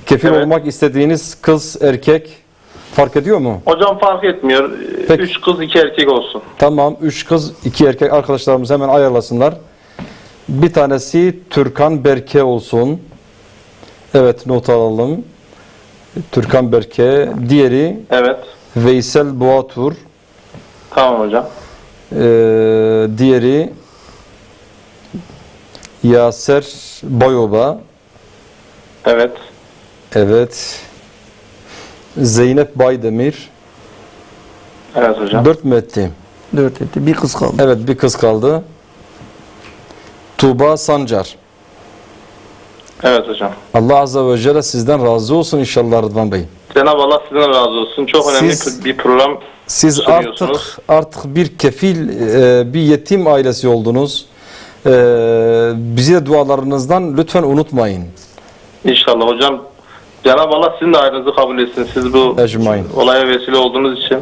Kefil olmak istediğiniz kız, erkek fark ediyor mu? Hocam fark etmiyor. 3 kız 2 erkek olsun. Tamam. Üç kız, iki erkek arkadaşlarımız hemen ayarlasınlar. Bir tanesi Türkan Berke olsun. Evet not alalım. Türkan Berke. Diğeri Evet. Veysel Boğatur. Tamam hocam. Ee, diğeri Yaser Bayoba. Evet. Evet. Zeynep Baydemir. Evet hocam. Dört mü etti? Dört etti. Bir kız kaldı. Evet bir kız kaldı. Tuğba Sancar. Evet hocam. Allah Azze ve Celle sizden razı olsun inşallah Rıdvan Bey. Cenab-ı Allah sizden razı olsun. Çok önemli Siz- bir program Siz artık artık bir kefil, e, bir yetim ailesi oldunuz. E, bizi de dualarınızdan lütfen unutmayın. İnşallah hocam. Cenab-ı Allah sizin de hayrınızı kabul etsin. Siz bu Ecmain. olaya vesile olduğunuz için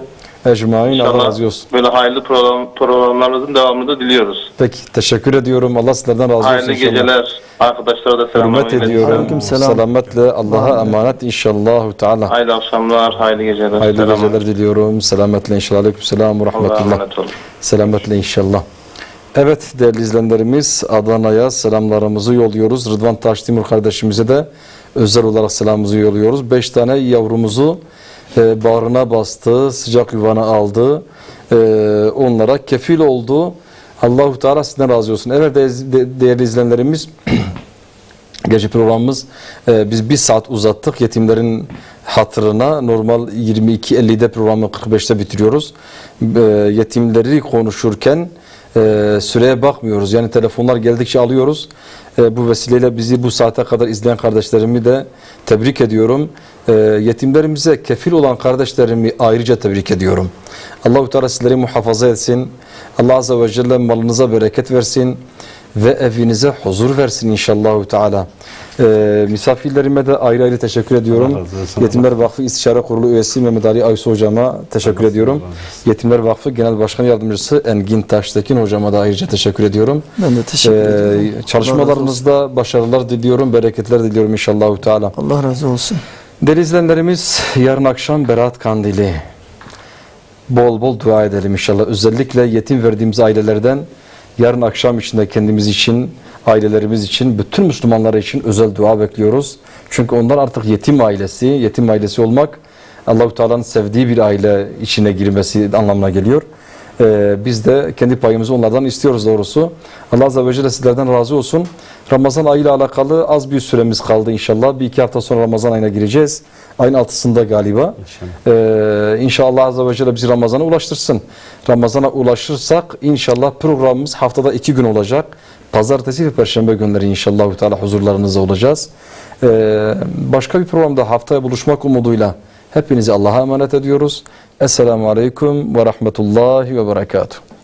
Ecmain Allah İnşallah. razı olsun. böyle hayırlı program, programlarınızın devamını da diliyoruz. Peki teşekkür ediyorum. Allah sizlerden razı olsun Hayırlı geceler. Arkadaşlara da selamlar. Hürmet ediyorum. Selametle Allah'a emanet inşallah Teala. Hayırlı akşamlar, hayırlı geceler. Hayırlı Selamlar. geceler diliyorum. Selametle inşallah. Aleykümselam ve rahmetullah. Selametle inşallah. Evet değerli izleyenlerimiz Adana'ya selamlarımızı yolluyoruz. Rıdvan Taşdemir kardeşimize de özel olarak selamımızı yolluyoruz. Beş tane yavrumuzu e, bağrına bastı, sıcak yuvana aldı. E, onlara kefil oldu. Allahu Teala sizden razı olsun. Evet de- de- değerli izleyenlerimiz *clears throat* Gece programımız e, biz bir saat uzattık yetimlerin hatırına. Normal 22.50'de programı 45'te bitiriyoruz. E, yetimleri konuşurken e, süreye bakmıyoruz. Yani telefonlar geldikçe alıyoruz. E, bu vesileyle bizi bu saate kadar izleyen kardeşlerimi de tebrik ediyorum. E, yetimlerimize kefil olan kardeşlerimi ayrıca tebrik ediyorum. Allahu Teala sizleri muhafaza etsin. Allah Azze ve Celle malınıza bereket versin ve evinize huzur versin inşallah Teala. Ee, misafirlerime de ayrı ayrı teşekkür ediyorum. Allah olsun. Yetimler Vakfı İstişare Kurulu üyesi Mehmet Ali Aysu hocama teşekkür ediyorum. Yetimler Vakfı Genel Başkan Yardımcısı Engin Taştekin hocama da ayrıca teşekkür ediyorum. Ben de teşekkür Ee, ediyorum. Çalışmalarınızda başarılar diliyorum, bereketler diliyorum inşallah Teala. Allah razı olsun. Değerli izleyenlerimiz yarın akşam Berat Kandili. Bol bol dua edelim inşallah. Özellikle yetim verdiğimiz ailelerden yarın akşam içinde kendimiz için, ailelerimiz için, bütün Müslümanlar için özel dua bekliyoruz. Çünkü onlar artık yetim ailesi, yetim ailesi olmak Allahu Teala'nın sevdiği bir aile içine girmesi anlamına geliyor. Ee, biz de kendi payımızı onlardan istiyoruz doğrusu. Allah Azze ve Celle sizlerden razı olsun. Ramazan ayı ile alakalı az bir süremiz kaldı inşallah. Bir iki hafta sonra Ramazan ayına gireceğiz. Ayın altısında galiba. Ee, inşallah Azze ve Celle bizi Ramazan'a ulaştırsın. Ramazan'a ulaşırsak inşallah programımız haftada iki gün olacak. Pazartesi ve Perşembe günleri inşallah huzurlarınızda olacağız. Ee, başka bir programda haftaya buluşmak umuduyla hepinizi Allah'a emanet ediyoruz. Esselamu Aleyküm ve Rahmetullahi ve Berekatuhu.